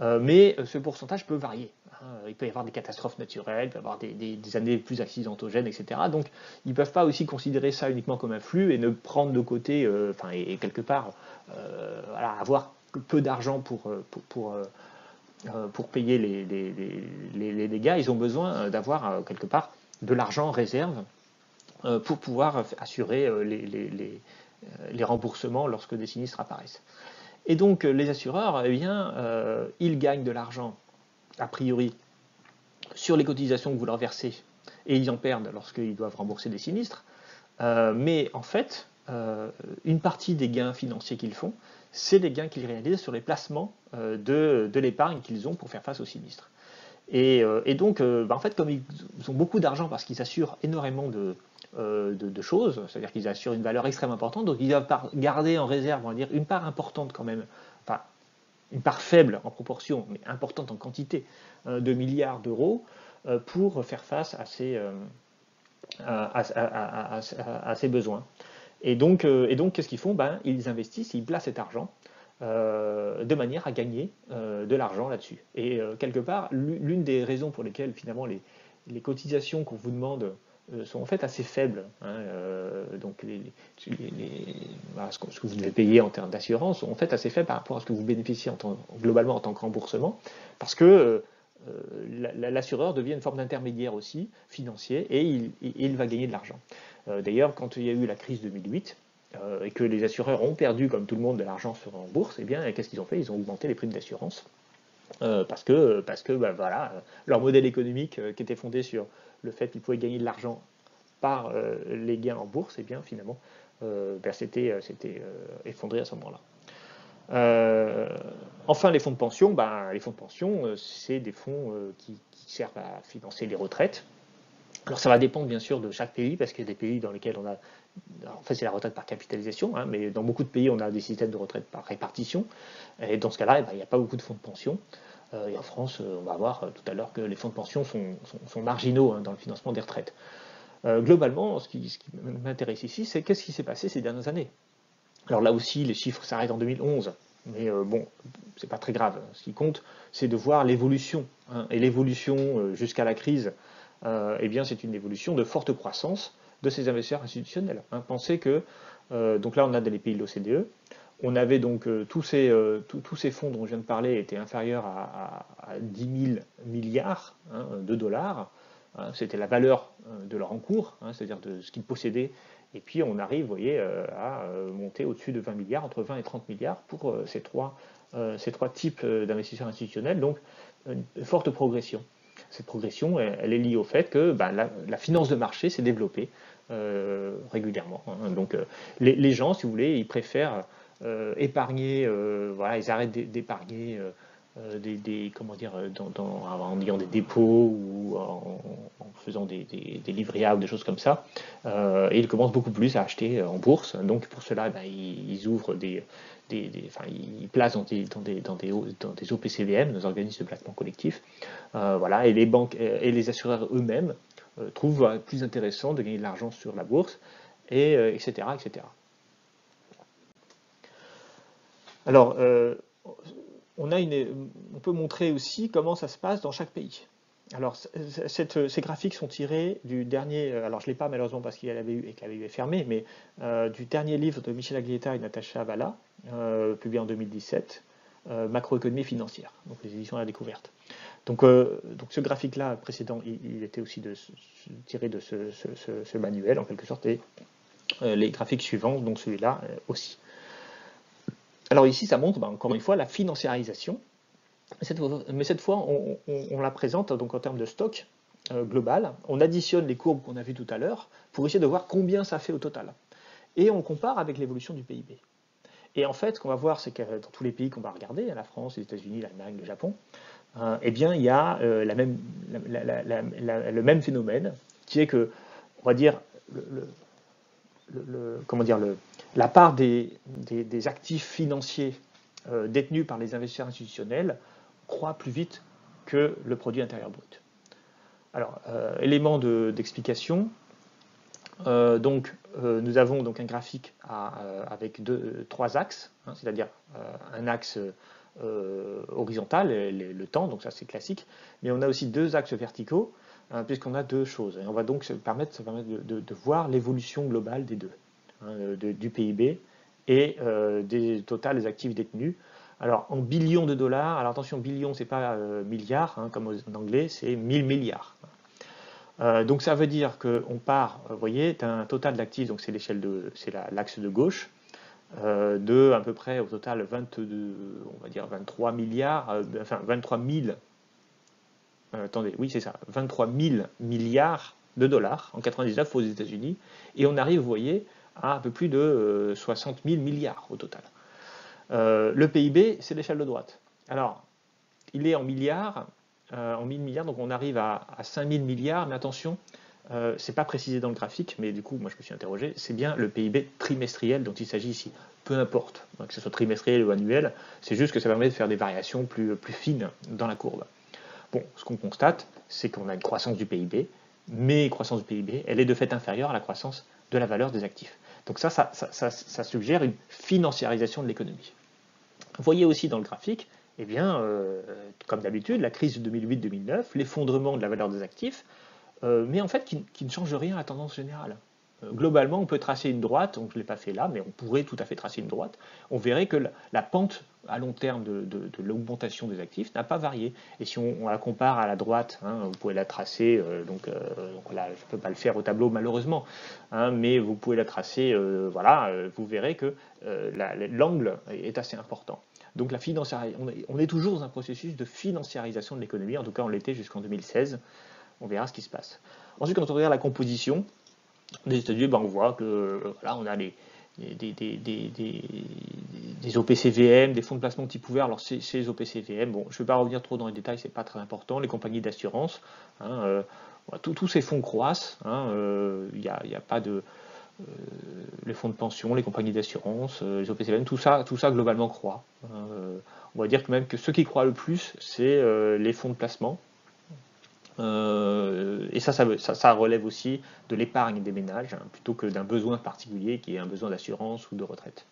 S1: Mais ce pourcentage peut varier. Hein, il peut y avoir des catastrophes naturelles, il peut y avoir des, années plus accidentogènes, etc. Donc ils ne peuvent pas aussi considérer ça uniquement comme un flux et ne prendre de côté, euh, enfin, et, quelque part, euh, avoir peu d'argent pour, euh, pour, pour, payer les, les, dégâts. Ils ont besoin d'avoir quelque part de l'argent en réserve pour pouvoir assurer les, les, remboursements lorsque des sinistres apparaissent. Et donc les assureurs, eh bien, ils gagnent de l'argent a priori, sur les cotisations que vous leur versez, et ils en perdent lorsqu'ils doivent rembourser des sinistres. Euh, mais en fait, euh, une partie des gains financiers qu'ils font, c'est des gains qu'ils réalisent sur les placements euh, de, l'épargne qu'ils ont pour faire face aux sinistres. Et, donc, bah, en fait, comme ils ont beaucoup d'argent parce qu'ils assurent énormément de, de choses, c'est-à-dire qu'ils assurent une valeur extrêmement importante, donc ils doivent garder en réserve, on va dire, une part importante quand même, enfin, une part faible en proportion, mais importante en quantité, euh, de milliards d'euros euh, pour faire face à ces, euh, à, ces besoins. Et donc, et donc qu'est-ce qu'ils font? Ben, Ils investissent, ils placent cet argent de manière à gagner de l'argent là-dessus. Et quelque part, l'une des raisons pour lesquelles finalement les, cotisations qu'on vous demande euh, sont en fait assez faibles. Hein, euh, donc ce, que, vous devez payer en termes d'assurance sont en fait assez faibles par rapport à ce que vous bénéficiez en globalement en tant que remboursement, parce que euh, l'assureur devient une forme d'intermédiaire aussi financier et il, va gagner de l'argent. D'ailleurs, quand il y a eu la crise 2008, et que les assureurs ont perdu, comme tout le monde, de l'argent sur en bourse, eh bien, qu'est-ce qu'ils ont fait? Ils ont augmenté les primes d'assurance. parce que, parce que bah, voilà, leur modèle économique qui était fondé sur le fait qu'ils pouvaient gagner de l'argent par euh, les gains en bourse, et eh bien finalement, euh, ben, c'était euh, effondré à ce moment-là. enfin, les fonds de pension, ben, les fonds de pension, c'est des fonds qui, servent à financer les retraites. Alors ça va dépendre bien sûr de chaque pays, parce qu'il y a des pays dans lesquels on a, en fait c'est la retraite par capitalisation, hein, mais dans beaucoup de pays on a des systèmes de retraite par répartition, et dans ce cas-là, eh ben, il n'y a pas beaucoup de fonds de pension. Euh, et en France, euh, on va voir euh, tout à l'heure que les fonds de pension sont, marginaux hein, dans le financement des retraites. globalement, ce qui, m'intéresse ici, c'est qu'est-ce qui s'est passé ces dernières années? Alors là aussi, les chiffres s'arrêtent en 2011, mais bon, c'est pas très grave. Ce qui compte, c'est de voir l'évolution. Hein. et l'évolution jusqu'à la crise, eh bien, c'est une évolution de forte croissance de ces investisseurs institutionnels. Hein. Pensez que, donc là, on a les pays de l'OCDE, on avait donc euh, tous, ces, euh, tous, ces fonds dont je viens de parler étaient inférieurs à, 10 000 milliards hein, de dollars. Hein, c'était la valeur euh, de leur encours, c'est-à-dire de ce qu'ils possédaient. Et puis on arrive, vous voyez, à monter au-dessus de 20 milliards, entre 20 et 30 milliards pour ces, trois, types d'investisseurs institutionnels. Donc une forte progression. Cette progression, elle, est liée au fait que ben, la, finance de marché s'est développée régulièrement. Donc les, les, gens, si vous voulez, ils préfèrent euh, épargner, euh, voilà, ils arrêtent d'épargner euh, des, comment dire, en ayant des dépôts ou en, faisant des, des, livrets A ou des choses comme ça. et ils commencent beaucoup plus à acheter en bourse. Donc pour cela, ben, ils, ouvrent des, enfin, ils placent des, des, dans des, dans des OPCVM, nos organismes de placement collectif. voilà, et les banques et les assureurs eux-mêmes trouvent plus intéressant de gagner de l'argent sur la bourse, et, etc., etc. Alors, euh, on, peut montrer aussi comment ça se passe dans chaque pays. Alors, ces graphiques sont tirés du dernier, euh, alors je ne l'ai pas malheureusement parce qu'il avait eu et qu'il avait eu fermé, mais euh, du dernier livre de Michel Aglietta et Natacha Valla, publié en 2017, Macroéconomie financière, donc les éditions à la découverte. Donc, ce graphique-là précédent, il, était aussi tiré de ce, manuel en quelque sorte, et les graphiques suivants, donc celui-là aussi. Alors ici, ça montre, bah, encore une fois, la financiarisation. Mais cette fois, on, la présente donc en termes de stock euh, global. On additionne les courbes qu'on a vues tout à l'heure pour essayer de voir combien ça fait au total. Et on compare avec l'évolution du PIB. Et en fait, ce qu'on va voir, c'est que dans tous les pays qu'on va regarder, la France, les États-Unis, l'Allemagne, le Japon, euh, eh bien, il y a euh, le même phénomène, qui est que, on va dire, le, comment dire, la part des, actifs financiers euh, détenus par les investisseurs institutionnels croît plus vite que le produit intérieur brut. Alors, euh, élément d'explication. Euh, donc, nous avons donc un graphique avec deux, trois axes, hein, c'est-à-dire un axe horizontal, le, temps, donc ça c'est classique, mais on a aussi deux axes verticaux, hein, puisqu'on a deux choses. Et on va donc se permettre, de voir l'évolution globale des deux. Hein, du PIB et euh, des totales des actifs détenus. Alors en billions de dollars, alors attention, billions c'est pas euh, milliards, hein, comme en anglais, c'est 1000 milliards. Euh, donc ça veut dire qu'on part, vous voyez, d'un total d'actifs, donc c'est l'échelle de, c'est l'axe de gauche, de à peu près au total 22, on va dire 23 milliards, enfin 23 000, attendez, oui c'est ça, 23 000 milliards de dollars en 99 aux États-Unis, et on arrive, vous voyez, à un peu plus de 60 euh, 000 milliards au total. Euh, le PIB, c'est l'échelle de droite. Alors, il est en milliards, euh, en 1000 milliards, donc on arrive à, à 5000 milliards, mais attention, euh, c'est pas précisé dans le graphique, mais du coup, moi je me suis interrogé, c'est bien le PIB trimestriel dont il s'agit ici. Peu importe, que ce soit trimestriel ou annuel, c'est juste que ça permet de faire des variations plus, plus fines dans la courbe. Bon, ce qu'on constate, c'est qu'on a une croissance du PIB, mais croissance du PIB, elle est de fait inférieure à la croissance de la valeur des actifs. Donc ça, ça, suggère une financiarisation de l'économie. Vous voyez aussi dans le graphique, eh bien, euh, comme d'habitude, la crise de 2008-2009, l'effondrement de la valeur des actifs, euh, mais en fait qui, ne change rien à la tendance générale globalement, on peut tracer une droite, donc je ne l'ai pas fait là, mais on pourrait tout à fait tracer une droite. On verrait que la, pente à long terme de, l'augmentation des actifs n'a pas varié. Et si on, la compare à la droite, hein, vous pouvez la tracer, euh, donc, euh, là, je ne peux pas le faire au tableau malheureusement, hein, mais vous pouvez la tracer, euh, voilà, vous verrez que l'angle est assez important. Donc la on on est toujours dans un processus de financiarisation de l'économie, en tout cas on l'était jusqu'en 2016. On verra ce qui se passe. Ensuite, quand on regarde la composition, des États-Unis, ben, on voit que voilà, on a des, OPCVM, des fonds de placement type ouvert. Alors ces, OPCVM, bon, je ne vais pas revenir trop dans les détails, c'est pas très important. Les compagnies d'assurance, hein, euh, tous ces fonds croissent. Il hein, n'y euh, a, a, pas de euh, les fonds de pension, les compagnies d'assurance, les OPCVM, tout ça, tout ça globalement croît. Hein, on va dire que même que ce qui croit le plus, c'est les fonds de placement. Et ça ça, relève aussi de l'épargne des ménages, hein, plutôt que d'un besoin particulier qui est un besoin d'assurance ou de retraite.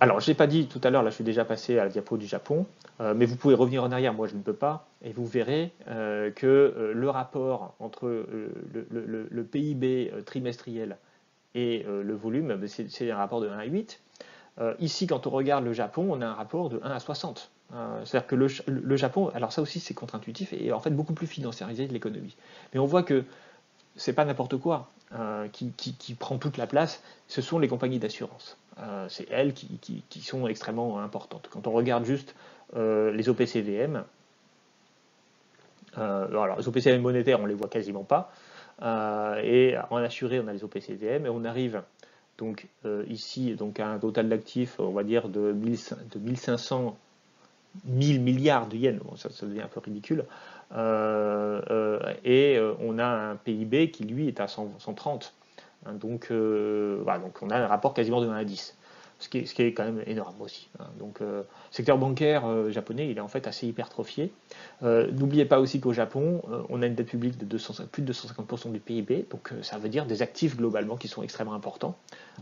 S1: Alors, je n'ai pas dit tout à l'heure, là je suis déjà passé à la diapo du Japon, euh, mais vous pouvez revenir en arrière, moi je ne peux pas, et vous verrez euh, que euh, le rapport entre le, PIB trimestriel et le volume, ben, c'est un rapport de 1 à 8. ici, quand on regarde le Japon, on a un rapport de 1 à 60. C'est-à-dire que le, Japon, alors ça aussi c'est contre-intuitif, et en fait beaucoup plus financiarisé de l'économie. Mais on voit que c'est pas n'importe quoi qui, qui prend toute la place, ce sont les compagnies d'assurance. Euh, c'est elles qui, sont extrêmement importantes. Quand on regarde juste euh, les OPCVM, euh, alors les OPCVM monétaires, on les voit quasiment pas, et en assuré, on a les OPCVM, et on arrive donc ici donc à un total d'actifs, on va dire de, 1500 1000 milliards de yens, ça, devient un peu ridicule, et on a un PIB qui lui est à 130. Hein, donc, euh, voilà, donc on a un rapport quasiment de 1 à 10. Ce qui, est, quand même énorme aussi. Hein. Donc, euh, secteur bancaire euh, japonais, il est en fait assez hypertrophié. N'oubliez pas aussi qu'au Japon, on a une dette publique de plus de 250% du PIB, donc ça veut dire des actifs globalement qui sont extrêmement importants,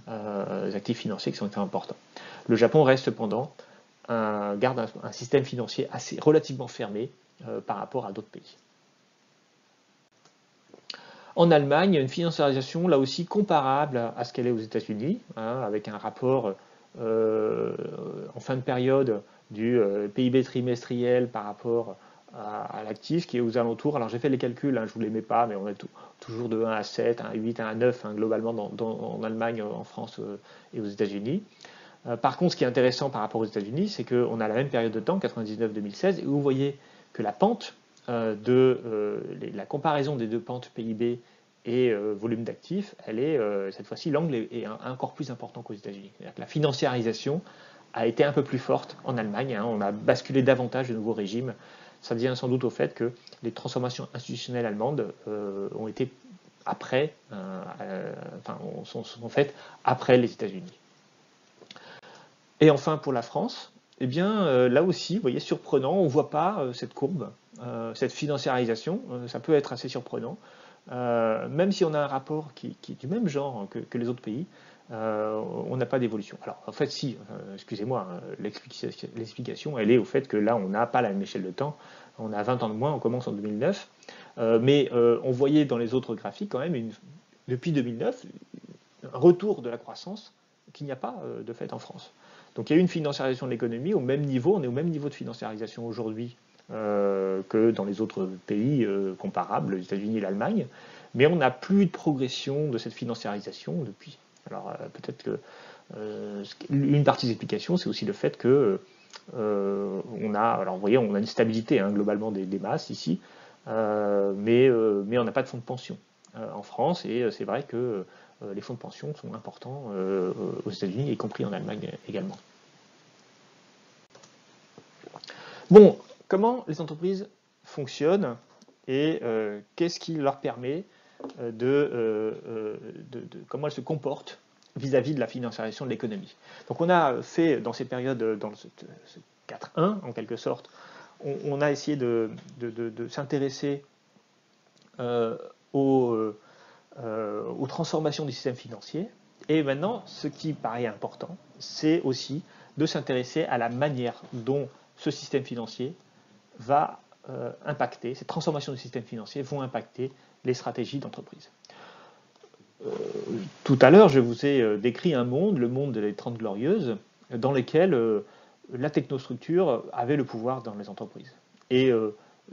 S1: des actifs financiers qui sont extrêmement importants. Le Japon reste cependant garde un, système financier assez relativement fermé par rapport à d'autres pays. En Allemagne, il y a une financiarisation là aussi comparable à ce qu'elle est aux États-Unis, hein, avec un rapport euh, en fin de période du euh, PIB trimestriel par rapport à, l'actif qui est aux alentours. Alors j'ai fait les calculs, hein, je ne vous les mets pas, mais on est toujours de 1 à 7, 1 à 8, 1 à 9 hein, globalement en Allemagne, en France euh, et aux États-Unis. Par contre, ce qui est intéressant par rapport aux États-Unis, c'est qu'on a la même période de temps, 99-2016, et vous voyez que la pente euh, de euh, la comparaison des deux pentes PIB et euh, volume d'actifs, elle est cette fois-ci l'angle est, encore plus important qu'aux États-Unis. La financiarisation a été un peu plus forte en Allemagne. Hein. on a basculé davantage de nouveaux régimes. Ça vient sans doute au fait que les transformations institutionnelles allemandes ont été après, enfin, sont, faites après les États-Unis. Et enfin pour la France, eh bien là aussi, vous voyez, surprenant, on ne voit pas cette courbe euh, cette financiarisation, euh, ça peut être assez surprenant. Euh, même si on a un rapport qui, est du même genre que, les autres pays, on n'a pas d'évolution. Alors en fait si, excusez-moi, hein, l'explication elle est au fait que là on n'a pas la même échelle de temps, on a 20 ans de moins, on commence en 2009, mais on voyait dans les autres graphiques quand même, depuis 2009, un retour de la croissance qu'il n'y a pas de fait en France. Donc il y a eu une financiarisation de l'économie au même niveau, on est au même niveau de financiarisation aujourd'hui euh, que dans les autres pays euh, comparables, les États-Unis et l'Allemagne, mais on n'a plus de progression de cette financiarisation depuis. Alors euh, peut-être que une partie des explications, c'est aussi le fait que on a, alors vous voyez, on a une stabilité hein, globalement des, masses ici, mais, mais on n'a pas de fonds de pension en France, et c'est vrai que les fonds de pension sont importants aux États-Unis, y compris en Allemagne également. Bon, comment les entreprises fonctionnent et euh, qu'est-ce qui leur permet euh, euh, de, comment elles se comportent vis-à-vis de la financiarisation de l'économie? Donc on a fait dans ces périodes, dans ce, 4.1 en quelque sorte, on, a essayé de, s'intéresser aux, aux transformations du système financier. Et maintenant, ce qui paraît important, c'est aussi de s'intéresser à la manière dont ce système financier va euh, impacter, ces transformations du système financier vont impacter les stratégies d'entreprise. Euh, tout à l'heure, je vous ai euh, décrit un monde, le monde des Trente Glorieuses, dans lequel la technostructure avait le pouvoir dans les entreprises. Et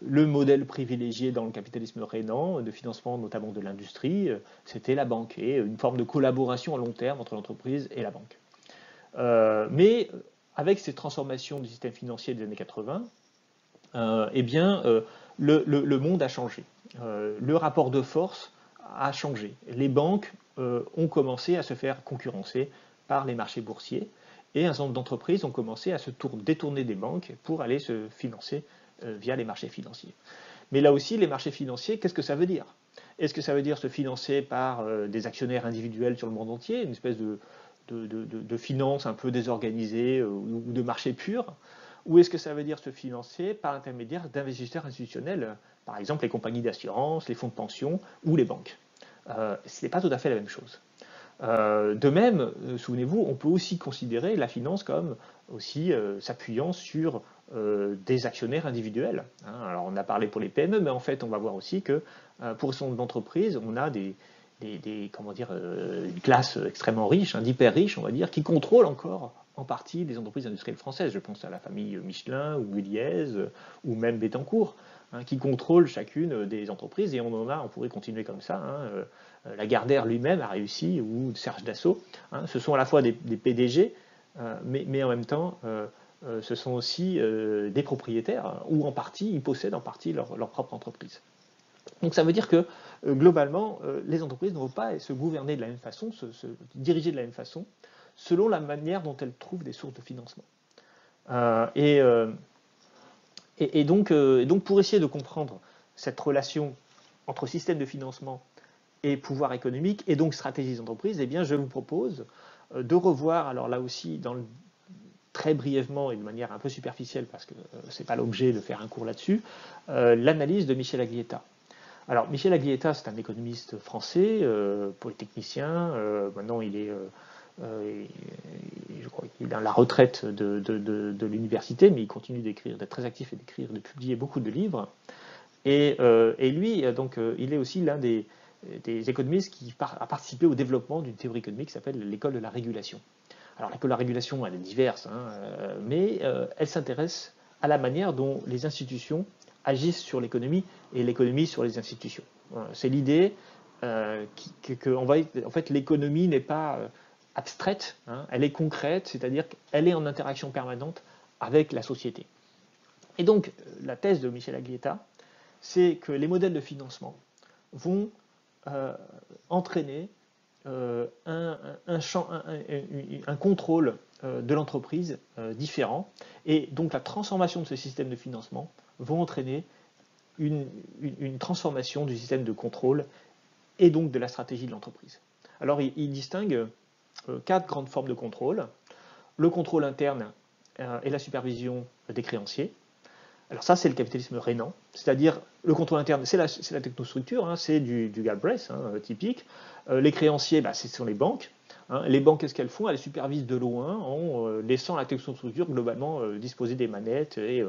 S1: le modèle privilégié dans le capitalisme rénant, de financement notamment de l'industrie, c'était la banque, et une forme de collaboration à long terme entre l'entreprise et la banque. mais avec ces transformations du système financier des années 80, euh, eh bien, euh, le, monde a changé. Euh, le rapport de force a changé. Les banques ont commencé à se faire concurrencer par les marchés boursiers et un certain nombre d'entreprises ont commencé à se détourner des banques pour aller se financer via les marchés financiers. Mais là aussi, les marchés financiers, qu'est-ce que ça veut dire? Est-ce que ça veut dire se financer par des actionnaires individuels sur le monde entier, une espèce de, finance un peu désorganisée ou de marché pur? Ou est-ce que ça veut dire se financer par l'intermédiaire d'investisseurs institutionnels, par exemple les compagnies d'assurance, les fonds de pension ou les banques? Ce n'est pas tout à fait la même chose. de même, souvenez-vous, on peut aussi considérer la finance comme aussi s'appuyant sur des actionnaires individuels. Hein. Alors on a parlé pour les PME, mais en fait on va voir aussi que pour son entreprise, on a des, des, comment dire, euh, une classe extrêmement riche, hein, d'hyper riche, on va dire, qui contrôle encore en partie les entreprises industrielles françaises. Je pense à la famille Michelin ou Guliez ou même Bettencourt, hein, qui contrôlent chacune des entreprises. Et on en a, on pourrait continuer comme ça. Euh, Lagardère lui-même a réussi, ou Serge Dassault. ce sont à la fois des, PDG, euh, mais, en même temps, ce sont aussi des propriétaires, ou en partie, ils possèdent en partie leur, propre entreprise. Donc ça veut dire que euh, globalement, euh, les entreprises ne vont pas se gouverner de la même façon, se, diriger de la même façon, selon la manière dont elles trouvent des sources de financement. Euh, et, donc, pour essayer de comprendre cette relation entre système de financement et pouvoir économique, et donc stratégie d'entreprise, eh bien, je vous propose de revoir, alors là aussi, dans très brièvement et de manière un peu superficielle, parce que ce n'est pas l'objet de faire un cours là-dessus, l'analyse de Michel Aglietta. Alors, Michel Aglietta, c'est un économiste français, euh, polytechnicien. Euh, maintenant, il est, euh, je crois est dans la retraite de, l'université, mais il continue d'écrire, d'être très actif et d'écrire, de publier beaucoup de livres. Et, lui, donc, il est aussi l'un des, économistes qui a participé au développement d'une théorie économique qui s'appelle l'école de la régulation. Alors, la régulation, elle est diverse, hein, mais elle s'intéresse à la manière dont les institutions agissent sur l'économie et l'économie sur les institutions. C'est l'idée euh, que, va, en fait, l'économie n'est pas euh, abstraite, hein, elle est concrète, c'est-à-dire qu'elle est en interaction permanente avec la société. Et donc, la thèse de Michel Aglietta, c'est que les modèles de financement vont euh, entraîner un, champ, un, contrôle de l'entreprise différent, et donc la transformation de ce système de financement vont entraîner une, transformation du système de contrôle et donc de la stratégie de l'entreprise. Alors il, distingue euh, quatre grandes formes de contrôle. Le contrôle interne euh, et la supervision des créanciers. Alors ça, c'est le capitalisme rénant, c'est-à-dire le contrôle interne, c'est la, technostructure, hein, c'est du, Galbraith hein, typique. Euh, les créanciers, bah, ce sont les banques. Hein. Les banques, qu'est-ce qu'elles font? Elles supervisent de loin en laissant la technostructure globalement disposer des manettes et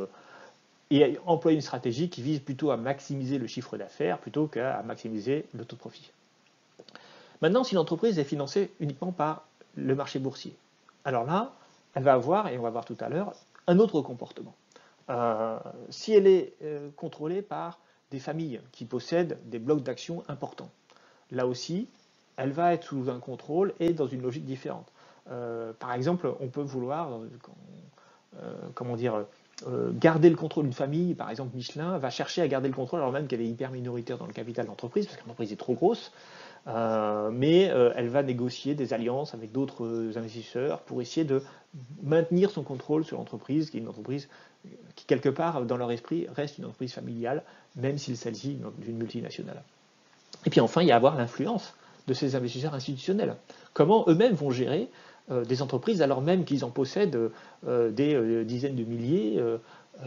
S1: et employer une stratégie qui vise plutôt à maximiser le chiffre d'affaires plutôt qu'à maximiser le taux de profit. Maintenant, si l'entreprise est financée uniquement par le marché boursier, alors là, elle va avoir, et on va voir tout à l'heure, un autre comportement. Euh, si elle est euh, contrôlée par des familles qui possèdent des blocs d'action importants, là aussi, elle va être sous un contrôle et dans une logique différente. Euh, par exemple, on peut vouloir, comment dire, garder le contrôle. D'une famille, par exemple Michelin, va chercher à garder le contrôle alors même qu'elle est hyper minoritaire dans le capital de l'entreprise, parce que l'entreprise est trop grosse, euh, mais euh, elle va négocier des alliances avec d'autres investisseurs pour essayer de maintenir son contrôle sur l'entreprise, qui est une entreprise qui, quelque part, dans leur esprit, reste une entreprise familiale, même s'il s'agit d'une multinationale. Et puis enfin, il y a avoir l'influence de ces investisseurs institutionnels. Comment eux-mêmes vont gérer euh, des entreprises alors même qu'ils en possèdent euh, des euh, dizaines de milliers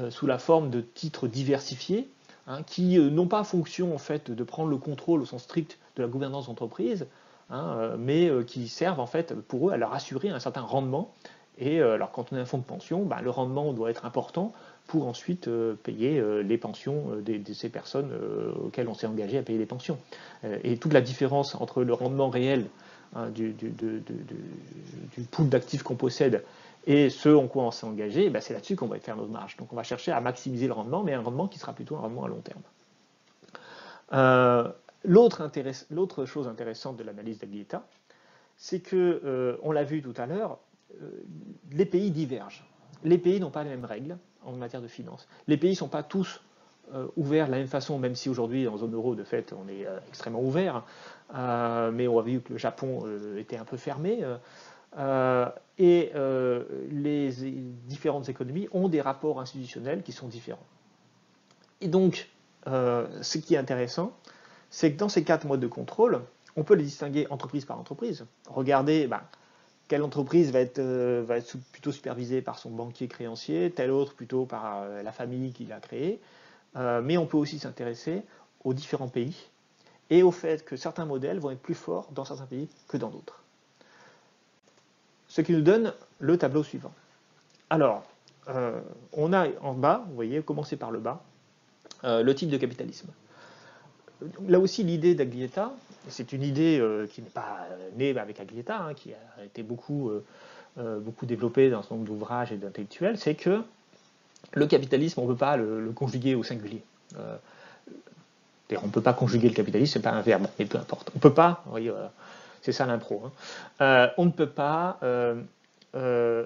S1: sous la forme de titres diversifiés hein, qui n'ont pas fonction en fait de prendre le contrôle au sens strict de la gouvernance d'entreprise, hein, mais qui servent en fait pour eux à leur assurer un certain rendement. Et alors quand on a un fonds de pension, bah, le rendement doit être important pour ensuite payer les pensions de, ces personnes auxquelles on s'est engagé à payer les pensions. et toute la différence entre le rendement réel Hein, du, pool d'actifs qu'on possède et ce en quoi on s'est engagé, ben c'est là-dessus qu'on va faire notre marge. Donc on va chercher à maximiser le rendement, mais un rendement qui sera plutôt un rendement à long terme. Euh, l'autre chose intéressante de l'analyse d'Aglietta, c'est que, euh, on l'a vu tout à l'heure, euh, les pays divergent. Les pays n'ont pas les mêmes règles en matière de finances. Les pays ne sont pas tous ouverts de la même façon, même si aujourd'hui, en zone euro, de fait, on est extrêmement ouvert. Euh, mais on a vu que le Japon euh, était un peu fermé. Euh, et les différentes économies ont des rapports institutionnels qui sont différents. Et donc, ce qui est intéressant, c'est que dans ces quatre modes de contrôle, on peut les distinguer entreprise par entreprise. Regardez, ben, quelle entreprise va être, être plutôt supervisée par son banquier créancier, telle autre plutôt par la famille qui l'a créée. mais on peut aussi s'intéresser aux différents pays et au fait que certains modèles vont être plus forts dans certains pays que dans d'autres. Ce qui nous donne le tableau suivant. Alors, euh, on a en bas, vous voyez, commencer par le bas, euh, le type de capitalisme. Là aussi, l'idée d'Aglietta, c'est une idée euh, qui n'est pas née avec Aglietta, hein, qui a été beaucoup, beaucoup développée dans certain nombre d'ouvrages et d'intellectuels, c'est que le capitalisme, on ne peut pas le, conjuguer au singulier. on ne peut pas conjuguer le capitalisme, ce n'est pas un verbe, mais peu importe. On ne peut pas, voyez, c'est ça l'impro, hein. on ne peut pas euh,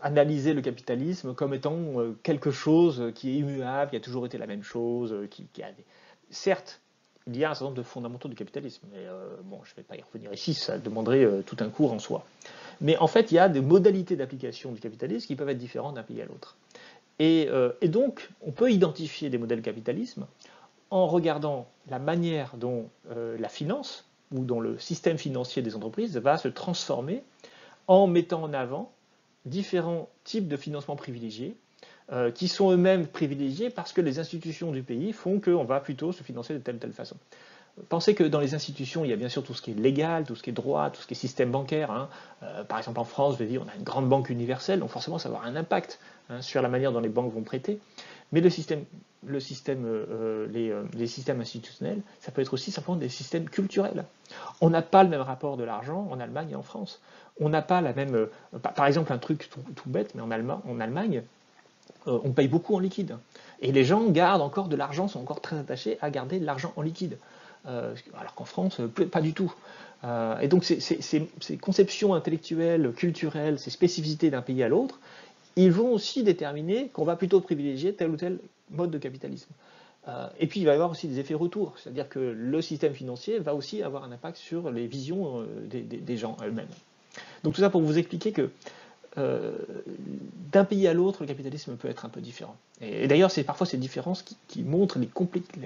S1: analyser le capitalisme comme étant euh, quelque chose qui est immuable, qui a toujours été la même chose, euh, qui, a Certes, il y a un certain nombre de fondamentaux du capitalisme, mais bon, je ne vais pas y revenir ici, ça demanderait tout un cours en soi. Mais en fait, il y a des modalités d'application du capitalisme qui peuvent être différentes d'un pays à l'autre. Et, et, donc, on peut identifier des modèles capitalisme en regardant la manière dont la finance ou dont le système financier des entreprises va se transformer en mettant en avant différents types de financement privilégiés, euh, qui sont eux-mêmes privilégiés parce que les institutions du pays font qu'on va plutôt se financer de telle ou telle façon. Pensez que dans les institutions, il y a bien sûr tout ce qui est légal, tout ce qui est droit, tout ce qui est système bancaire. Hein. Euh, par exemple, en France, je dire, on a une grande banque universelle, donc forcément, ça va avoir un impact hein, sur la manière dont les banques vont prêter. Mais le système, le système, euh, les, systèmes institutionnels, ça peut être aussi simplement des systèmes culturels. On n'a pas le même rapport de l'argent en Allemagne et en France on n'a pas la même. Par exemple, un truc tout, bête, mais en Allemagne, euh, on paye beaucoup en liquide. Et les gens gardent encore de l'argent, sont encore très attachés à garder de l'argent en liquide. Euh, alors qu'en France, pas du tout. et donc, ces, conceptions intellectuelles, culturelles, ces spécificités d'un pays à l'autre, ils vont aussi déterminer qu'on va plutôt privilégier tel ou tel mode de capitalisme. et puis il va y avoir aussi des effets retours, c'est-à-dire que le système financier va aussi avoir un impact sur les visions des gens eux-mêmes. Donc tout ça pour vous expliquer que euh, d'un pays à l'autre, le capitalisme peut être un peu différent. Et, d'ailleurs, c'est parfois ces différences qui, montrent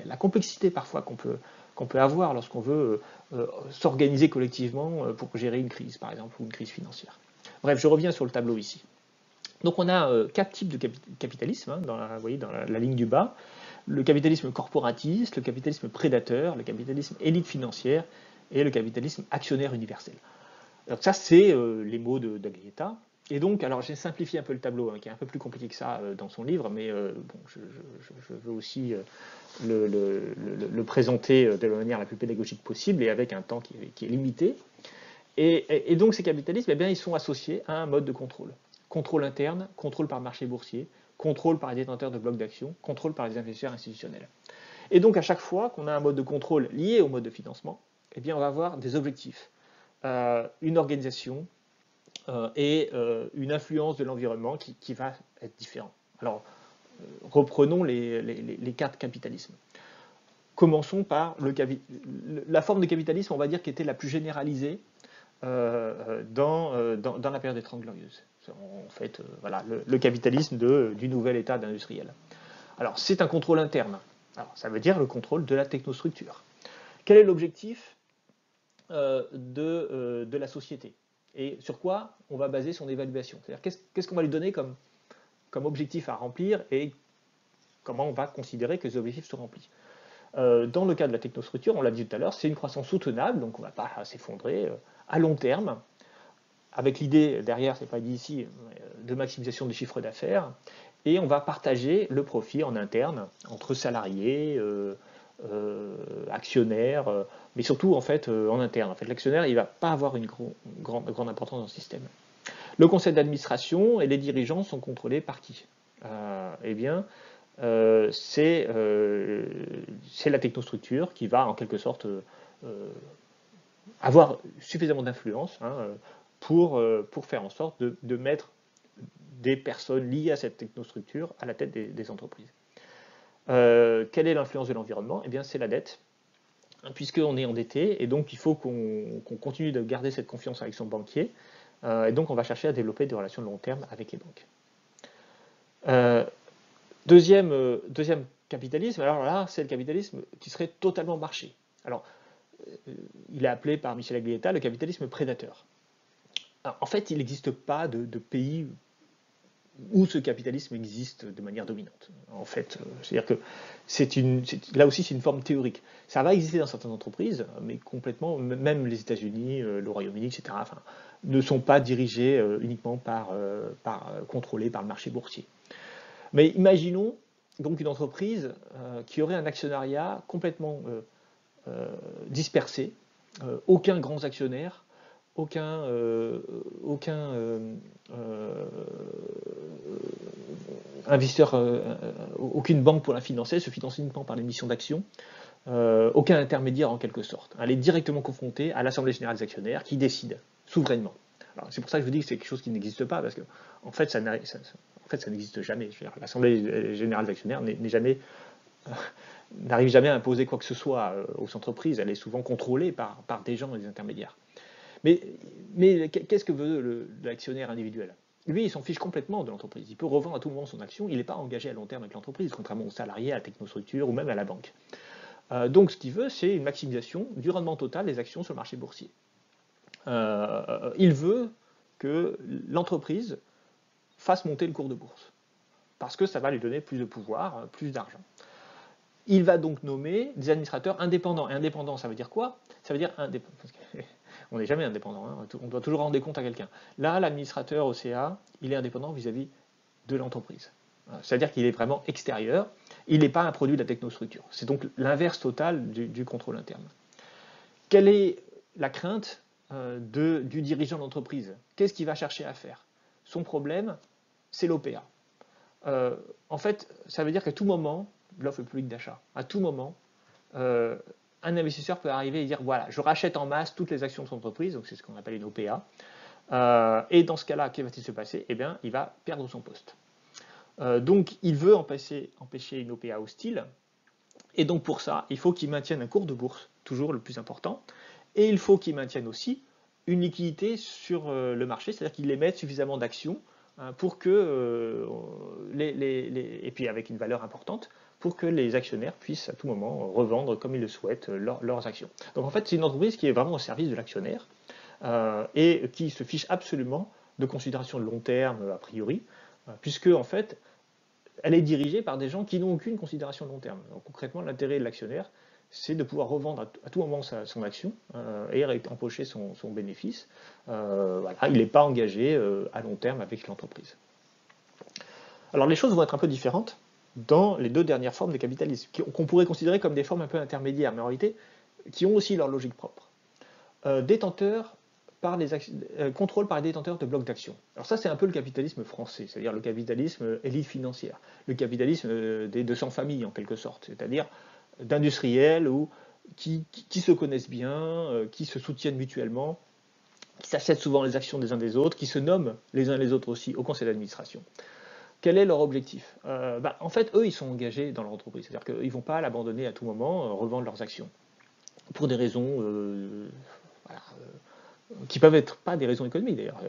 S1: la complexité parfois qu'on peut, avoir lorsqu'on veut euh, euh, s'organiser collectivement pour gérer une crise, par exemple, ou une crise financière. Bref, je reviens sur le tableau ici. Donc on a quatre types de capitalisme, hein, dans, la, ligne du bas. Le capitalisme corporatiste, le capitalisme prédateur, le capitalisme élite financière et le capitalisme actionnaire universel. Alors ça, c'est les mots d'Aglietta. Et donc, alors j'ai simplifié un peu le tableau, hein, qui est un peu plus compliqué que ça euh, dans son livre, mais euh, bon, je, veux aussi le, présenter de la manière la plus pédagogique possible et avec un temps qui est, limité. Et, donc ces capitalismes, eh bien, ils sont associés à un mode de contrôle. Contrôle interne, contrôle par marché boursier, contrôle par les détenteurs de blocs d'actions, contrôle par les investisseurs institutionnels. Et donc à chaque fois qu'on a un mode de contrôle lié au mode de financement, eh bien, on va avoir des objectifs euh, une organisation euh, et euh, une influence de l'environnement qui, va être différent. Alors, reprenons les, les, quatre capitalismes. Commençons par la forme de capitalisme, on va dire, qui était la plus généralisée dans, la période des Trente Glorieuses. En fait, voilà, le, capitalisme du nouvel État industriel. Alors, c'est un contrôle interne. Alors, ça veut dire le contrôle de la technostructure. Quel est l'objectif euh, euh, de, la société? Et sur quoi on va baser son évaluation. C'est-à-dire qu'est-ce qu'on va lui donner comme, comme objectif à remplir et comment on va considérer que ces objectifs sont remplis. Euh, dans le cas de la technostructure, on l'a dit tout à l'heure, c'est une croissance soutenable, donc on ne va pas s'effondrer à long terme, avec l'idée derrière, c'est pas dit ici, de maximisation des chiffres d'affaires, et on va partager le profit en interne entre salariés, euh, actionnaire, euh, mais surtout en fait euh, en interne. En fait, l'actionnaire, il va pas avoir une grande, importance dans le système. Le conseil d'administration et les dirigeants sont contrôlés par qui? Eh bien, c'est la technostructure qui va en quelque sorte avoir suffisamment d'influence hein, pour faire en sorte de, mettre des personnes liées à cette technostructure à la tête des entreprises. Euh, quelle est l'influence de l'environnement? Eh bien, c'est la dette, puisqu'on est endetté, et donc il faut qu'on continue de garder cette confiance avec son banquier, euh, et donc on va chercher à développer des relations de long terme avec les banques. Euh, deuxième, deuxième capitalisme, alors là, c'est le capitalisme qui serait totalement marché. Alors, il est appelé par Michel Aglietta le capitalisme prédateur. en fait, il n'existe pas de, pays où ce capitalisme existe de manière dominante. En fait, euh, c'est-à-dire que là aussi c'est une forme théorique. Ça va exister dans certaines entreprises, mais complètement, même les États-Unis, euh, le Royaume-Uni, etc. Ne sont pas dirigés euh, uniquement par, par contrôlés par le marché boursier. Mais imaginons donc une entreprise qui aurait un actionnariat complètement dispersé, aucun grand actionnaire, aucun, euh, euh, euh, investisseur, aucune banque pour la financer, se finance uniquement par l'émission d'actions, aucun intermédiaire en quelque sorte. Elle est directement confrontée à l'Assemblée générale des actionnaires qui décide souverainement. C'est pour ça que je vous dis que c'est quelque chose qui n'existe pas, parce que en fait, ça, n'existe jamais. L'Assemblée générale des actionnaires <laughs> n'arrive jamais à imposer quoi que ce soit aux entreprises. Elle est souvent contrôlée par, par des gens des intermédiaires. Mais, qu'est-ce que veut l'actionnaire individuel? Lui, il s'en fiche complètement de l'entreprise. Il peut revendre à tout moment son action. Il n'est pas engagé à long terme avec l'entreprise, contrairement aux salariés, à la technostructure ou même à la banque. Euh, donc, ce qu'il veut, c'est une maximisation du rendement total des actions sur le marché boursier. Euh, il veut que l'entreprise fasse monter le cours de bourse, parce que ça va lui donner plus de pouvoir, plus d'argent. Il va donc nommer des administrateurs indépendants. Et indépendant, ça veut dire quoi? Ça veut dire indépendant on n'est jamais indépendant, hein. on doit toujours rendre des comptes à quelqu'un. Là, l'administrateur OCA, il est indépendant vis-à-vis de l'entreprise. C'est-à-dire qu'il est vraiment extérieur, il n'est pas un produit de la technostructure. C'est donc l'inverse total du, contrôle interne. Quelle est la crainte euh, du dirigeant d'entreprise? Qu'est-ce qu'il va chercher à faire? Son problème, c'est l'OPA. Euh, en fait, ça veut dire qu'à tout moment, l'offre publique d'achat, à tout moment, euh, un investisseur peut arriver et dire voilà, je rachète en masse toutes les actions de son entreprise, donc c'est ce qu'on appelle une OPA. Euh, et dans ce cas-là, qu'est-ce qui va se passer? Eh bien, il va perdre son poste. Euh, donc, il veut empêcher, une OPA hostile. Et donc, pour ça, il faut qu'il maintienne un cours de bourse, toujours le plus important. Et il faut qu'il maintienne aussi une liquidité sur euh, le marché, c'est-à-dire qu'il émette suffisamment d'actions pour que, les, et puis avec une valeur importante, pour que les actionnaires puissent à tout moment revendre comme ils le souhaitent leurs actions. Donc en fait, c'est une entreprise qui est vraiment au service de l'actionnaire euh, et qui se fiche absolument de considérations de long terme a priori, euh, puisque en fait, elle est dirigée par des gens qui n'ont aucune considération de long terme. Donc concrètement, l'intérêt de l'actionnaire, c'est de pouvoir revendre à, tout moment son action euh, et empocher son, bénéfice. il n'est pas engagé à long terme avec l'entreprise. Alors les choses vont être un peu différentes dans les deux dernières formes de capitalisme, qu'on pourrait considérer comme des formes un peu intermédiaires, mais en réalité, qui ont aussi leur logique propre. Euh, détenteurs par les euh, contrôle par les détenteurs de blocs d'actions. Alors ça, c'est un peu le capitalisme français, c'est-à-dire le capitalisme élite financière, le capitalisme euh, des 200 familles en quelque sorte, c'est-à-dire d'industriels qui, qui, se connaissent bien, qui se soutiennent mutuellement, qui s'achètent souvent les actions des uns des autres, qui se nomment les uns les autres aussi au conseil d'administration. Quel est leur objectif? Euh, bah, En fait, eux, ils sont engagés dans leur entreprise. C'est-à-dire qu'ils ne vont pas l'abandonner à tout moment, euh, revendre leurs actions. Pour des raisons euh, qui peuvent être pas des raisons économiques d'ailleurs.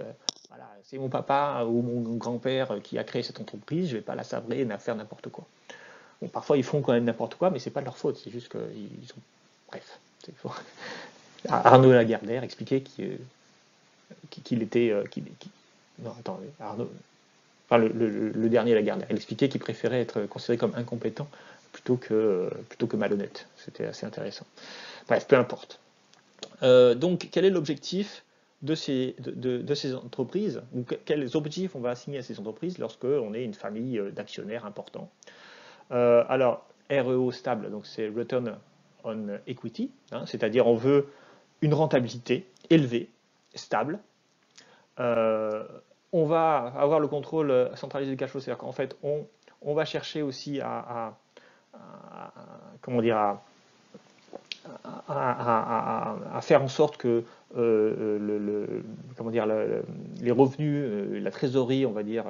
S1: c'est mon papa ou mon grand-père qui a créé cette entreprise, je ne vais pas la sabrer et faire n'importe quoi. parfois, ils font quand même n'importe quoi, mais ce n'est pas de leur faute. C'est juste qu'ils sont. Bref. Arnaud Lagardère expliquait qu'il était. Non, attends, Arnaud enfin le, dernier Lagardère, il expliquait qu'il préférait être considéré comme incompétent plutôt que, malhonnête. C'était assez intéressant. Bref, peu importe. Euh, donc, quel est l'objectif de ces, de, ces entreprises ou Quels objectifs on va assigner à ces entreprises lorsqu'on est une famille euh, d'actionnaires importants? Euh, Alors, REO stable, donc c'est Return on Equity, hein, c'est-à-dire on veut une rentabilité élevée, stable, on va avoir le contrôle euh, centralisé du cash flow, c'est-à-dire qu'en fait, on, va chercher aussi à, faire en sorte que euh, les revenus, euh, la trésorerie, on va dire,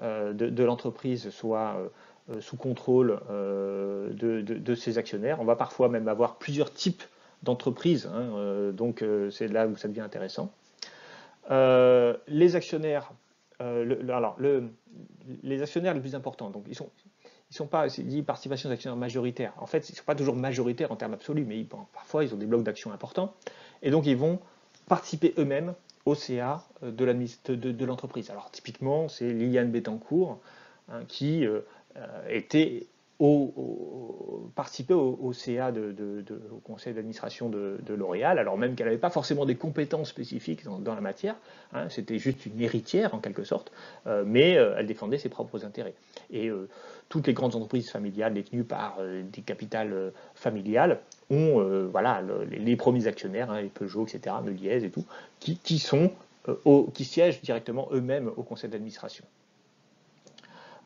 S1: de, l'entreprise soient sous contrôle de, ses actionnaires. On va parfois même avoir plusieurs types d'entreprises, hein, donc c'est là où ça devient intéressant. les actionnaires euh, alors, les actionnaires les plus importants, donc ils sont, ils sont pas, dit participation d'actionnaires majoritaires. En fait, ils ne sont pas toujours majoritaires en termes absolus, mais parfois ils ont des blocs d'action importants, et donc ils vont participer eux-mêmes au CA de l'entreprise. Alors typiquement, c'est Liliane Bettencourt hein, qui était au, participer au, CA, de, au conseil d'administration de, L'Oréal, alors même qu'elle n'avait pas forcément des compétences spécifiques dans, la matière, hein, c'était juste une héritière en quelque sorte, euh, mais euh, elle défendait ses propres intérêts. Et euh, toutes les grandes entreprises familiales détenues par des capitales familiales ont voilà, les, premiers actionnaires, hein, les Peugeot, etc., Meliez et tout, qui siègent directement eux-mêmes au conseil d'administration.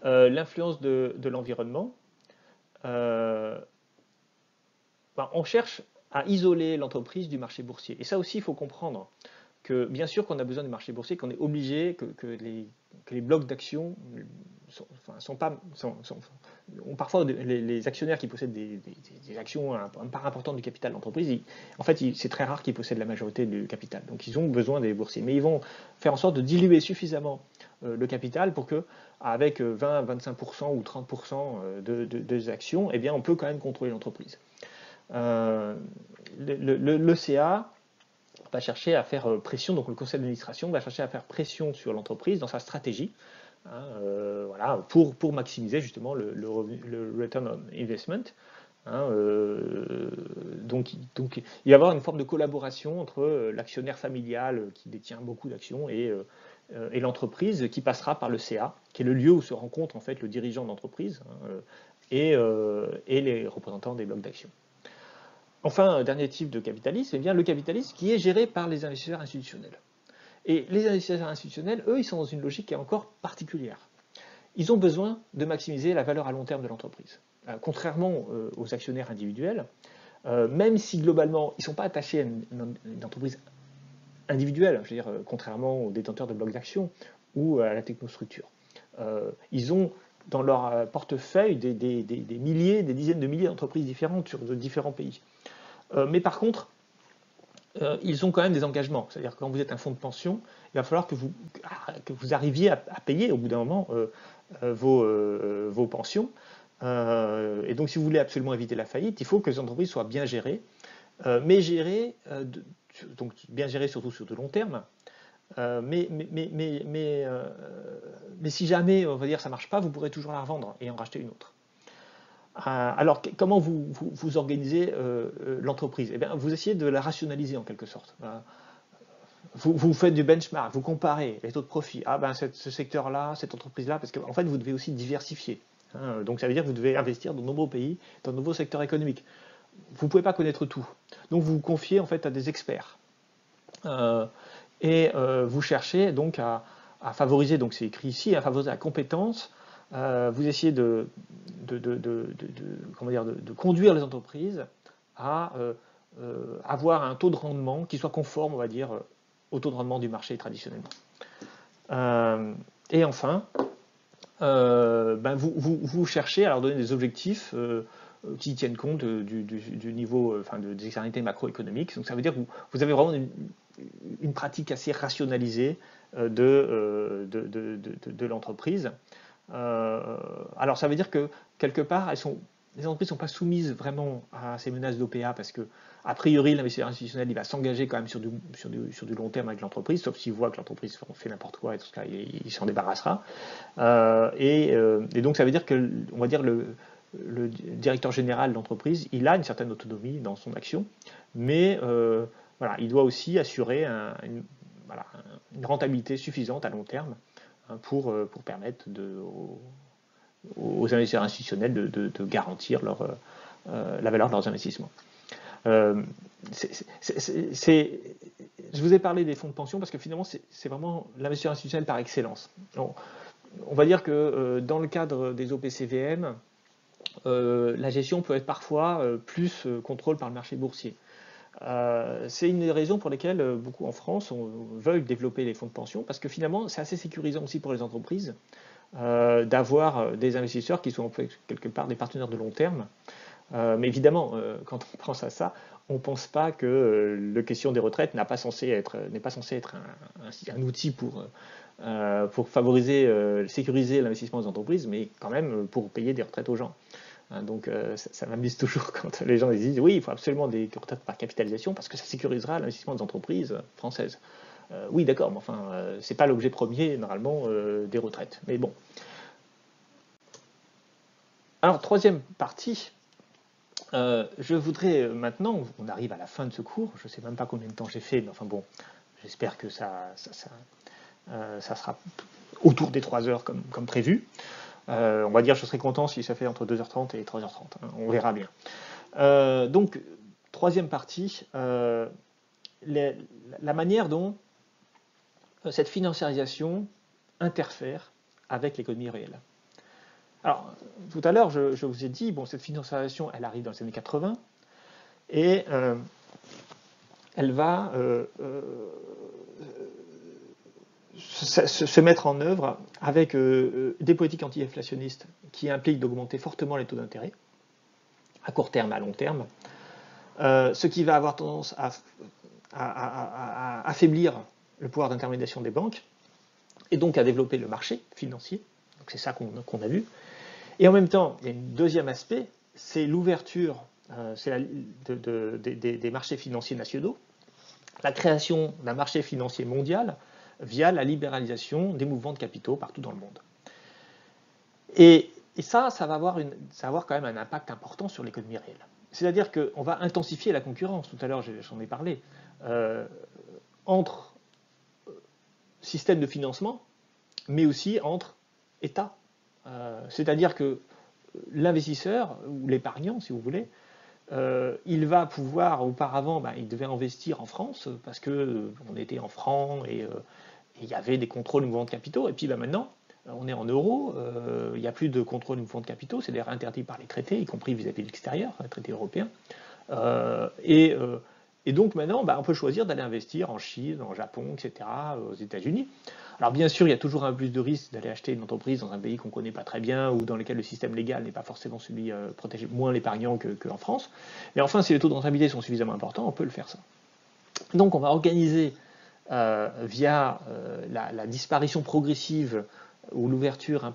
S1: L'influence de l'environnement, euh, ben, on cherche à isoler l'entreprise du marché boursier. Et ça aussi, il faut comprendre que bien sûr qu'on a besoin du marché boursier, qu'on est obligé, que, les, blocs d'actions sont, pas, parfois les, actionnaires qui possèdent des, actions, une part importante du capital de l'entreprise, en fait, c'est très rare qu'ils possèdent la majorité du capital. Donc, ils ont besoin des boursiers. Mais ils vont faire en sorte de diluer suffisamment euh, le capital pour que, avec 20, 25% ou 30% euh, de, des actions, eh bien, on peut quand même contrôler l'entreprise. Euh, le, va chercher à faire pression, donc le conseil d'administration va chercher à faire pression sur l'entreprise dans sa stratégie, hein, voilà, pour, pour maximiser justement le, return on investment. Hein, donc, donc, il va y avoir une forme de collaboration entre l'actionnaire familial qui détient beaucoup d'actions et, euh, et l'entreprise qui passera par le CA, qui est le lieu où se rencontre en fait le dirigeant d'entreprise hein, euh, et, euh, et, les représentants des blocs d'action. Enfin, dernier type de capitalisme, bien, le capitalisme qui est géré par les investisseurs institutionnels. Et les investisseurs institutionnels, eux, ils sont dans une logique qui est encore particulière. Ils ont besoin de maximiser la valeur à long terme de l'entreprise. contrairement aux actionnaires individuels, même si globalement ils ne sont pas attachés à une entreprise individuels, je veux dire, euh, contrairement aux détenteurs de blocs d'action ou à la technostructure. Euh, ils ont dans leur euh, portefeuille des, milliers, des dizaines de milliers d'entreprises différentes sur de différents pays. mais par contre, ils ont quand même des engagements. C'est-à-dire que quand vous êtes un fonds de pension, il va falloir que vous, ah, arriviez à, payer au bout d'un moment vos, vos, pensions. et donc, si vous voulez absolument éviter la faillite, il faut que les entreprises soient bien gérées, mais gérées de, donc bien géré surtout sur de long terme. Euh, mais, mais, mais, euh, mais, si jamais on va dire ça marche pas, vous pourrez toujours la revendre et en racheter une autre. Euh, alors comment vous, vous, organisez l'entreprise? Eh bien, Vous essayez de la rationaliser en quelque sorte. Vous, vous, faites du benchmark, vous comparez les taux de profit. Ah ben ce secteur-là, cette entreprise-là, parce qu'en fait vous devez aussi diversifier. Hein. donc ça veut dire que vous devez investir dans de nombreux pays, dans de nouveaux secteurs économiques vous ne pouvez pas connaître tout. Donc vous vous confiez en fait à des experts. Euh, et euh, vous cherchez donc à, favoriser, donc c'est écrit ici, à favoriser la compétence. Euh, vous essayez de, conduire les entreprises à avoir un taux de rendement qui soit conforme, on va dire, au taux de rendement du marché traditionnellement. et enfin, ben vous, cherchez à leur donner des objectifs qui tiennent compte du, niveau euh, enfin, des externalités macroéconomiques. Donc ça veut dire que vous, avez vraiment une, pratique assez rationalisée euh, de, de, l'entreprise. alors ça veut dire que quelque part, les entreprises ne sont pas soumises vraiment à ces menaces d'OPA parce que, a priori, l'investisseur institutionnel il va s'engager quand même sur du, sur du long terme avec l'entreprise, sauf s'il voit que l'entreprise fait n'importe quoi et tout ce cas, il, s'en débarrassera. et, et, donc ça veut dire que, on va dire, le, le directeur général de l'entreprise, il a une certaine autonomie dans son action, mais euh, voilà, il doit aussi assurer une, rentabilité suffisante à long terme hein, pour, euh, pour permettre aux, investisseurs institutionnels de, garantir euh, la valeur de leurs investissements. je vous ai parlé des fonds de pension parce que finalement c'est vraiment l'investisseur institutionnel par excellence. on va dire que dans le cadre des OPCVM, la gestion peut être parfois euh, plus euh, contrôle par le marché boursier. c'est une des raisons pour lesquelles beaucoup en France veulent développer les fonds de pension, parce que finalement c'est assez sécurisant aussi pour les entreprises d'avoir des investisseurs qui sont quelque part des partenaires de long terme. mais évidemment, quand on pense à ça, on ne pense pas que la question des retraites n'est pas censé être, un, outil pour, pour favoriser, sécuriser l'investissement des entreprises, mais quand même pour payer des retraites aux gens. Hein, donc euh, ça, m'amuse <laughs> toujours quand les gens disent oui, il faut absolument des retraites par capitalisation parce que ça sécurisera l'investissement des entreprises françaises. oui, d'accord, mais enfin, c'est pas l'objet premier, normalement, des retraites. Mais bon. Alors, troisième partie, je voudrais maintenant, on arrive à la fin de ce cours, je ne sais même pas combien de temps j'ai fait, mais enfin bon, j'espère que ça, sera autour des 3 heures comme, prévu. on va dire je serais content si ça fait entre 2h30 et 3h30, hein, on verra bien. donc, troisième partie, la manière dont euh, cette financiarisation interfère avec l'économie réelle. Alors, tout à l'heure, je, vous ai dit, bon, cette financiarisation, elle arrive dans les années 80, et euh, elle va euh, se, mettre en œuvre avec des politiques anti-inflationnistes qui impliquent d'augmenter fortement les taux d'intérêt, à court terme, à long terme, ce qui va avoir tendance à affaiblir le pouvoir d'intermédiation des banques et donc à développer le marché financier. C'est ça qu'on a vu. Et en même temps, il y a un deuxième aspect, c'est l'ouverture euh, des marchés financiers nationaux, la création d'un marché financier mondial via la libéralisation des mouvements de capitaux partout dans le monde. Et, ça, ça va, avoir quand même un impact important sur l'économie réelle. C'est-à-dire qu'on va intensifier la concurrence. Tout à l'heure, j'en ai parlé. Euh, entre systèmes de financement, mais aussi entre États. Euh, c'est-à-dire que l'investisseur, ou l'épargnant, si vous voulez, euh, il va pouvoir, auparavant, ben, il devait investir en France parce qu'on était en francs et, il y avait des contrôles de mouvement de capitaux. Et puis ben, maintenant, on est en euros, il n'y a plus de contrôle mouvement de capitaux, c'est d'ailleurs interdit par les traités, y compris vis-à-vis de l'extérieur, les traités européens. et et donc maintenant, bah, on peut choisir d'aller investir en Chine, en Japon, etc., aux États-Unis. Alors bien sûr, il y a toujours un plus de risque d'aller acheter une entreprise dans un pays qu'on ne connaît pas très bien ou dans lequel le système légal n'est pas forcément celui euh, protégé moins l'épargnant qu'en France. Mais enfin, si les taux de rentabilité sont suffisamment importants, on peut le faire ça. Donc on va organiser euh, via euh, la, disparition progressive ou l'ouverture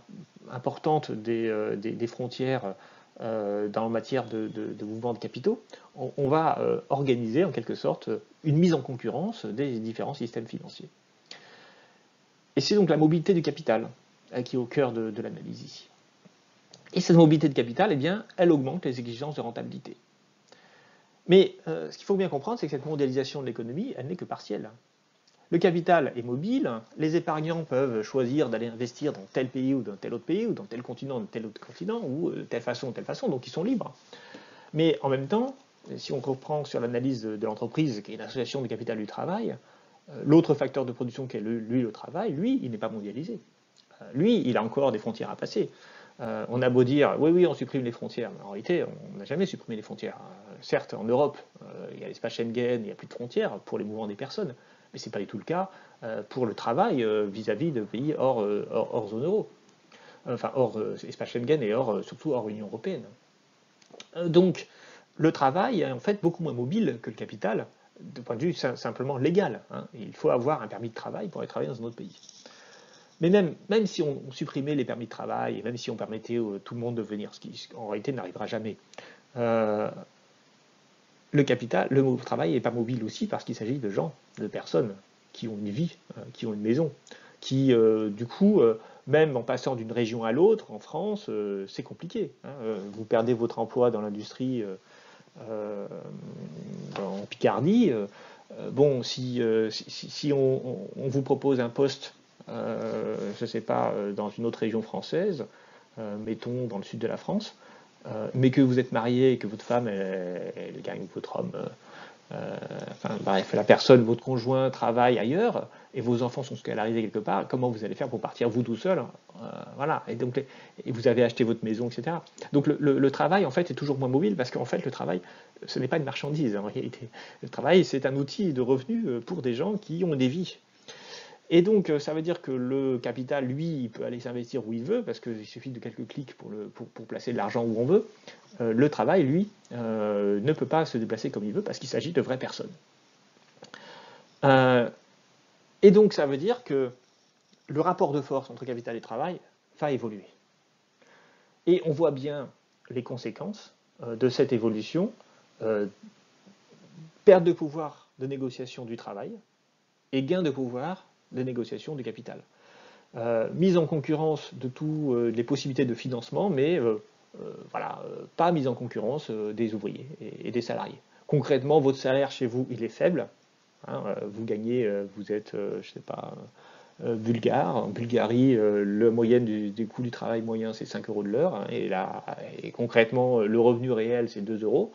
S1: importante des, des frontières euh, dans matière de, de, mouvement de capitaux, on, va euh, organiser en quelque sorte une mise en concurrence des différents systèmes financiers. Et c'est donc la mobilité du capital euh, qui est au cœur de, l'analyse ici. Et cette mobilité de capital, eh bien, elle augmente les exigences de rentabilité. Mais ce qu'il faut bien comprendre, c'est que cette mondialisation de l'économie, elle n'est que partielle. Le capital est mobile, les épargnants peuvent choisir d'aller investir dans tel pays ou dans tel autre pays, ou dans tel continent ou dans tel autre continent, ou de telle façon ou telle façon, donc ils sont libres. Mais en même temps, si on reprend sur l'analyse de l'entreprise, qui est l'association du capital du travail, euh, l'autre facteur de production qui est lui le travail, lui, il n'est pas mondialisé. Euh, lui, il a encore des frontières à passer. Euh, on a beau dire, oui, oui, on supprime les frontières, mais en réalité, on n'a jamais supprimé les frontières. certes, en Europe, il y a l'espace Schengen, il n'y a plus de frontières pour les mouvements des personnes, mais ce n'est pas du tout le cas euh, pour le travail euh, vis-à-vis de pays hors, euh, hors, zone euro, enfin hors espace Schengen et hors, surtout hors Union européenne. Donc le travail est en fait beaucoup moins mobile que le capital, de point de vue simplement légal. Hein. Il faut avoir un permis de travail pour aller travailler dans un autre pays. Mais même, même si on, supprimait les permis de travail, et même si on permettait tout le monde de venir, ce qui en réalité n'arrivera jamais, le capital, le travail n'est pas mobile aussi parce qu'il s'agit de gens, de personnes qui ont une vie, euh, qui ont une maison, qui, euh, du coup, euh, même en passant d'une région à l'autre, en France, c'est compliqué. Hein. vous perdez votre emploi dans l'industrie en Picardie. bon, si, si, on, vous propose un poste, je ne sais pas, dans une autre région française, mettons dans le sud de la France, euh, mais que vous êtes marié et que votre femme, gagne votre homme, euh, euh, enfin bref, la personne, votre conjoint travaille ailleurs et vos enfants sont scolarisés quelque part, comment vous allez faire pour partir vous tout seul Voilà, et donc et vous avez acheté votre maison, etc. Donc le, travail, en fait, est toujours moins mobile parce qu'en fait, le travail, ce n'est pas une marchandise en réalité. Le travail, c'est un outil de revenu pour des gens qui ont des vies. Et donc, euh, ça veut dire que le capital, lui, il peut aller s'investir où il veut, parce qu'il suffit de quelques clics pour, placer de l'argent où on veut. Euh, le travail, lui, euh, ne peut pas se déplacer comme il veut, parce qu'il s'agit de vraies personnes. et donc, ça veut dire que le rapport de force entre capital et travail va évoluer. Et on voit bien les conséquences de cette évolution. perte de pouvoir de négociation du travail, et gain de pouvoir de négociation du capital. mise en concurrence de toutes les possibilités de financement, mais voilà, pas mise en concurrence des ouvriers et, des salariés. Concrètement, votre salaire chez vous, il est faible. Hein, vous gagnez, vous êtes, je ne sais pas, euh, bulgare. En Bulgarie, euh, le moyenne du, coût du travail moyen, c'est 5 euros de l'heure. Hein, et là, et concrètement, le revenu réel, c'est 2 euros.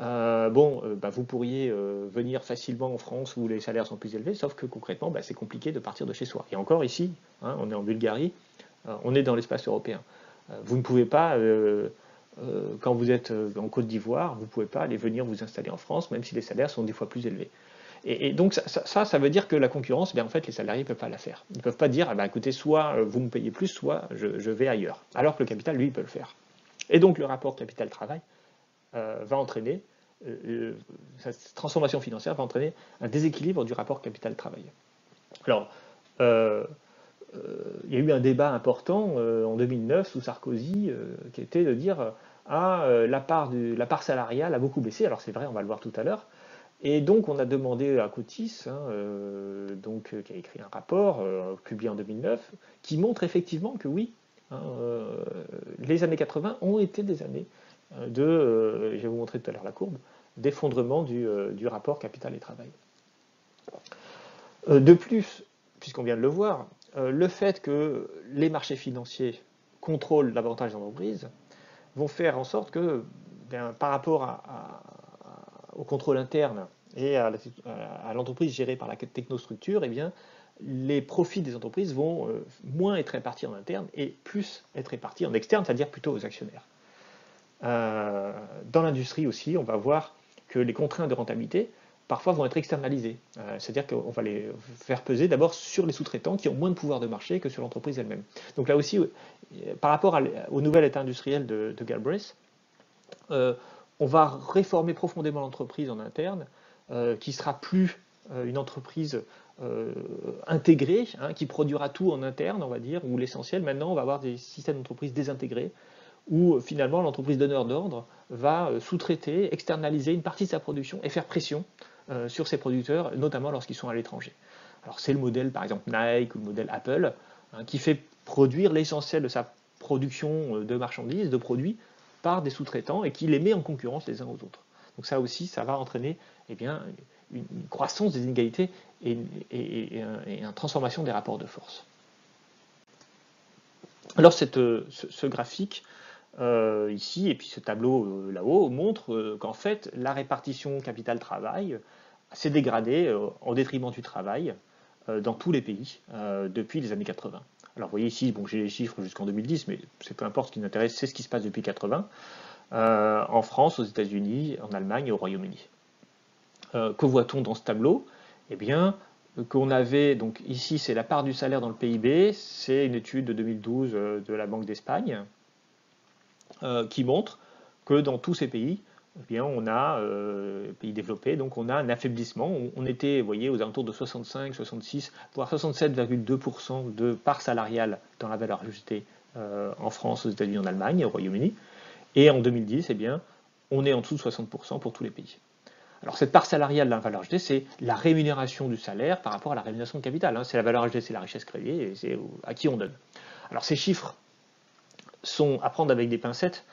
S1: Euh, bon, bah, vous pourriez venir facilement en France où les salaires sont plus élevés, sauf que concrètement, bah, c'est compliqué de partir de chez soi. Et encore ici, hein, on est en Bulgarie, on est dans l'espace européen. vous ne pouvez pas, quand vous êtes en Côte d'Ivoire, vous ne pouvez pas aller venir vous installer en France, même si les salaires sont des fois plus élevés. Et, donc ça, ça, veut dire que la concurrence, bien, en fait, les salariés ne peuvent pas la faire. Ils ne peuvent pas dire, ah ben, écoutez, soit euh, vous me payez plus, soit je, vais ailleurs. Alors que le capital, lui, peut le faire. Et donc le rapport capital-travail euh, va entraîner, euh, cette transformation financière va entraîner un déséquilibre du rapport capital-travail. Alors, il y a eu un débat important en 2009 sous Sarkozy qui était de dire ah, la, part la part salariale a beaucoup baissé. Alors c'est vrai, on va le voir tout à l'heure. Et donc on a demandé à Cotis, hein, euh, donc, euh, qui a écrit un rapport euh, publié en 2009, qui montre effectivement que oui, hein, les années 80 ont été des années de, je vais vous montrer tout à l'heure la courbe, d'effondrement du, rapport capital et travail. de plus, puisqu'on vient de le voir, le fait que les marchés financiers contrôlent davantage l'entreprise vont faire en sorte que, ben, par rapport au contrôle interne et à l'entreprise gérée par la technostructure, eh bien, les profits des entreprises vont euh, moins être répartis en interne et plus être répartis en externe, c'est-à-dire plutôt aux actionnaires. Euh, dans l'industrie aussi, on va voir que les contraintes de rentabilité parfois vont être externalisées, euh, c'est-à-dire qu'on va les faire peser d'abord sur les sous-traitants qui ont moins de pouvoir de marché que sur l'entreprise elle-même. Donc là aussi, par rapport au nouvel état industriel de, de Galbraith, on va réformer profondément l'entreprise en interne, euh, qui sera plus euh, une entreprise euh, intégrée, hein, qui produira tout en interne, on va dire, ou l'essentiel. Maintenant, on va avoir des systèmes d'entreprise désintégrés, où finalement l'entreprise donneur d'ordre va sous-traiter, externaliser une partie de sa production et faire pression sur ses producteurs, notamment lorsqu'ils sont à l'étranger. Alors c'est le modèle par exemple Nike ou le modèle Apple, hein, qui fait produire l'essentiel de sa production de marchandises, de produits, par des sous-traitants et qui les met en concurrence les uns aux autres. Donc ça aussi, ça va entraîner eh bien, une, croissance des inégalités et, une transformation des rapports de force. Alors ce, graphique euh, ici et puis ce tableau euh, là-haut montre euh, qu'en fait la répartition capital-travail s'est dégradée en détriment du travail dans tous les pays depuis les années 80. Alors vous voyez ici, bon, j'ai les chiffres jusqu'en 2010, mais c'est peu importe, ce qui nous intéresse, c'est ce qui se passe depuis 80, euh, en France, aux États-Unis, en Allemagne et au Royaume-Uni. Euh, que voit-on dans ce tableau? Eh bien, qu'on avait, donc ici c'est la part du salaire dans le PIB, c'est une étude de 2012 euh, de la Banque d'Espagne, qui montre que dans tous ces pays, eh bien, on a, euh, pays développés, donc on a un affaiblissement. On, était, voyez, aux alentours de 65, 66, voire 67,2% de part salariale dans la valeur ajoutée euh, en France, aux États-Unis, en Allemagne, au Royaume-Uni. Et en 2010, eh bien, on est en dessous de 60% pour tous les pays. Alors cette part salariale de la valeur ajoutée, c'est la rémunération du salaire par rapport à la rémunération de capital. Hein. C'est la valeur ajoutée, c'est la richesse créée, et c'est à qui on donne. Alors ces chiffres sont à prendre avec des pincettes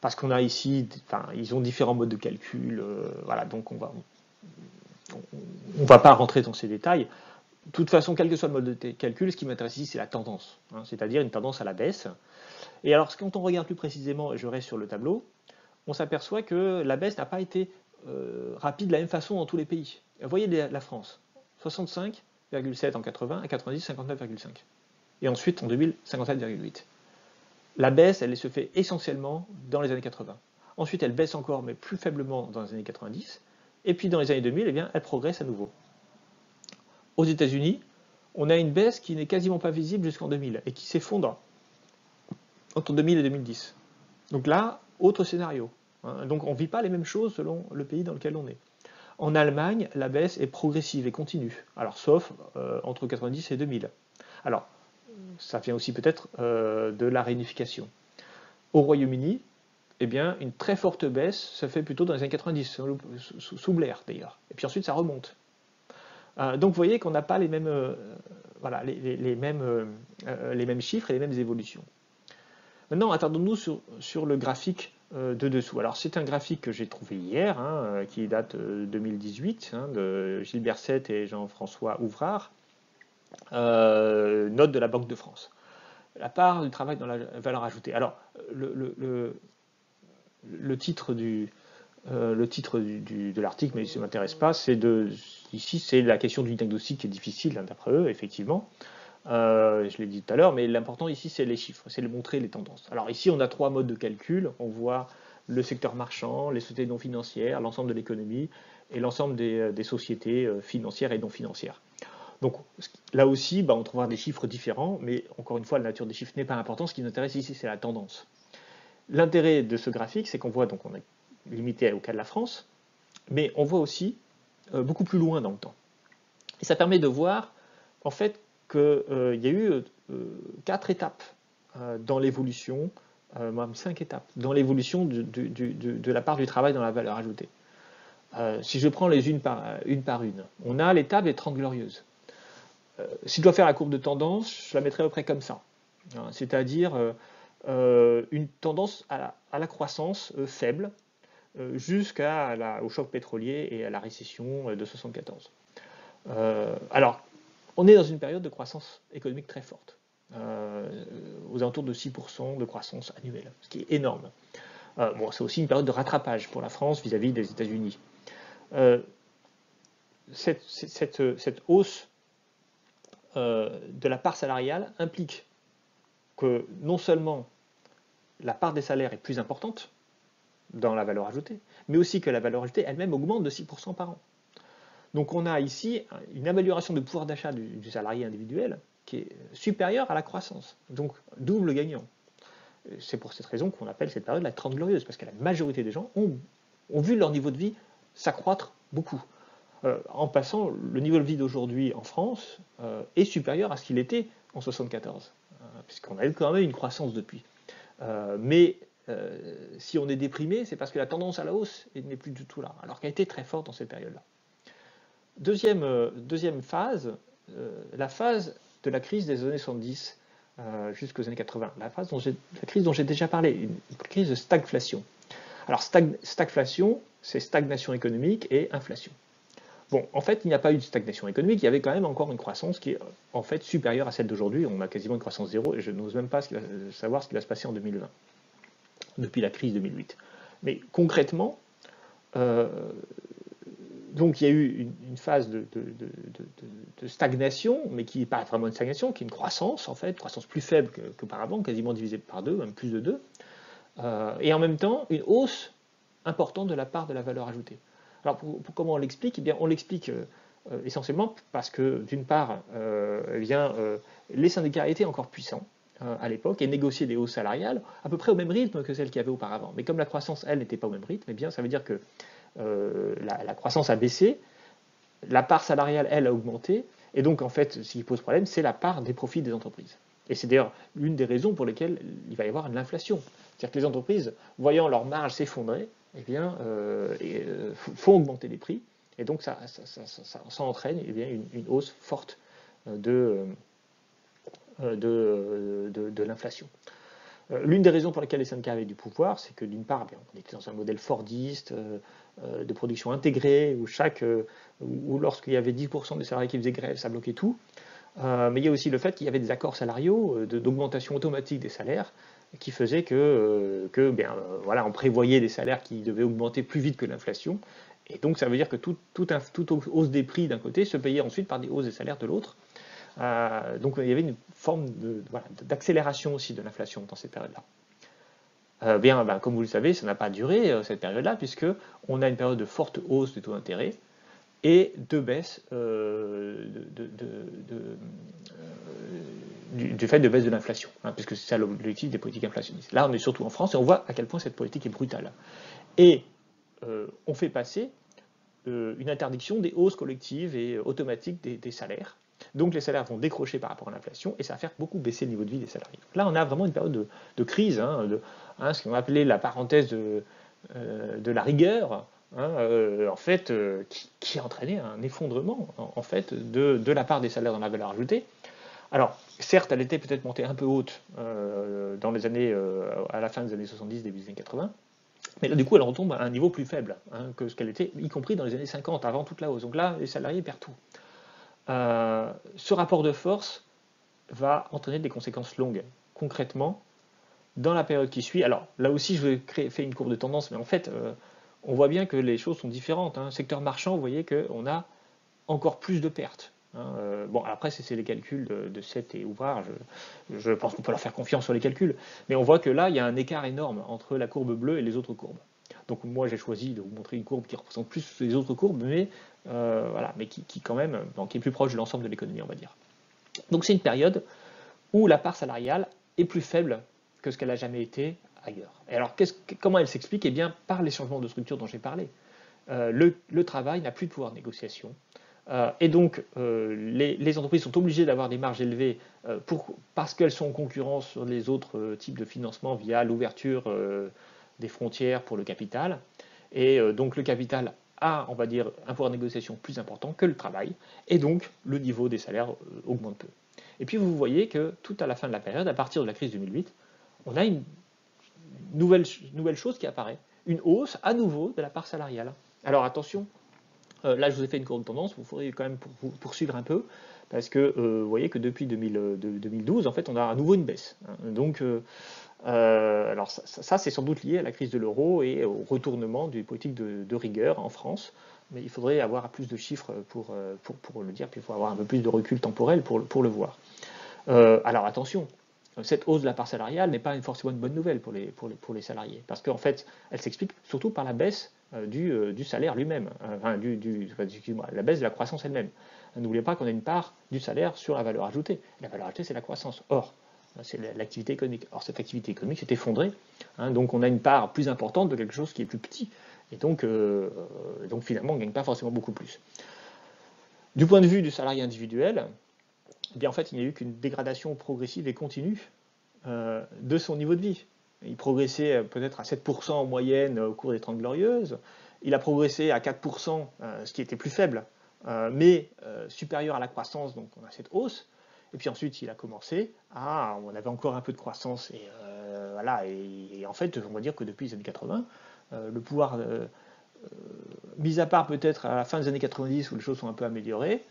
S1: parce qu'on a ici, enfin, ils ont différents modes de calcul, euh, voilà, donc on va, on, va pas rentrer dans ces détails. De toute façon, quel que soit le mode de calcul, ce qui m'intéresse ici, c'est la tendance, hein, c'est-à-dire une tendance à la baisse. Et alors, quand on regarde plus précisément, je reste sur le tableau, on s'aperçoit que la baisse n'a pas été euh, rapide de la même façon dans tous les pays. Vous voyez la France, 65,7 en 80, à 90, 59,5. Et ensuite, en 2000, 57,8 la baisse, elle se fait essentiellement dans les années 80. Ensuite, elle baisse encore, mais plus faiblement dans les années 90. Et puis dans les années 2000, eh bien, elle progresse à nouveau. Aux États-Unis, on a une baisse qui n'est quasiment pas visible jusqu'en 2000 et qui s'effondre entre 2000 et 2010. Donc là, autre scénario. Hein. Donc on ne vit pas les mêmes choses selon le pays dans lequel on est. En Allemagne, la baisse est progressive et continue, alors sauf euh, entre 90 et 2000. Alors, ça vient aussi peut-être euh, de la réunification. Au Royaume-Uni, eh bien, une très forte baisse se fait plutôt dans les années 90, sous, Blair d'ailleurs. Et puis ensuite, ça remonte. donc vous voyez qu'on n'a pas les mêmes, mêmes chiffres et les mêmes évolutions. Maintenant, attendons-nous sur, le graphique de dessous. Alors c'est un graphique que j'ai trouvé hier, hein, qui date de 2018, hein, de Gilbert Sett et Jean-François Ouvrard, note de la Banque de France la part du travail dans la valeur ajoutée. Alors, le, titre du, de l'article, mais ça ne m'intéresse pas, c'est de ici c'est la question du diagnostic qui est difficile hein, d'après eux, effectivement. Euh, je l'ai dit tout à l'heure, mais l'important ici c'est les chiffres, c'est de montrer les tendances. Alors ici on a trois modes de calcul, on voit le secteur marchand, les sociétés non financières, l'ensemble de l'économie et l'ensemble des, sociétés euh, financières et non financières. Donc là aussi, bah, on trouvera des chiffres différents, mais encore une fois, la nature des chiffres n'est pas importante. Ce qui nous intéresse ici, c'est la tendance. L'intérêt de ce graphique, c'est qu'on voit, donc on est limité au cas de la France, mais on voit aussi euh, beaucoup plus loin dans le temps. Et ça permet de voir, en fait, qu'il euh, y a eu euh, quatre étapes dans l'évolution, même cinq étapes, dans l'évolution de, la part du travail dans la valeur ajoutée. si je prends les unes par une, par une on a l'étape des 30 glorieuses. Euh, si je dois faire la courbe de tendance, je la mettrai à peu près comme ça. Hein, c'est-à-dire euh, euh, une tendance à la, croissance faible jusqu'au choc pétrolier et à la récession de 1974. alors, on est dans une période de croissance économique très forte, aux alentours de 6% de croissance annuelle, ce qui est énorme. bon, c'est aussi une période de rattrapage pour la France vis-à-vis des États-Unis. cette, hausse de la part salariale implique que non seulement la part des salaires est plus importante dans la valeur ajoutée, mais aussi que la valeur ajoutée elle-même augmente de 6% par an. Donc on a ici une amélioration du pouvoir d'achat du, salarié individuel qui est supérieure à la croissance. Donc double gagnant. C'est pour cette raison qu'on appelle cette période la 30 glorieuse, parce que la majorité des gens ont vu leur niveau de vie s'accroître beaucoup. Euh, en passant, le niveau de vie d'aujourd'hui en France euh, est supérieur à ce qu'il était en 1974, euh, puisqu'on a eu quand même une croissance depuis. mais si on est déprimé, c'est parce que la tendance à la hausse n'est plus du tout là, alors qu'elle été très forte dans cette période-là. Deuxième, phase, la phase de la crise des années 70 jusqu'aux années 80, la, phase dont la crise dont j'ai déjà parlé, une, crise de stagflation. Alors stagflation, c'est stagnation économique et inflation. Bon, en fait, il n'y a pas eu de stagnation économique, il y avait quand même encore une croissance qui est en fait supérieure à celle d'aujourd'hui. On a quasiment une croissance zéro et je n'ose même pas savoir ce qui va se passer en 2020, depuis la crise 2008. Mais concrètement, euh, donc il y a eu une, phase de, stagnation, mais qui n'est pas vraiment une stagnation, qui est une croissance en fait, croissance plus faible qu'auparavant, quasiment divisée par deux, même plus de deux, euh, et en même temps une hausse importante de la part de la valeur ajoutée. Alors comment on l'explique eh bien, On l'explique euh, euh, essentiellement parce que d'une part, euh, eh les syndicats étaient encore puissants à l'époque et négociaient des hausses salariales à peu près au même rythme que celles qu'il y avait auparavant. Mais comme la croissance, elle, n'était pas au même rythme, eh bien, ça veut dire que la, croissance a baissé, la part salariale, elle, a augmenté, et donc en fait, ce qui pose problème, c'est la part des profits des entreprises. Et c'est d'ailleurs l'une des raisons pour lesquelles il va y avoir de l'inflation. C'est-à-dire que les entreprises, voyant leur marge s'effondrer, eh bien, euh, euh, font augmenter les prix, et donc ça, entraîne eh bien, une, hausse forte euh, de, de, l'inflation. L'une des raisons pour lesquelles les syndicats avaient du pouvoir, c'est que d'une part, on était dans un modèle fordiste de production intégrée, où, chaque, où lorsqu'il y avait 10% des salariés qui faisaient grève, ça bloquait tout. mais il y a aussi le fait qu'il y avait des accords salariaux d'augmentation automatique des salaires qui faisait que, euh, que bien, euh, voilà, on prévoyait des salaires qui devaient augmenter plus vite que l'inflation. Et donc ça veut dire que toute hausse des prix d'un côté se payait ensuite par des hausses des salaires de l'autre. Euh, donc il y avait une forme d'accélération aussi de l'inflation dans cette période-là. bien, ben, comme vous le savez, ça n'a pas duré cette période-là, puisque on a une période de forte hausse des taux d'intérêt et de baisse de, du, fait de baisse de l'inflation, hein, puisque c'est ça l'objectif des politiques inflationnistes. Là, on est surtout en France et on voit à quel point cette politique est brutale. Et euh, on fait passer euh, une interdiction des hausses collectives et automatiques des, salaires. Donc les salaires vont décrocher par rapport à l'inflation et ça va faire beaucoup baisser le niveau de vie des salariés. là, on a vraiment une période de, crise, hein, de, hein, ce qu'on appelait la parenthèse de, euh, de la rigueur, en fait, qui, a entraîné un effondrement en, fait de, la part des salaires dans la valeur ajoutée. Alors, certes, elle était peut-être montée un peu haute dans les années, à la fin des années 70, début des années 80, mais là, du coup, elle retombe à un niveau plus faible hein, que ce qu'elle était, y compris dans les années 50, avant toute la hausse. Donc là, les salariés perdent tout. ce rapport de force va entraîner des conséquences longues. Concrètement, dans la période qui suit, alors là aussi je vais faire une courbe de tendance, mais en fait, euh, on voit bien que les choses sont différentes. Hein. Secteur marchand, vous voyez qu'on a encore plus de pertes. Hein. Euh, bon, après, c'est les calculs de, de et Ouvrard, je, pense qu'on peut leur faire confiance sur les calculs, mais on voit que là, il y a un écart énorme entre la courbe bleue et les autres courbes. Donc moi, j'ai choisi de vous montrer une courbe qui représente plus les autres courbes, mais, euh, voilà, mais qui, quand même, qui est plus proche de l'ensemble de l'économie, on va dire. Donc c'est une période où la part salariale est plus faible que ce qu'elle a jamais été ailleurs. Et alors comment elle s'explique? Eh bien par les changements de structure dont j'ai parlé. Euh, le, travail n'a plus de pouvoir de négociation. Euh, et donc, euh, les, entreprises sont obligées d'avoir des marges élevées pour, parce qu'elles sont en concurrence sur les autres types de financement via l'ouverture des frontières pour le capital. Et donc, le capital a, on va dire, un pouvoir de négociation plus important que le travail. Et donc, le niveau des salaires augmente peu. Et puis vous voyez que tout à la fin de la période, à partir de la crise 2008, on a une nouvelle chose qui apparaît, une hausse à nouveau de la part salariale. Alors attention, euh, là je vous ai fait une courbe tendance, vous faudrait quand même poursuivre un peu, parce que euh, vous voyez que depuis 2012, en fait, on a à nouveau une baisse. Hein. Donc, euh, alors ça, c'est sans doute lié à la crise de l'euro et au retournement du politique de, rigueur en France mais il faudrait avoir plus de chiffres pour, euh, pour, pour, le dire, puis il faut avoir un peu plus de recul temporel pour, pour le voir. Euh, alors attention, cette hausse de la part salariale n'est pas forcément une bonne nouvelle pour les, pour les, pour les salariés, parce qu'en fait, elle s'explique surtout par la baisse euh, du, du, salaire lui-même, enfin, du, la baisse de la croissance elle-même. N'oubliez pas qu'on a une part du salaire sur la valeur ajoutée. La valeur ajoutée, c'est la croissance. Or, c'est l'activité économique. Or, cette activité économique s'est effondrée, hein, donc on a une part plus importante de quelque chose qui est plus petit. Et donc, euh, finalement, on ne gagne pas forcément beaucoup plus. Du point de vue du salarié individuel, eh bien en fait, il n'y a eu qu'une dégradation progressive et continue euh, de son niveau de vie. Il progressait euh, peut-être à 7% en moyenne au cours des 30 glorieuses. Il a progressé à 4%, ce qui était plus faible, mais supérieur à la croissance, donc on a cette hausse. Et puis ensuite, il a commencé à, on avait encore un peu de croissance, et voilà. Et, en fait, on va dire que depuis les années 80, euh, le pouvoir, euh, euh, mis à part peut-être à la fin des années 90 où les choses sont un peu améliorées,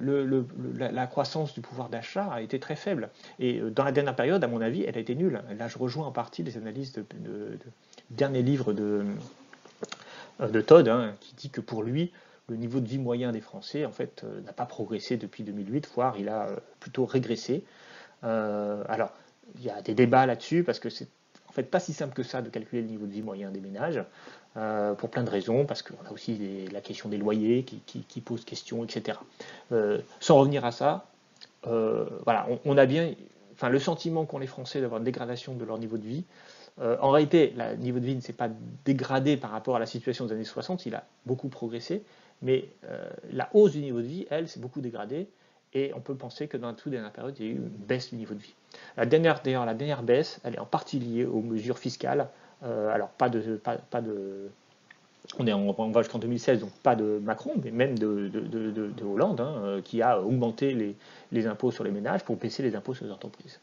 S1: la, croissance du pouvoir d'achat a été très faible. Et dans la dernière période, à mon avis, elle a été nulle. Là, je rejoins en partie les analyses du dernier livre de, de Todd, hein, qui dit que pour lui, le niveau de vie moyen des Français, en fait, n'a pas progressé depuis 2008, voire il a plutôt régressé. alors, il y a des débats là-dessus, parce que c'est fait pas si simple que ça de calculer le niveau de vie moyen des ménages, euh, pour plein de raisons, parce qu'on a aussi la question des loyers qui, pose question, etc. Euh, sans revenir à ça, euh, voilà, on, a bien, enfin le sentiment qu'ont les Français d'avoir une dégradation de leur niveau de vie. en réalité, le niveau de vie ne s'est pas dégradé par rapport à la situation des années 60, il a beaucoup progressé, mais la hausse du niveau de vie, elle, s'est beaucoup dégradée et on peut penser que dans la toute dernière période, il y a eu une baisse du niveau de vie. La dernière, d'ailleurs, la dernière baisse, elle est en partie liée aux mesures fiscales. Euh, alors, pas de, pas, de, on, est en, va jusqu'en 2016, donc pas de Macron, mais même de, de, Hollande, hein, euh, qui a augmenté les, les, impôts sur les ménages pour baisser les impôts sur les entreprises.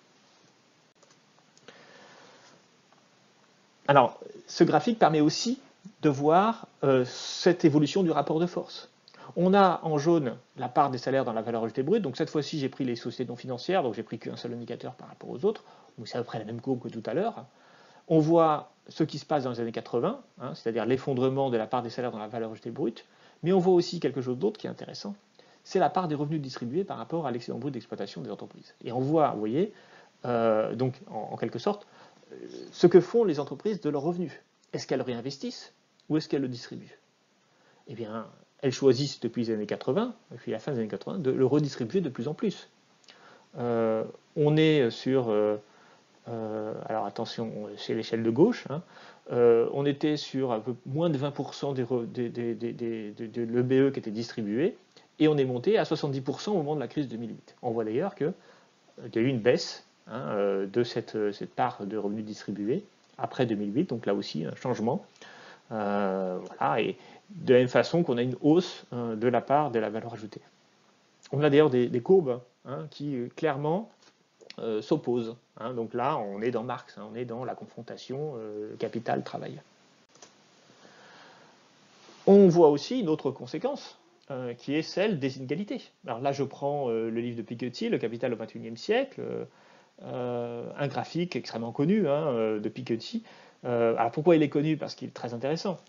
S1: Alors, ce graphique permet aussi de voir euh, cette évolution du rapport de force. On a en jaune la part des salaires dans la valeur ajoutée brute. Donc cette fois-ci, j'ai pris les sociétés non financières, donc j'ai pris qu'un seul indicateur par rapport aux autres. Donc c'est à peu près la même courbe que tout à l'heure. On voit ce qui se passe dans les années 80, hein, c'est-à-dire l'effondrement de la part des salaires dans la valeur ajoutée brute. Mais on voit aussi quelque chose d'autre qui est intéressant. C'est la part des revenus distribués par rapport à l'excédent brut d'exploitation des entreprises. Et on voit, vous voyez, euh, donc en, quelque sorte, euh, ce que font les entreprises de leurs revenus. Est-ce qu'elles réinvestissent ou est-ce qu'elles le distribuent? Eh bien, elles choisissent depuis les années 80, depuis la fin des années 80, de le redistribuer de plus en plus. Euh, on est sur, euh, euh, alors attention, c'est l'échelle de gauche, hein, on était sur un peu moins de 20% des, de l'EBE qui était distribué, et on est monté à 70% au moment de la crise 2008. On voit d'ailleurs qu'il y a eu une baisse hein, de cette, cette, part de revenus distribués après 2008, donc là aussi un changement voilà, et de la même façon qu'on a une hausse de la part de la valeur ajoutée. On a d'ailleurs des, courbes hein, qui clairement s'opposent. Hein. donc là, on est dans Marx, on est dans la confrontation capital-travail. On voit aussi une autre conséquence, euh, qui est celle des inégalités. Alors là, je prends euh, le livre de Piketty, Le Capital au XXIe siècle, euh, un graphique extrêmement connu hein, de Piketty. Alors pourquoi il est connu? Parce qu'il est très intéressant.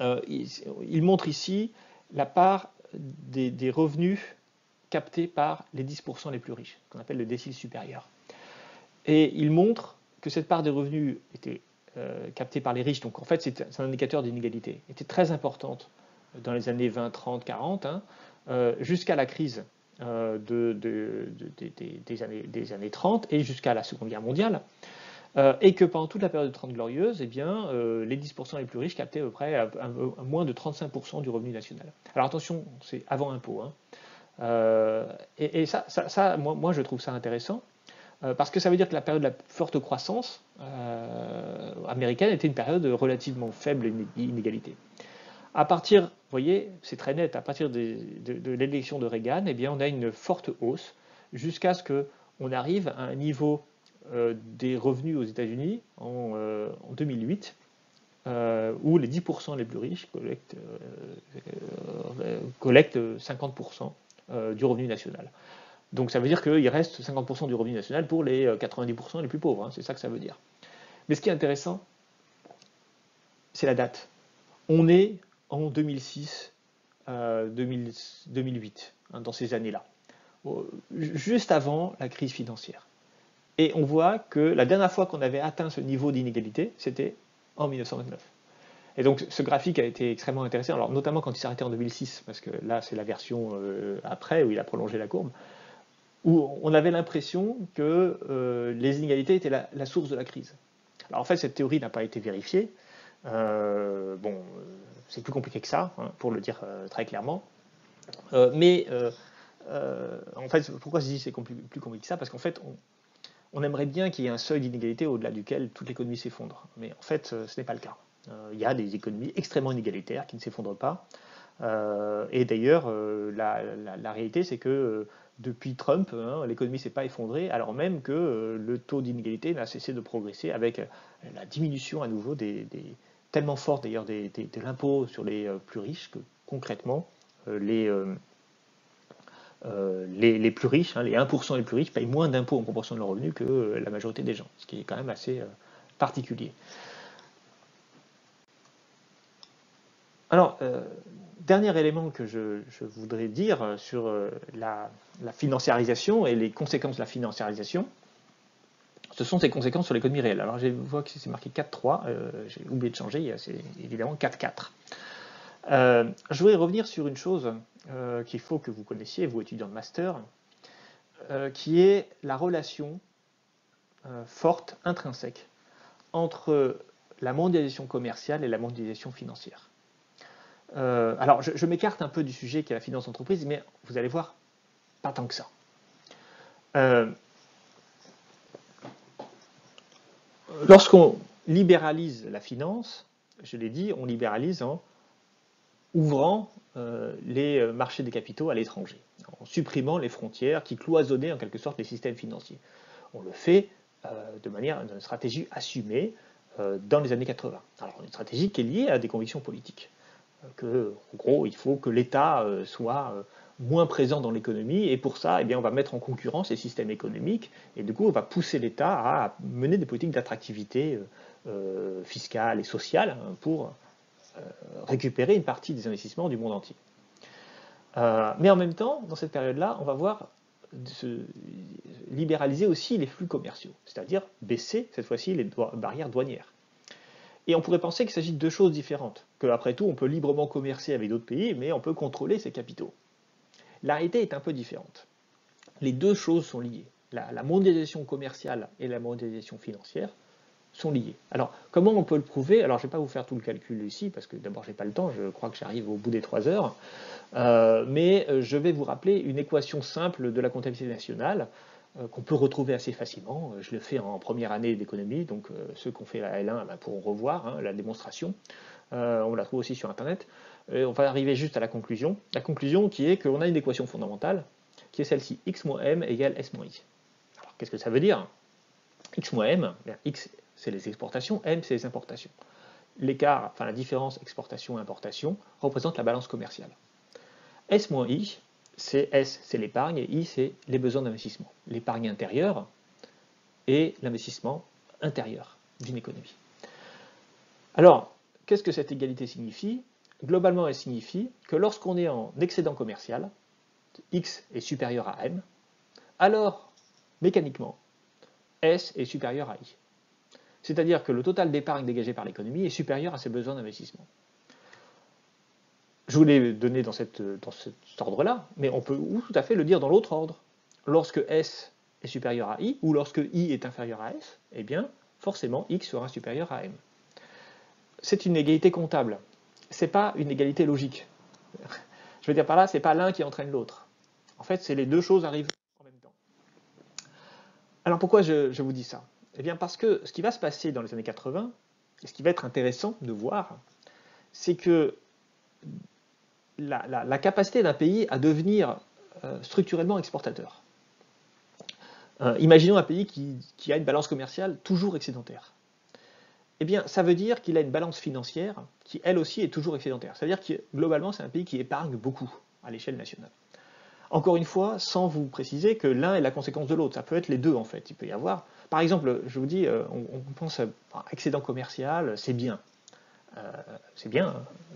S1: Il, montre ici la part des, revenus captés par les 10% les plus riches, qu'on appelle le décile supérieur. Et il montre que cette part des revenus était captée par les riches, donc en fait c'est un indicateur d'inégalité, était très importante dans les années 20, 30, 40, jusqu'à la crise euh, des, années, 30 et jusqu'à la Seconde Guerre mondiale. Euh, et que pendant toute la période de 30 glorieuses, eh bien, euh, les 10% les plus riches captaient à peu près à, moins de 35% du revenu national. Alors attention, c'est avant impôt. Hein. et, ça, moi, je trouve ça intéressant, parce que ça veut dire que la période de la forte croissance américaine était une période relativement faible d'inégalité. À partir, vous voyez, c'est très net, à partir de, l'élection de Reagan, eh bien, on a une forte hausse jusqu'à ce qu'on arrive à un niveau euh, des revenus aux États-Unis en, 2008, euh, euh, où les 10% les plus riches collectent, 50% du revenu national. Donc ça veut dire qu'il reste 50% du revenu national pour les 90% les plus pauvres, hein, c'est ça que ça veut dire. Mais ce qui est intéressant, c'est la date. On est en 2006, 2008, euh, hein, dans ces années-là, juste avant la crise financière. Et on voit que la dernière fois qu'on avait atteint ce niveau d'inégalité, c'était en 1929. Et donc ce graphique a été extrêmement intéressant, alors notamment quand il s'est arrêté en 2006, parce que là c'est la version euh, après où il a prolongé la courbe, où on avait l'impression que euh, les inégalités étaient la, source de la crise. Alors en fait cette théorie n'a pas été vérifiée. bon, c'est plus compliqué que ça, hein, pour le dire euh, très clairement. Euh, mais euh, en fait, pourquoi je dis c'est plus compliqué que ça? Parce qu'en fait, on, aimerait bien qu'il y ait un seuil d'inégalité au-delà duquel toute l'économie s'effondre. Mais en fait, ce n'est pas le cas. il y a des économies extrêmement inégalitaires qui ne s'effondrent pas. et d'ailleurs, la, réalité, c'est que depuis Trump, hein, l'économie ne s'est pas effondrée, alors même que le taux d'inégalité n'a cessé de progresser avec la diminution à nouveau des, tellement forte d'ailleurs de l'impôt sur les euh, plus riches que concrètement euh, euh, les, plus riches, hein, les 1% les plus riches, payent moins d'impôts en proportion de leur revenu que la majorité des gens, ce qui est quand même assez particulier. Alors, dernier élément que je, voudrais dire sur la, financiarisation et les conséquences de la financiarisation, ce sont ses conséquences sur l'économie réelle. Alors je vois que c'est marqué 4.3, euh, j'ai oublié de changer, c'est évidemment 4.4. Euh, je voudrais revenir sur une chose euh, qu'il faut que vous connaissiez, vous étudiants de master, qui est la relation forte, intrinsèque, entre la mondialisation commerciale et la mondialisation financière. alors, je, m'écarte un peu du sujet qui est la finance d'entreprise, mais vous allez voir, pas tant que ça. Lorsqu'on libéralise la finance, je l'ai dit, on libéralise en ouvrant euh, les euh, marchés des capitaux à l'étranger, en supprimant les frontières qui cloisonnaient en quelque sorte les systèmes financiers. On le fait euh, de manière, d'une stratégie assumée dans les années 80. Alors une stratégie qui est liée à des convictions politiques. que, en gros, il faut que l'État soit moins présent dans l'économie, et pour ça, eh bien, on va mettre en concurrence les systèmes économiques, et du coup, on va pousser l'État à mener des politiques d'attractivité fiscale et sociale hein, pour récupérer une partie des investissements du monde entier. mais en même temps, dans cette période-là, on va voir se libéraliser aussi les flux commerciaux, c'est-à-dire baisser cette fois-ci les barrières douanières. Et on pourrait penser qu'il s'agit de deux choses différentes, que après tout on peut librement commercer avec d'autres pays, mais on peut contrôler ses capitaux. La est un peu différente. Les deux choses sont liées. La, mondialisation commerciale et la mondialisation financière sont liées. Alors, comment on peut le prouver? Alors, je ne vais pas vous faire tout le calcul ici, parce que d'abord, je n'ai pas le temps, je crois que j'arrive au bout des trois heures, euh, mais euh, je vais vous rappeler une équation simple de la comptabilité nationale euh, qu'on peut retrouver assez facilement. Je le fais en première année d'économie, donc ceux qui fait la L1 ben, pourront revoir hein, la démonstration. on la trouve aussi sur Internet. Et on va arriver juste à la conclusion. La conclusion qui est qu'on a une équation fondamentale, qui est celle-ci, x moins m égale s moins i. Alors, qu'est-ce que ça veut dire? x moins m, x c'est les exportations, m c'est les importations. L'écart, enfin la différence exportation-importation, représente la balance commerciale. S moins I, c'est S, c'est l'épargne, et I, c'est les besoins d'investissement. L'épargne intérieure et l'investissement intérieur d'une économie. Alors, qu'est-ce que cette égalité signifie? Globalement, elle signifie que lorsqu'on est en excédent commercial, X est supérieur à M, alors, mécaniquement, S est supérieur à I. C'est-à-dire que le total d'épargne dégagé par l'économie est supérieur à ses besoins d'investissement. Je vous l'ai donné dans, cet ordre-là, mais on peut tout à fait le dire dans l'autre ordre. Lorsque S est supérieur à I, ou lorsque I est inférieur à S, eh bien, forcément, X sera supérieur à M. C'est une égalité comptable. Ce n'est pas une égalité logique. <laughs> Je veux dire par là, ce n'est pas l'un qui entraîne l'autre. En fait, c'est les deux choses arrivent en même temps. Alors pourquoi je vous dis ça? Eh bien parce que ce qui va se passer dans les années 80, et ce qui va être intéressant de voir, c'est que la, capacité d'un pays à devenir euh, structurellement exportateur. Euh, imaginons un pays qui, qui, a une balance commerciale toujours excédentaire. Eh bien, ça veut dire qu'il a une balance financière qui, elle aussi, est toujours excédentaire. C'est-à-dire que, globalement, c'est un pays qui épargne beaucoup à l'échelle nationale. Encore une fois, sans vous préciser que l'un est la conséquence de l'autre. Ça peut être les deux, en fait. Il peut y avoir par exemple, je vous dis, euh, on, pense à excédent commercial, c'est bien. Euh, c'est bien,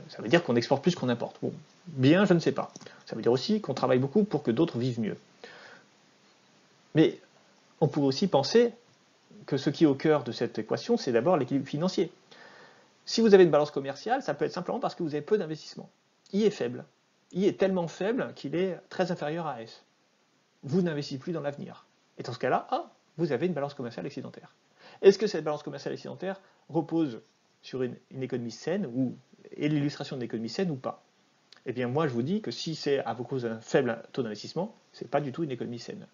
S1: ça veut dire qu'on exporte plus qu'on importe. Bon, bien, je ne sais pas. Ça veut dire aussi qu'on travaille beaucoup pour que d'autres vivent mieux. Mais on pourrait aussi penser que ce qui est au cœur de cette équation, c'est d'abord l'équilibre financier. Si vous avez une balance commerciale, ça peut être simplement parce que vous avez peu d'investissement. I est faible. I est tellement faible qu'il est très inférieur à S. Vous n'investissez plus dans l'avenir. Et dans ce cas-là, ah, vous avez une balance commerciale excédentaire. Est-ce que cette balance commerciale excédentaire repose sur une, économie saine ou est l'illustration d'une économie saine ou pas? Eh bien, moi, je vous dis que si c'est à cause d'un faible taux d'investissement, ce n'est pas du tout une économie saine.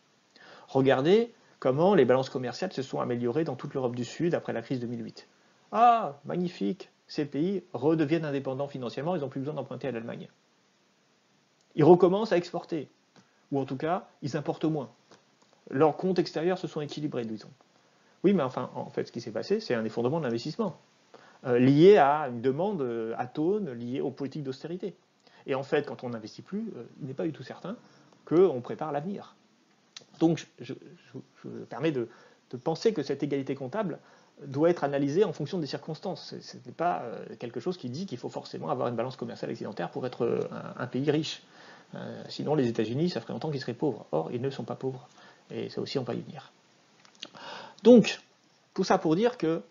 S1: Regardez comment les balances commerciales se sont améliorées dans toute l'Europe du Sud après la crise 2008. Ah, magnifique, ces pays redeviennent indépendants financièrement, ils n'ont plus besoin d'emprunter à l'Allemagne. Ils recommencent à exporter, ou en tout cas, ils importent moins leurs comptes extérieurs se sont équilibrés, disons. Oui, mais enfin, en fait, ce qui s'est passé, c'est un effondrement de l'investissement, euh, lié à une demande euh, atone, liée aux politiques d'austérité. Et en fait, quand on n'investit plus, euh, il n'est pas du tout certain qu'on prépare l'avenir. Donc, je, me permets de, penser que cette égalité comptable doit être analysée en fonction des circonstances. Ce n'est pas quelque chose qui dit qu'il faut forcément avoir une balance commerciale excédentaire pour être un, pays riche. Sinon, les États-Unis, ça ferait longtemps qu'ils seraient pauvres. Or, ils ne sont pas pauvres. Et ça aussi, on va y venir. Donc, tout ça pour dire que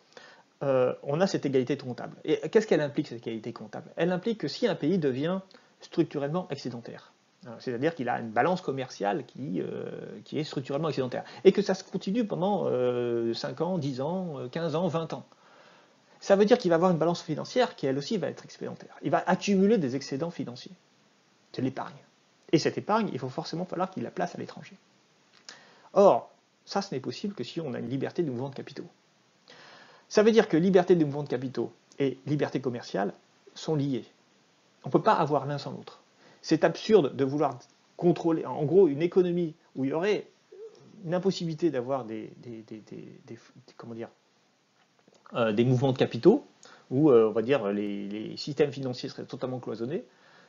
S1: euh, on a cette égalité comptable. Et qu'est-ce qu'elle implique, cette égalité comptable? Elle implique que si un pays devient structurellement excédentaire, euh, c'est-à-dire qu'il a une balance commerciale qui, euh, qui, est structurellement excédentaire, et que ça se continue pendant 5 ans, 10 ans, 15 ans, 20 ans, ça veut dire qu'il va avoir une balance financière qui, elle aussi, va être excédentaire. Il va accumuler des excédents financiers, de l'épargne. Et cette épargne, il faut forcément falloir qu'il la place à l'étranger. Or, ça, ce n'est possible que si on a une liberté de mouvement de capitaux. Ça veut dire que liberté de mouvement de capitaux et liberté commerciale sont liées. On ne peut pas avoir l'un sans l'autre. C'est absurde de vouloir contrôler, en gros, une économie où il y aurait une impossibilité d'avoir des, comment dire, euh, des mouvements de capitaux, où, euh, on va dire, les, les, systèmes financiers seraient totalement cloisonnés,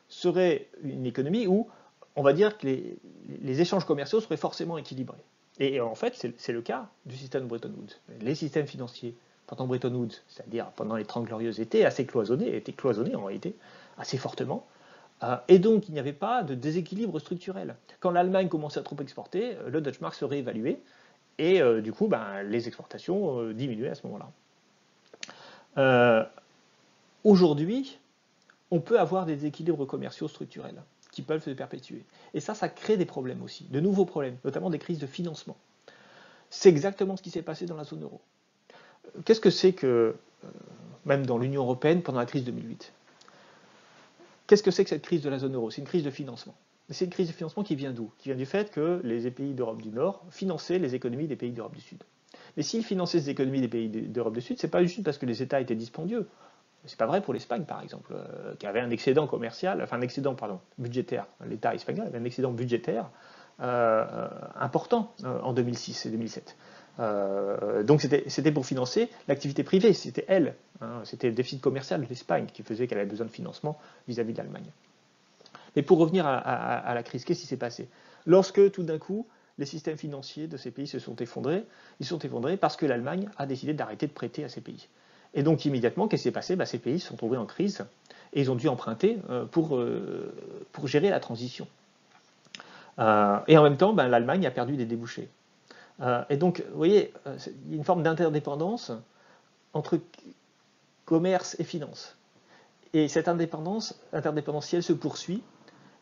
S1: serait une économie où, on va dire que les échanges commerciaux seraient forcément équilibrés. Et en fait, c'est le cas du système Bretton Woods. Les systèmes financiers pendant Bretton Woods, c'est-à-dire pendant les 30 glorieuses, étaient assez cloisonnés, étaient cloisonnés en réalité, assez fortement. Euh, et donc, il n'y avait pas de déséquilibre structurel. Quand l'Allemagne commençait à trop exporter, le Dutch Mark se réévaluait, et euh, du coup, ben, les exportations euh, diminuaient à ce moment-là. Aujourd'hui, on peut avoir des équilibres commerciaux structurels qui peuvent se perpétuer. Et ça, ça crée des problèmes aussi, de nouveaux problèmes, notamment des crises de financement. C'est exactement ce qui s'est passé dans la zone euro. Qu'est-ce que c'est que, euh, même dans l'Union européenne, pendant la crise 2008 Qu'est-ce que c'est que cette crise de la zone euro? C'est une crise de financement. C'est une crise de financement qui vient d'où? Qui vient du fait que les pays d'Europe du Nord finançaient les économies des pays d'Europe du Sud. Mais s'ils finançaient les économies des pays d'Europe du Sud, c'est pas juste parce que les États étaient dispendieux. C'est pas vrai pour l'Espagne, par exemple, qui avait un excédent commercial, enfin un excédent, budgétaire. L'État espagnol avait un excédent budgétaire important en 2006 et 2007. donc c'était pour financer l'activité privée, c'était elle, hein, c'était le déficit commercial de l'Espagne qui faisait qu'elle avait besoin de financement vis-à-vis de l'Allemagne. Mais pour revenir à la crise, qu'est-ce qui s'est passé? Lorsque tout d'un coup, les systèmes financiers de ces pays se sont effondrés. Ils sont effondrés parce que l'Allemagne a décidé d'arrêter de prêter à ces pays. Et donc immédiatement, qu'est-ce qui s'est passé? Bah, Ces pays se sont trouvés en crise et ils ont dû emprunter euh, pour, euh, pour gérer la transition. Euh, et en même temps, bah, l'Allemagne a perdu des débouchés. et donc, vous voyez, il y a une forme d'interdépendance entre commerce et finance. Et cette indépendance, interdépendance, si elle se poursuit,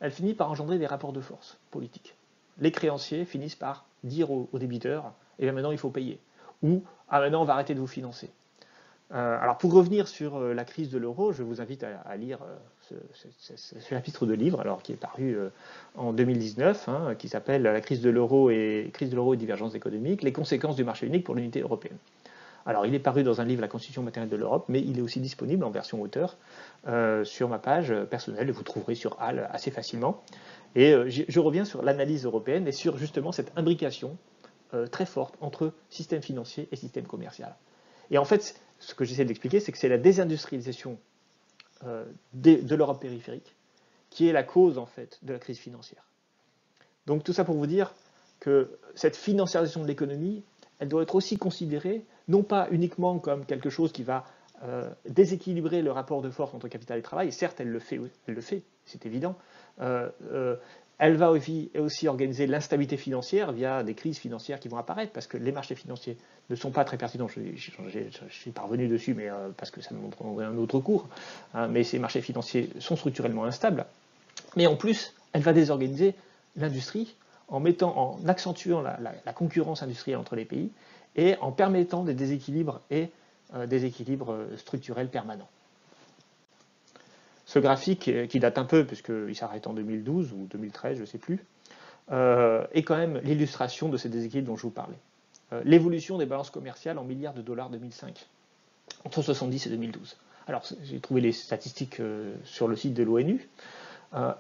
S1: elle finit par engendrer des rapports de force politiques les créanciers finissent par dire aux, débiteurs eh maintenant il faut payer. Ou ah maintenant on va arrêter de vous financer. Euh, alors pour revenir sur euh, la crise de l'euro, je vous invite à, lire euh, ce, chapitre de livre, alors qui est paru en 2019, hein, qui s'appelle La crise de l'euro et crise de l'euro et divergence économique, les conséquences du marché unique pour l'unité européenne. Alors il est paru dans un livre La Constitution matérielle de l'Europe, mais il est aussi disponible en version auteur sur ma page personnelle, et vous trouverez sur HAL assez facilement. Et je reviens sur l'analyse européenne et sur justement cette imbrication très forte entre système financier et système commercial. Et en fait, ce que j'essaie d'expliquer, c'est que c'est la désindustrialisation euh, de l'Europe périphérique qui est la cause en fait de la crise financière. Donc tout ça pour vous dire que cette financiarisation de l'économie, elle doit être aussi considérée non pas uniquement comme quelque chose qui va déséquilibrer le rapport de force entre capital et travail, certes elle le fait, elle le fait c'est évident, euh, euh, elle va aussi, organiser l'instabilité financière via des crises financières qui vont apparaître, parce que les marchés financiers ne sont pas très pertinents. Je, suis parvenu dessus, mais euh, parce que ça me montrerait un autre cours. Hein, mais ces marchés financiers sont structurellement instables. Mais en plus, elle va désorganiser l'industrie en mettant, en accentuant la, concurrence industrielle entre les pays et en permettant des déséquilibres et des équilibres structurels permanents. Ce graphique, euh, qui date un peu, puisqu'il s'arrête en 2012 ou 2013, je ne sais plus, euh, est quand même l'illustration de ces déséquilibres dont je vous parlais. Euh, l'évolution des balances commerciales en milliards de dollars 2005, entre 70 et 2012. Alors, j'ai trouvé les statistiques sur le site de l'ONU,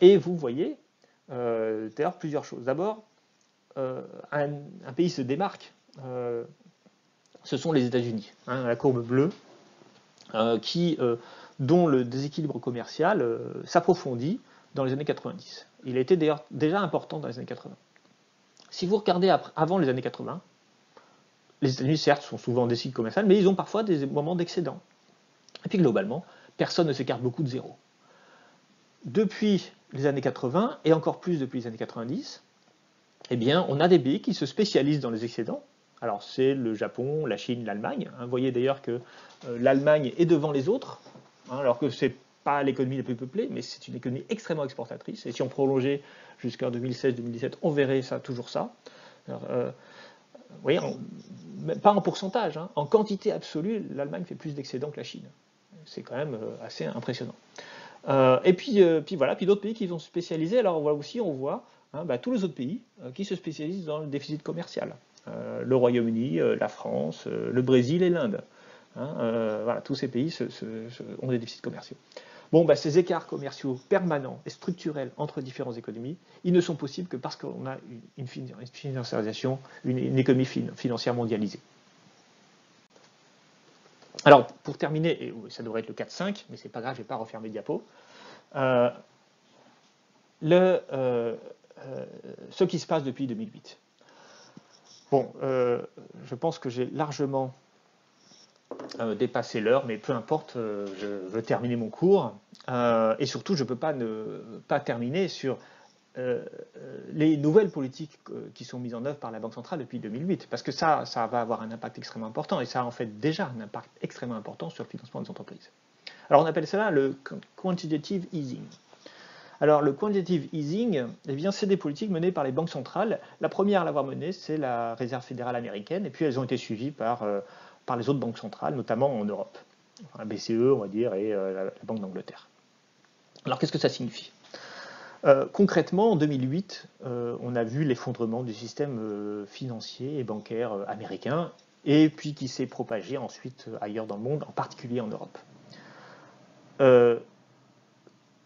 S1: et vous voyez d'ailleurs plusieurs choses. D'abord, un, pays se démarque, ce sont les États-Unis. Hein, la courbe bleue, qui dont le déséquilibre commercial euh, s'approfondit dans les années 90. Il été d'ailleurs déjà important dans les années 80. Si vous regardez avant les années 80, les États-Unis, certes, sont souvent en déséquilibre commercial, mais ils ont parfois des moments d'excédent. Et puis globalement, personne ne s'écarte beaucoup de zéro. Depuis les années 80, et encore plus depuis les années 90, eh bien, on a des pays qui se spécialisent dans les excédents. Alors, c'est le Japon, la Chine, l'Allemagne. Vous voyez d'ailleurs que euh, l'Allemagne est devant les autres, Hein, alors que ce n'est pas l'économie la plus peuplée, mais c'est une économie extrêmement exportatrice. Et si on prolongeait jusqu'en 2016-2017, on verrait ça, toujours ça. Euh, vous voyez, pas en pourcentage, hein. en quantité absolue, l'Allemagne fait plus d'excédents que la Chine. C'est quand même euh, assez impressionnant. Euh, et puis, puis voilà, puis d'autres pays qui vont se spécialiser. Alors voilà aussi, on voit hein, bah, tous les autres pays qui se spécialisent dans le déficit commercial. le Royaume-Uni, la France, le Brésil et l'Inde. Hein, euh, voilà, tous ces pays ont des déficits commerciaux. Bon, bah, ces écarts commerciaux permanents et structurels entre différentes économies, ils ne sont possibles que parce qu'on a une, financiarisation, une, économie financière mondialisée. Alors, pour terminer, et ça devrait être le 4-5, mais c'est pas grave, je ne vais pas refaire mes diapos. Euh, euh, ce qui se passe depuis 2008. Bon, je pense que j'ai largement euh, dépasser l'heure, mais peu importe, euh, je veux terminer mon cours. Euh, et surtout, je ne peux pas ne pas terminer sur les nouvelles politiques qui sont mises en œuvre par la Banque centrale depuis 2008, parce que ça, ça va avoir un impact extrêmement important, et ça a en fait déjà un impact extrêmement important sur le financement des entreprises. Alors on appelle cela le quantitative easing. Alors le quantitative easing, eh bien, c'est des politiques menées par les banques centrales. La première à l'avoir menée, c'est la Réserve fédérale américaine, et puis elles ont été suivies par par les autres banques centrales, notamment en Europe. la BCE, on va dire, et euh, la, Banque d'Angleterre. Alors qu'est-ce que ça signifie? Euh, concrètement, en 2008, euh, on a vu l'effondrement du système financier et bancaire américain, et puis qui s'est propagé ensuite ailleurs dans le monde, en particulier en Europe.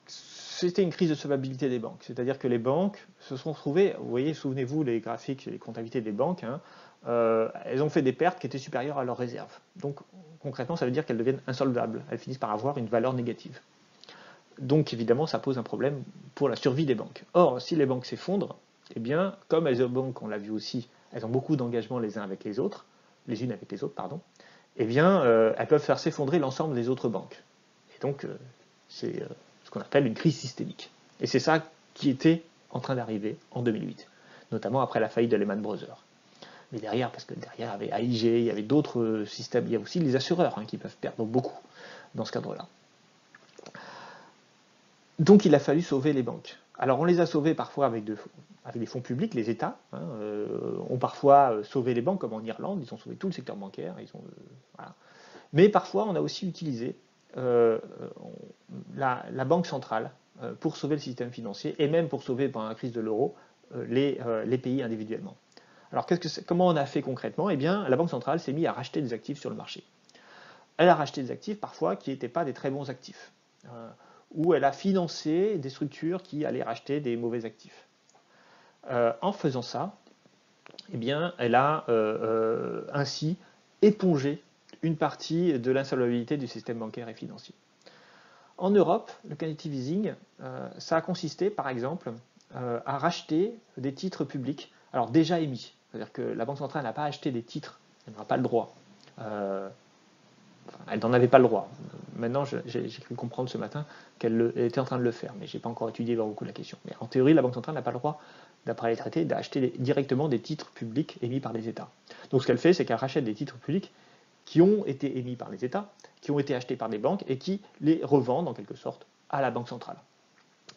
S1: c'était une crise de solvabilité des banques. C'est-à-dire que les banques se sont trouvées, vous voyez, souvenez-vous les graphiques, les comptabilités des banques, hein, euh, elles ont fait des pertes qui étaient supérieures à leurs réserves. Donc concrètement, ça veut dire qu'elles deviennent insolvables. Elles finissent par avoir une valeur négative. Donc évidemment, ça pose un problème pour la survie des banques. Or, si les banques s'effondrent, eh bien, comme elles banques, on l'a vu aussi, elles ont beaucoup d'engagements les uns avec les autres, les unes avec les autres, pardon, eh bien, euh, elles peuvent faire s'effondrer l'ensemble des autres banques. Et donc, euh, c'est ce qu'on appelle une crise systémique. Et c'est ça qui était en train d'arriver en 2008, notamment après la faillite de Lehman Brothers. Mais derrière, parce que derrière il y avait AIG, il y avait d'autres systèmes, il y a aussi les assureurs hein, qui peuvent perdre beaucoup dans ce cadre-là. Donc il a fallu sauver les banques. Alors on les a sauvées parfois avec, des fonds publics, les États hein, euh, ont parfois euh, sauvé les banques, comme en Irlande, ils ont sauvé tout le secteur bancaire. Ils ont, euh, Mais parfois on a aussi utilisé euh, la, Banque centrale euh, pour sauver le système financier et même pour sauver pendant la crise de l'euro euh, les, pays individuellement. Alors comment on a fait concrètement? Eh bien, la Banque centrale s'est mise à racheter des actifs sur le marché. Elle a racheté des actifs parfois qui n'étaient pas des très bons actifs, ou elle a financé des structures qui allaient racheter des mauvais actifs. en faisant ça, eh bien, elle a ainsi épongé une partie de l'insolvabilité du système bancaire et financier. En Europe, le quantitative easing, euh, ça a consisté, par exemple, euh, à racheter des titres publics, alors déjà émis. C'est-à-dire que la Banque centrale n'a pas acheté des titres, elle n'aura pas le droit. Euh, elle n'en avait pas le droit. Maintenant, j'ai cru comprendre ce matin qu'elle était en train de le faire, mais je n'ai pas encore étudié beaucoup la question. Mais en théorie, la Banque centrale n'a pas le droit, d'après les traités, d'acheter directement des titres publics émis par les États. Donc ce qu'elle fait, c'est qu'elle rachète des titres publics qui ont été émis par les États, qui ont été achetés par des banques et qui les revendent en quelque sorte à la Banque centrale.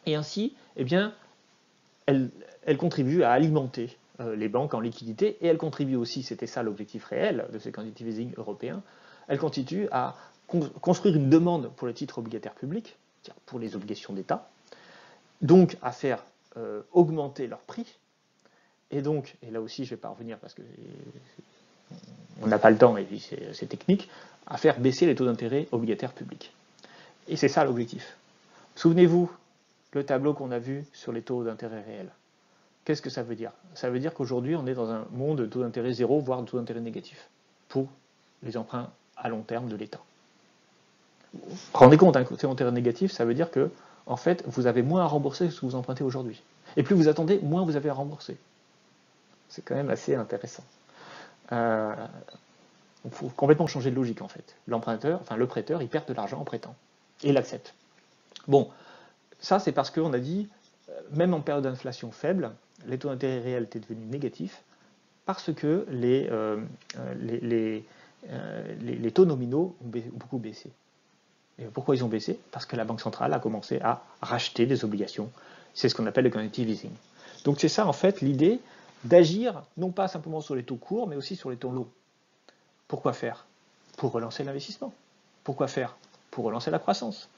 S1: Et ainsi, eh bien, elle, contribue à alimenter les banques en liquidité et elle contribue aussi, c'était ça l'objectif réel de ce quantitative easing européen, elle constitue à construire une demande pour les titres obligataires publics, pour les obligations d'État, donc à faire euh, augmenter leur prix, et donc, et là aussi je ne vais pas revenir parce que on n'a pas le temps, et c'est technique, à faire baisser les taux d'intérêt obligataires publics. Et c'est ça l'objectif. Souvenez-vous, le tableau qu'on a vu sur les taux d'intérêt réels. Qu'est-ce que ça veut dire? Ça veut dire qu'aujourd'hui, on est dans un monde de taux d'intérêt zéro, voire de taux d'intérêt négatif, pour les emprunts à long terme de l'État. Rendez compte, un taux d'intérêt négatif, ça veut dire que, en fait, vous avez moins à rembourser que ce que vous empruntez aujourd'hui. Et plus vous attendez, moins vous avez à rembourser. C'est quand même assez intéressant. Euh, il faut complètement changer de logique en fait. L'emprunteur, enfin le prêteur, il perd de l'argent en prêtant. Et il accepte. Bon, ça c'est parce qu'on a dit, euh, même en période d'inflation faible, les taux d'intérêt réels étaient devenus négatifs parce que les, euh, les, les, taux nominaux ont, beaucoup baissé. Et pourquoi ils ont baissé? Parce que la Banque centrale a commencé à racheter des obligations. C'est ce qu'on appelle le quantitative easing. Donc c'est ça en fait l'idée, d'agir non pas simplement sur les taux courts, mais aussi sur les taux longs. Pourquoi faire? Pour relancer l'investissement. Pourquoi faire? Pour relancer la croissance.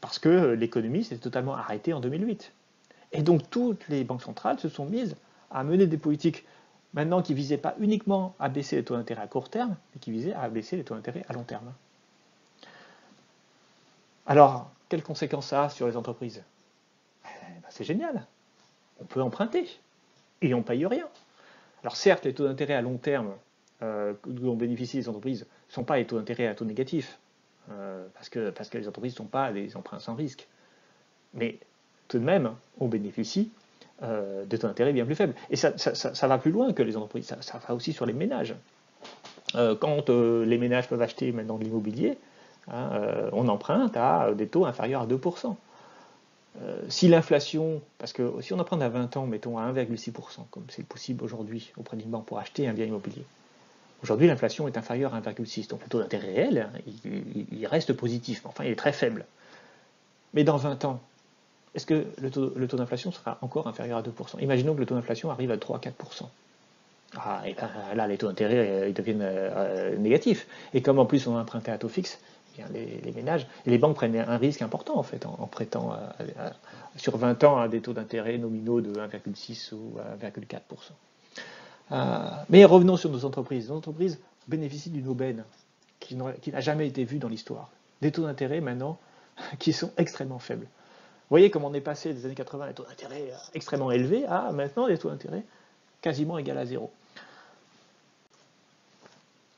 S1: Parce que l'économie s'est totalement arrêtée en 2008. Et donc toutes les banques centrales se sont mises à mener des politiques maintenant qui ne visaient pas uniquement à baisser les taux d'intérêt à court terme, mais qui visaient à baisser les taux d'intérêt à long terme. Alors, quelles conséquences ça a sur les entreprises? Eh ben, C'est génial. On peut emprunter et on paye rien. Alors certes, les taux d'intérêt à long terme euh, dont bénéficient les entreprises ne sont pas les taux d'intérêt à taux négatif, euh, parce, que, parce que les entreprises ne sont pas des emprunts sans risque. Mais tout de même, on bénéficie euh, de taux d'intérêt bien plus faibles. Et ça, va plus loin que les entreprises, ça, va aussi sur les ménages. Euh, quand les ménages peuvent acheter maintenant de l'immobilier, hein, on emprunte à des taux inférieurs à 2%. Euh, si l'inflation, parce que si on emprunte à 20 ans, mettons à 1,6%, comme c'est possible aujourd'hui auprès d'une banque pour acheter un bien immobilier, aujourd'hui l'inflation est inférieure à 1,6, donc le taux d'intérêt réel, il, reste positif, enfin il est très faible. Mais dans 20 ans, est-ce que le taux, d'inflation sera encore inférieur à 2% Imaginons que le taux d'inflation arrive à 3 4%. Ah, là, les taux d'intérêt euh, deviennent euh, négatifs. Et comme en plus on a emprunté à taux fixe, les, ménages. Et les banques prennent un risque important en fait en, prêtant sur 20 ans à des taux d'intérêt nominaux de 1,6 ou 1,4%. Euh, mais revenons sur nos entreprises. Nos entreprises bénéficient d'une aubaine qui n'a jamais été vue dans l'histoire. Des taux d'intérêt maintenant <laughs> qui sont extrêmement faibles. Voyez comment on est passé des années 80 des taux d'intérêt extrêmement élevés à maintenant des taux d'intérêt quasiment égal à zéro.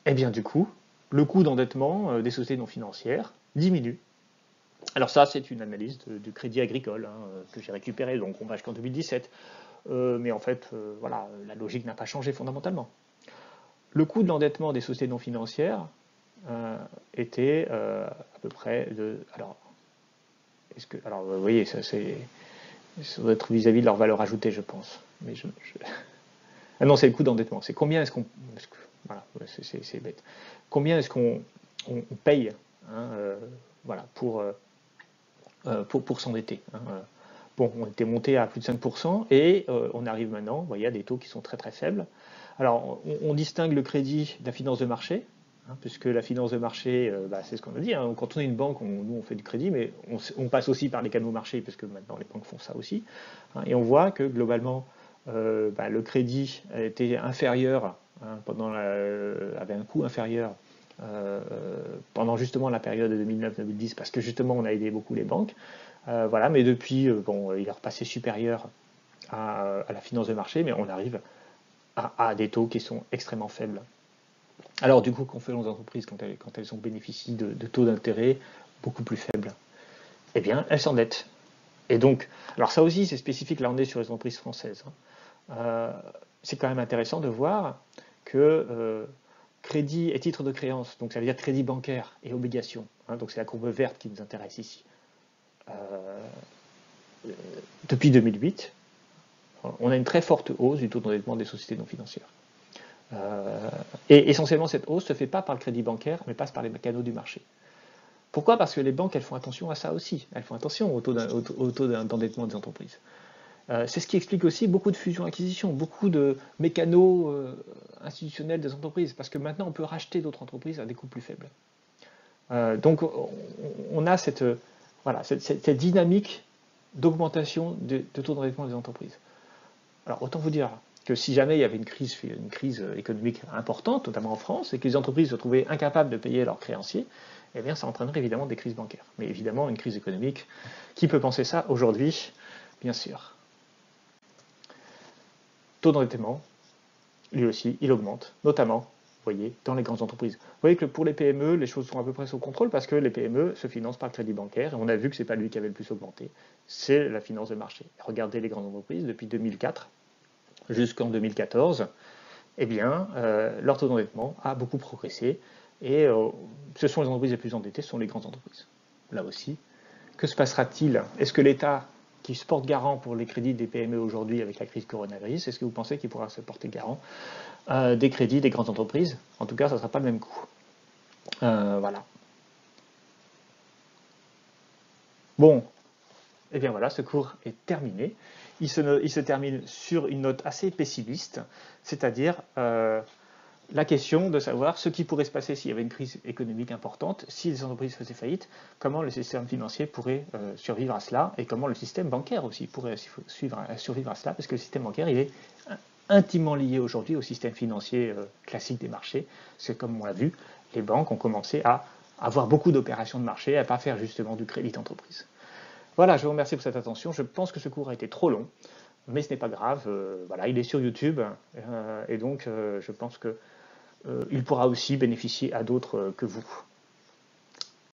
S1: Et eh bien du coup, le coût d'endettement euh, des sociétés non financières diminue. Alors ça, c'est une analyse du crédit agricole hein, euh, que j'ai récupéré, donc on va jusqu'en 2017. Euh, mais en fait, voilà, la logique n'a pas changé fondamentalement. Le coût de l'endettement des sociétés non financières était à peu près de... alors vous voyez, ça, c'est, ça doit être vis-à-vis de leur valeur ajoutée, je pense. Mais <laughs> Ah non, c'est le coût d'endettement. C'est combien est-ce qu'on... Voilà, c'est bête. Combien est-ce qu'on paye hein, euh, voilà, pour, euh, euh, pour, pour s'endetter hein, Bon, on était monté à plus de 5% et on arrive maintenant, vous voyez, à des taux qui sont très très faibles. Alors, on, distingue le crédit de la finance de marché, hein, puisque la finance de marché, bah, c'est ce qu'on a dit, quand on est une banque, nous on fait du crédit, mais on, passe aussi par les canaux marchés, puisque maintenant les banques font ça aussi. et on voit que globalement, euh, bah, le crédit était inférieur, hein, euh, avait un coût inférieur euh, pendant justement la période de 2009-2010 parce que justement on a aidé beaucoup les banques. voilà, mais depuis, bon, il est repassé supérieur à, la finance de marché, mais on arrive à, des taux qui sont extrêmement faibles. Alors du coup, qu'ont fait les entreprises quand elles, quand ont bénéficié de, de taux d'intérêt beaucoup plus faibles? Eh bien, elles s'endettent. Et donc, alors ça aussi c'est spécifique, là on est sur les entreprises françaises. Hein. Euh, c'est quand même intéressant de voir que euh, crédit et titre de créance, donc ça veut dire crédit bancaire et obligation, hein, donc c'est la courbe verte qui nous intéresse ici. Euh, depuis 2008, on a une très forte hausse du taux d'endettement des sociétés non financières. Et essentiellement, cette hausse ne se fait pas par le crédit bancaire, mais passe par les canaux du marché. Pourquoi? Parce que les banques, elles font attention à ça aussi. Elles font attention au taux d'endettement des entreprises. Euh, c'est ce qui explique aussi beaucoup de fusions-acquisitions, beaucoup de mécanos euh, institutionnels des entreprises, parce que maintenant on peut racheter d'autres entreprises à des coûts plus faibles. Euh, donc on, a cette, dynamique d'augmentation de, taux d'endettement des entreprises. Alors autant vous dire que si jamais il y avait une crise, crise économique importante, notamment en France, et que les entreprises se trouvaient incapables de payer leurs créanciers, eh bien ça entraînerait évidemment des crises bancaires. Mais évidemment, une crise économique, qui peut penser ça aujourd'hui Bien sûr taux d'endettement, lui aussi, il augmente, notamment, vous voyez, dans les grandes entreprises. Vous voyez que pour les PME, les choses sont à peu près sous contrôle parce que les PME se financent par le crédit bancaire et on a vu que ce n'est pas lui qui avait le plus augmenté, c'est la finance de marché. Regardez les grandes entreprises, depuis 2004 jusqu'en 2014, eh bien, leur taux d'endettement a beaucoup progressé et euh, ce sont les entreprises les plus endettées, ce sont les grandes entreprises. Là aussi, que se passera-t-il? Est-ce que l'État qui se porte garant pour les crédits des PME aujourd'hui avec la crise coronavirus, est-ce que vous pensez qu'il pourra se porter garant euh, des crédits des grandes entreprises? En tout cas, ça ne sera pas le même coût. Euh, voilà. Bon, et eh bien voilà, ce cours est terminé. Il se, termine sur une note assez pessimiste, c'est-à-dire euh, la question de savoir ce qui pourrait se passer s'il y avait une crise économique importante, si les entreprises faisaient faillite, comment le système financier pourrait euh, survivre à cela et comment le système bancaire aussi pourrait suivre, survivre à cela, parce que le système bancaire est intimement lié aujourd'hui au système financier euh, classique des marchés, c'est comme on l'a vu, les banques ont commencé à avoir beaucoup d'opérations de marché, à ne pas faire justement du crédit d'entreprise. Voilà, je vous remercie pour cette attention. Je pense que ce cours a été trop long, mais ce n'est pas grave. Euh, voilà, il est sur YouTube, et donc je pense que euh, il pourra aussi bénéficier à d'autres euh, que vous.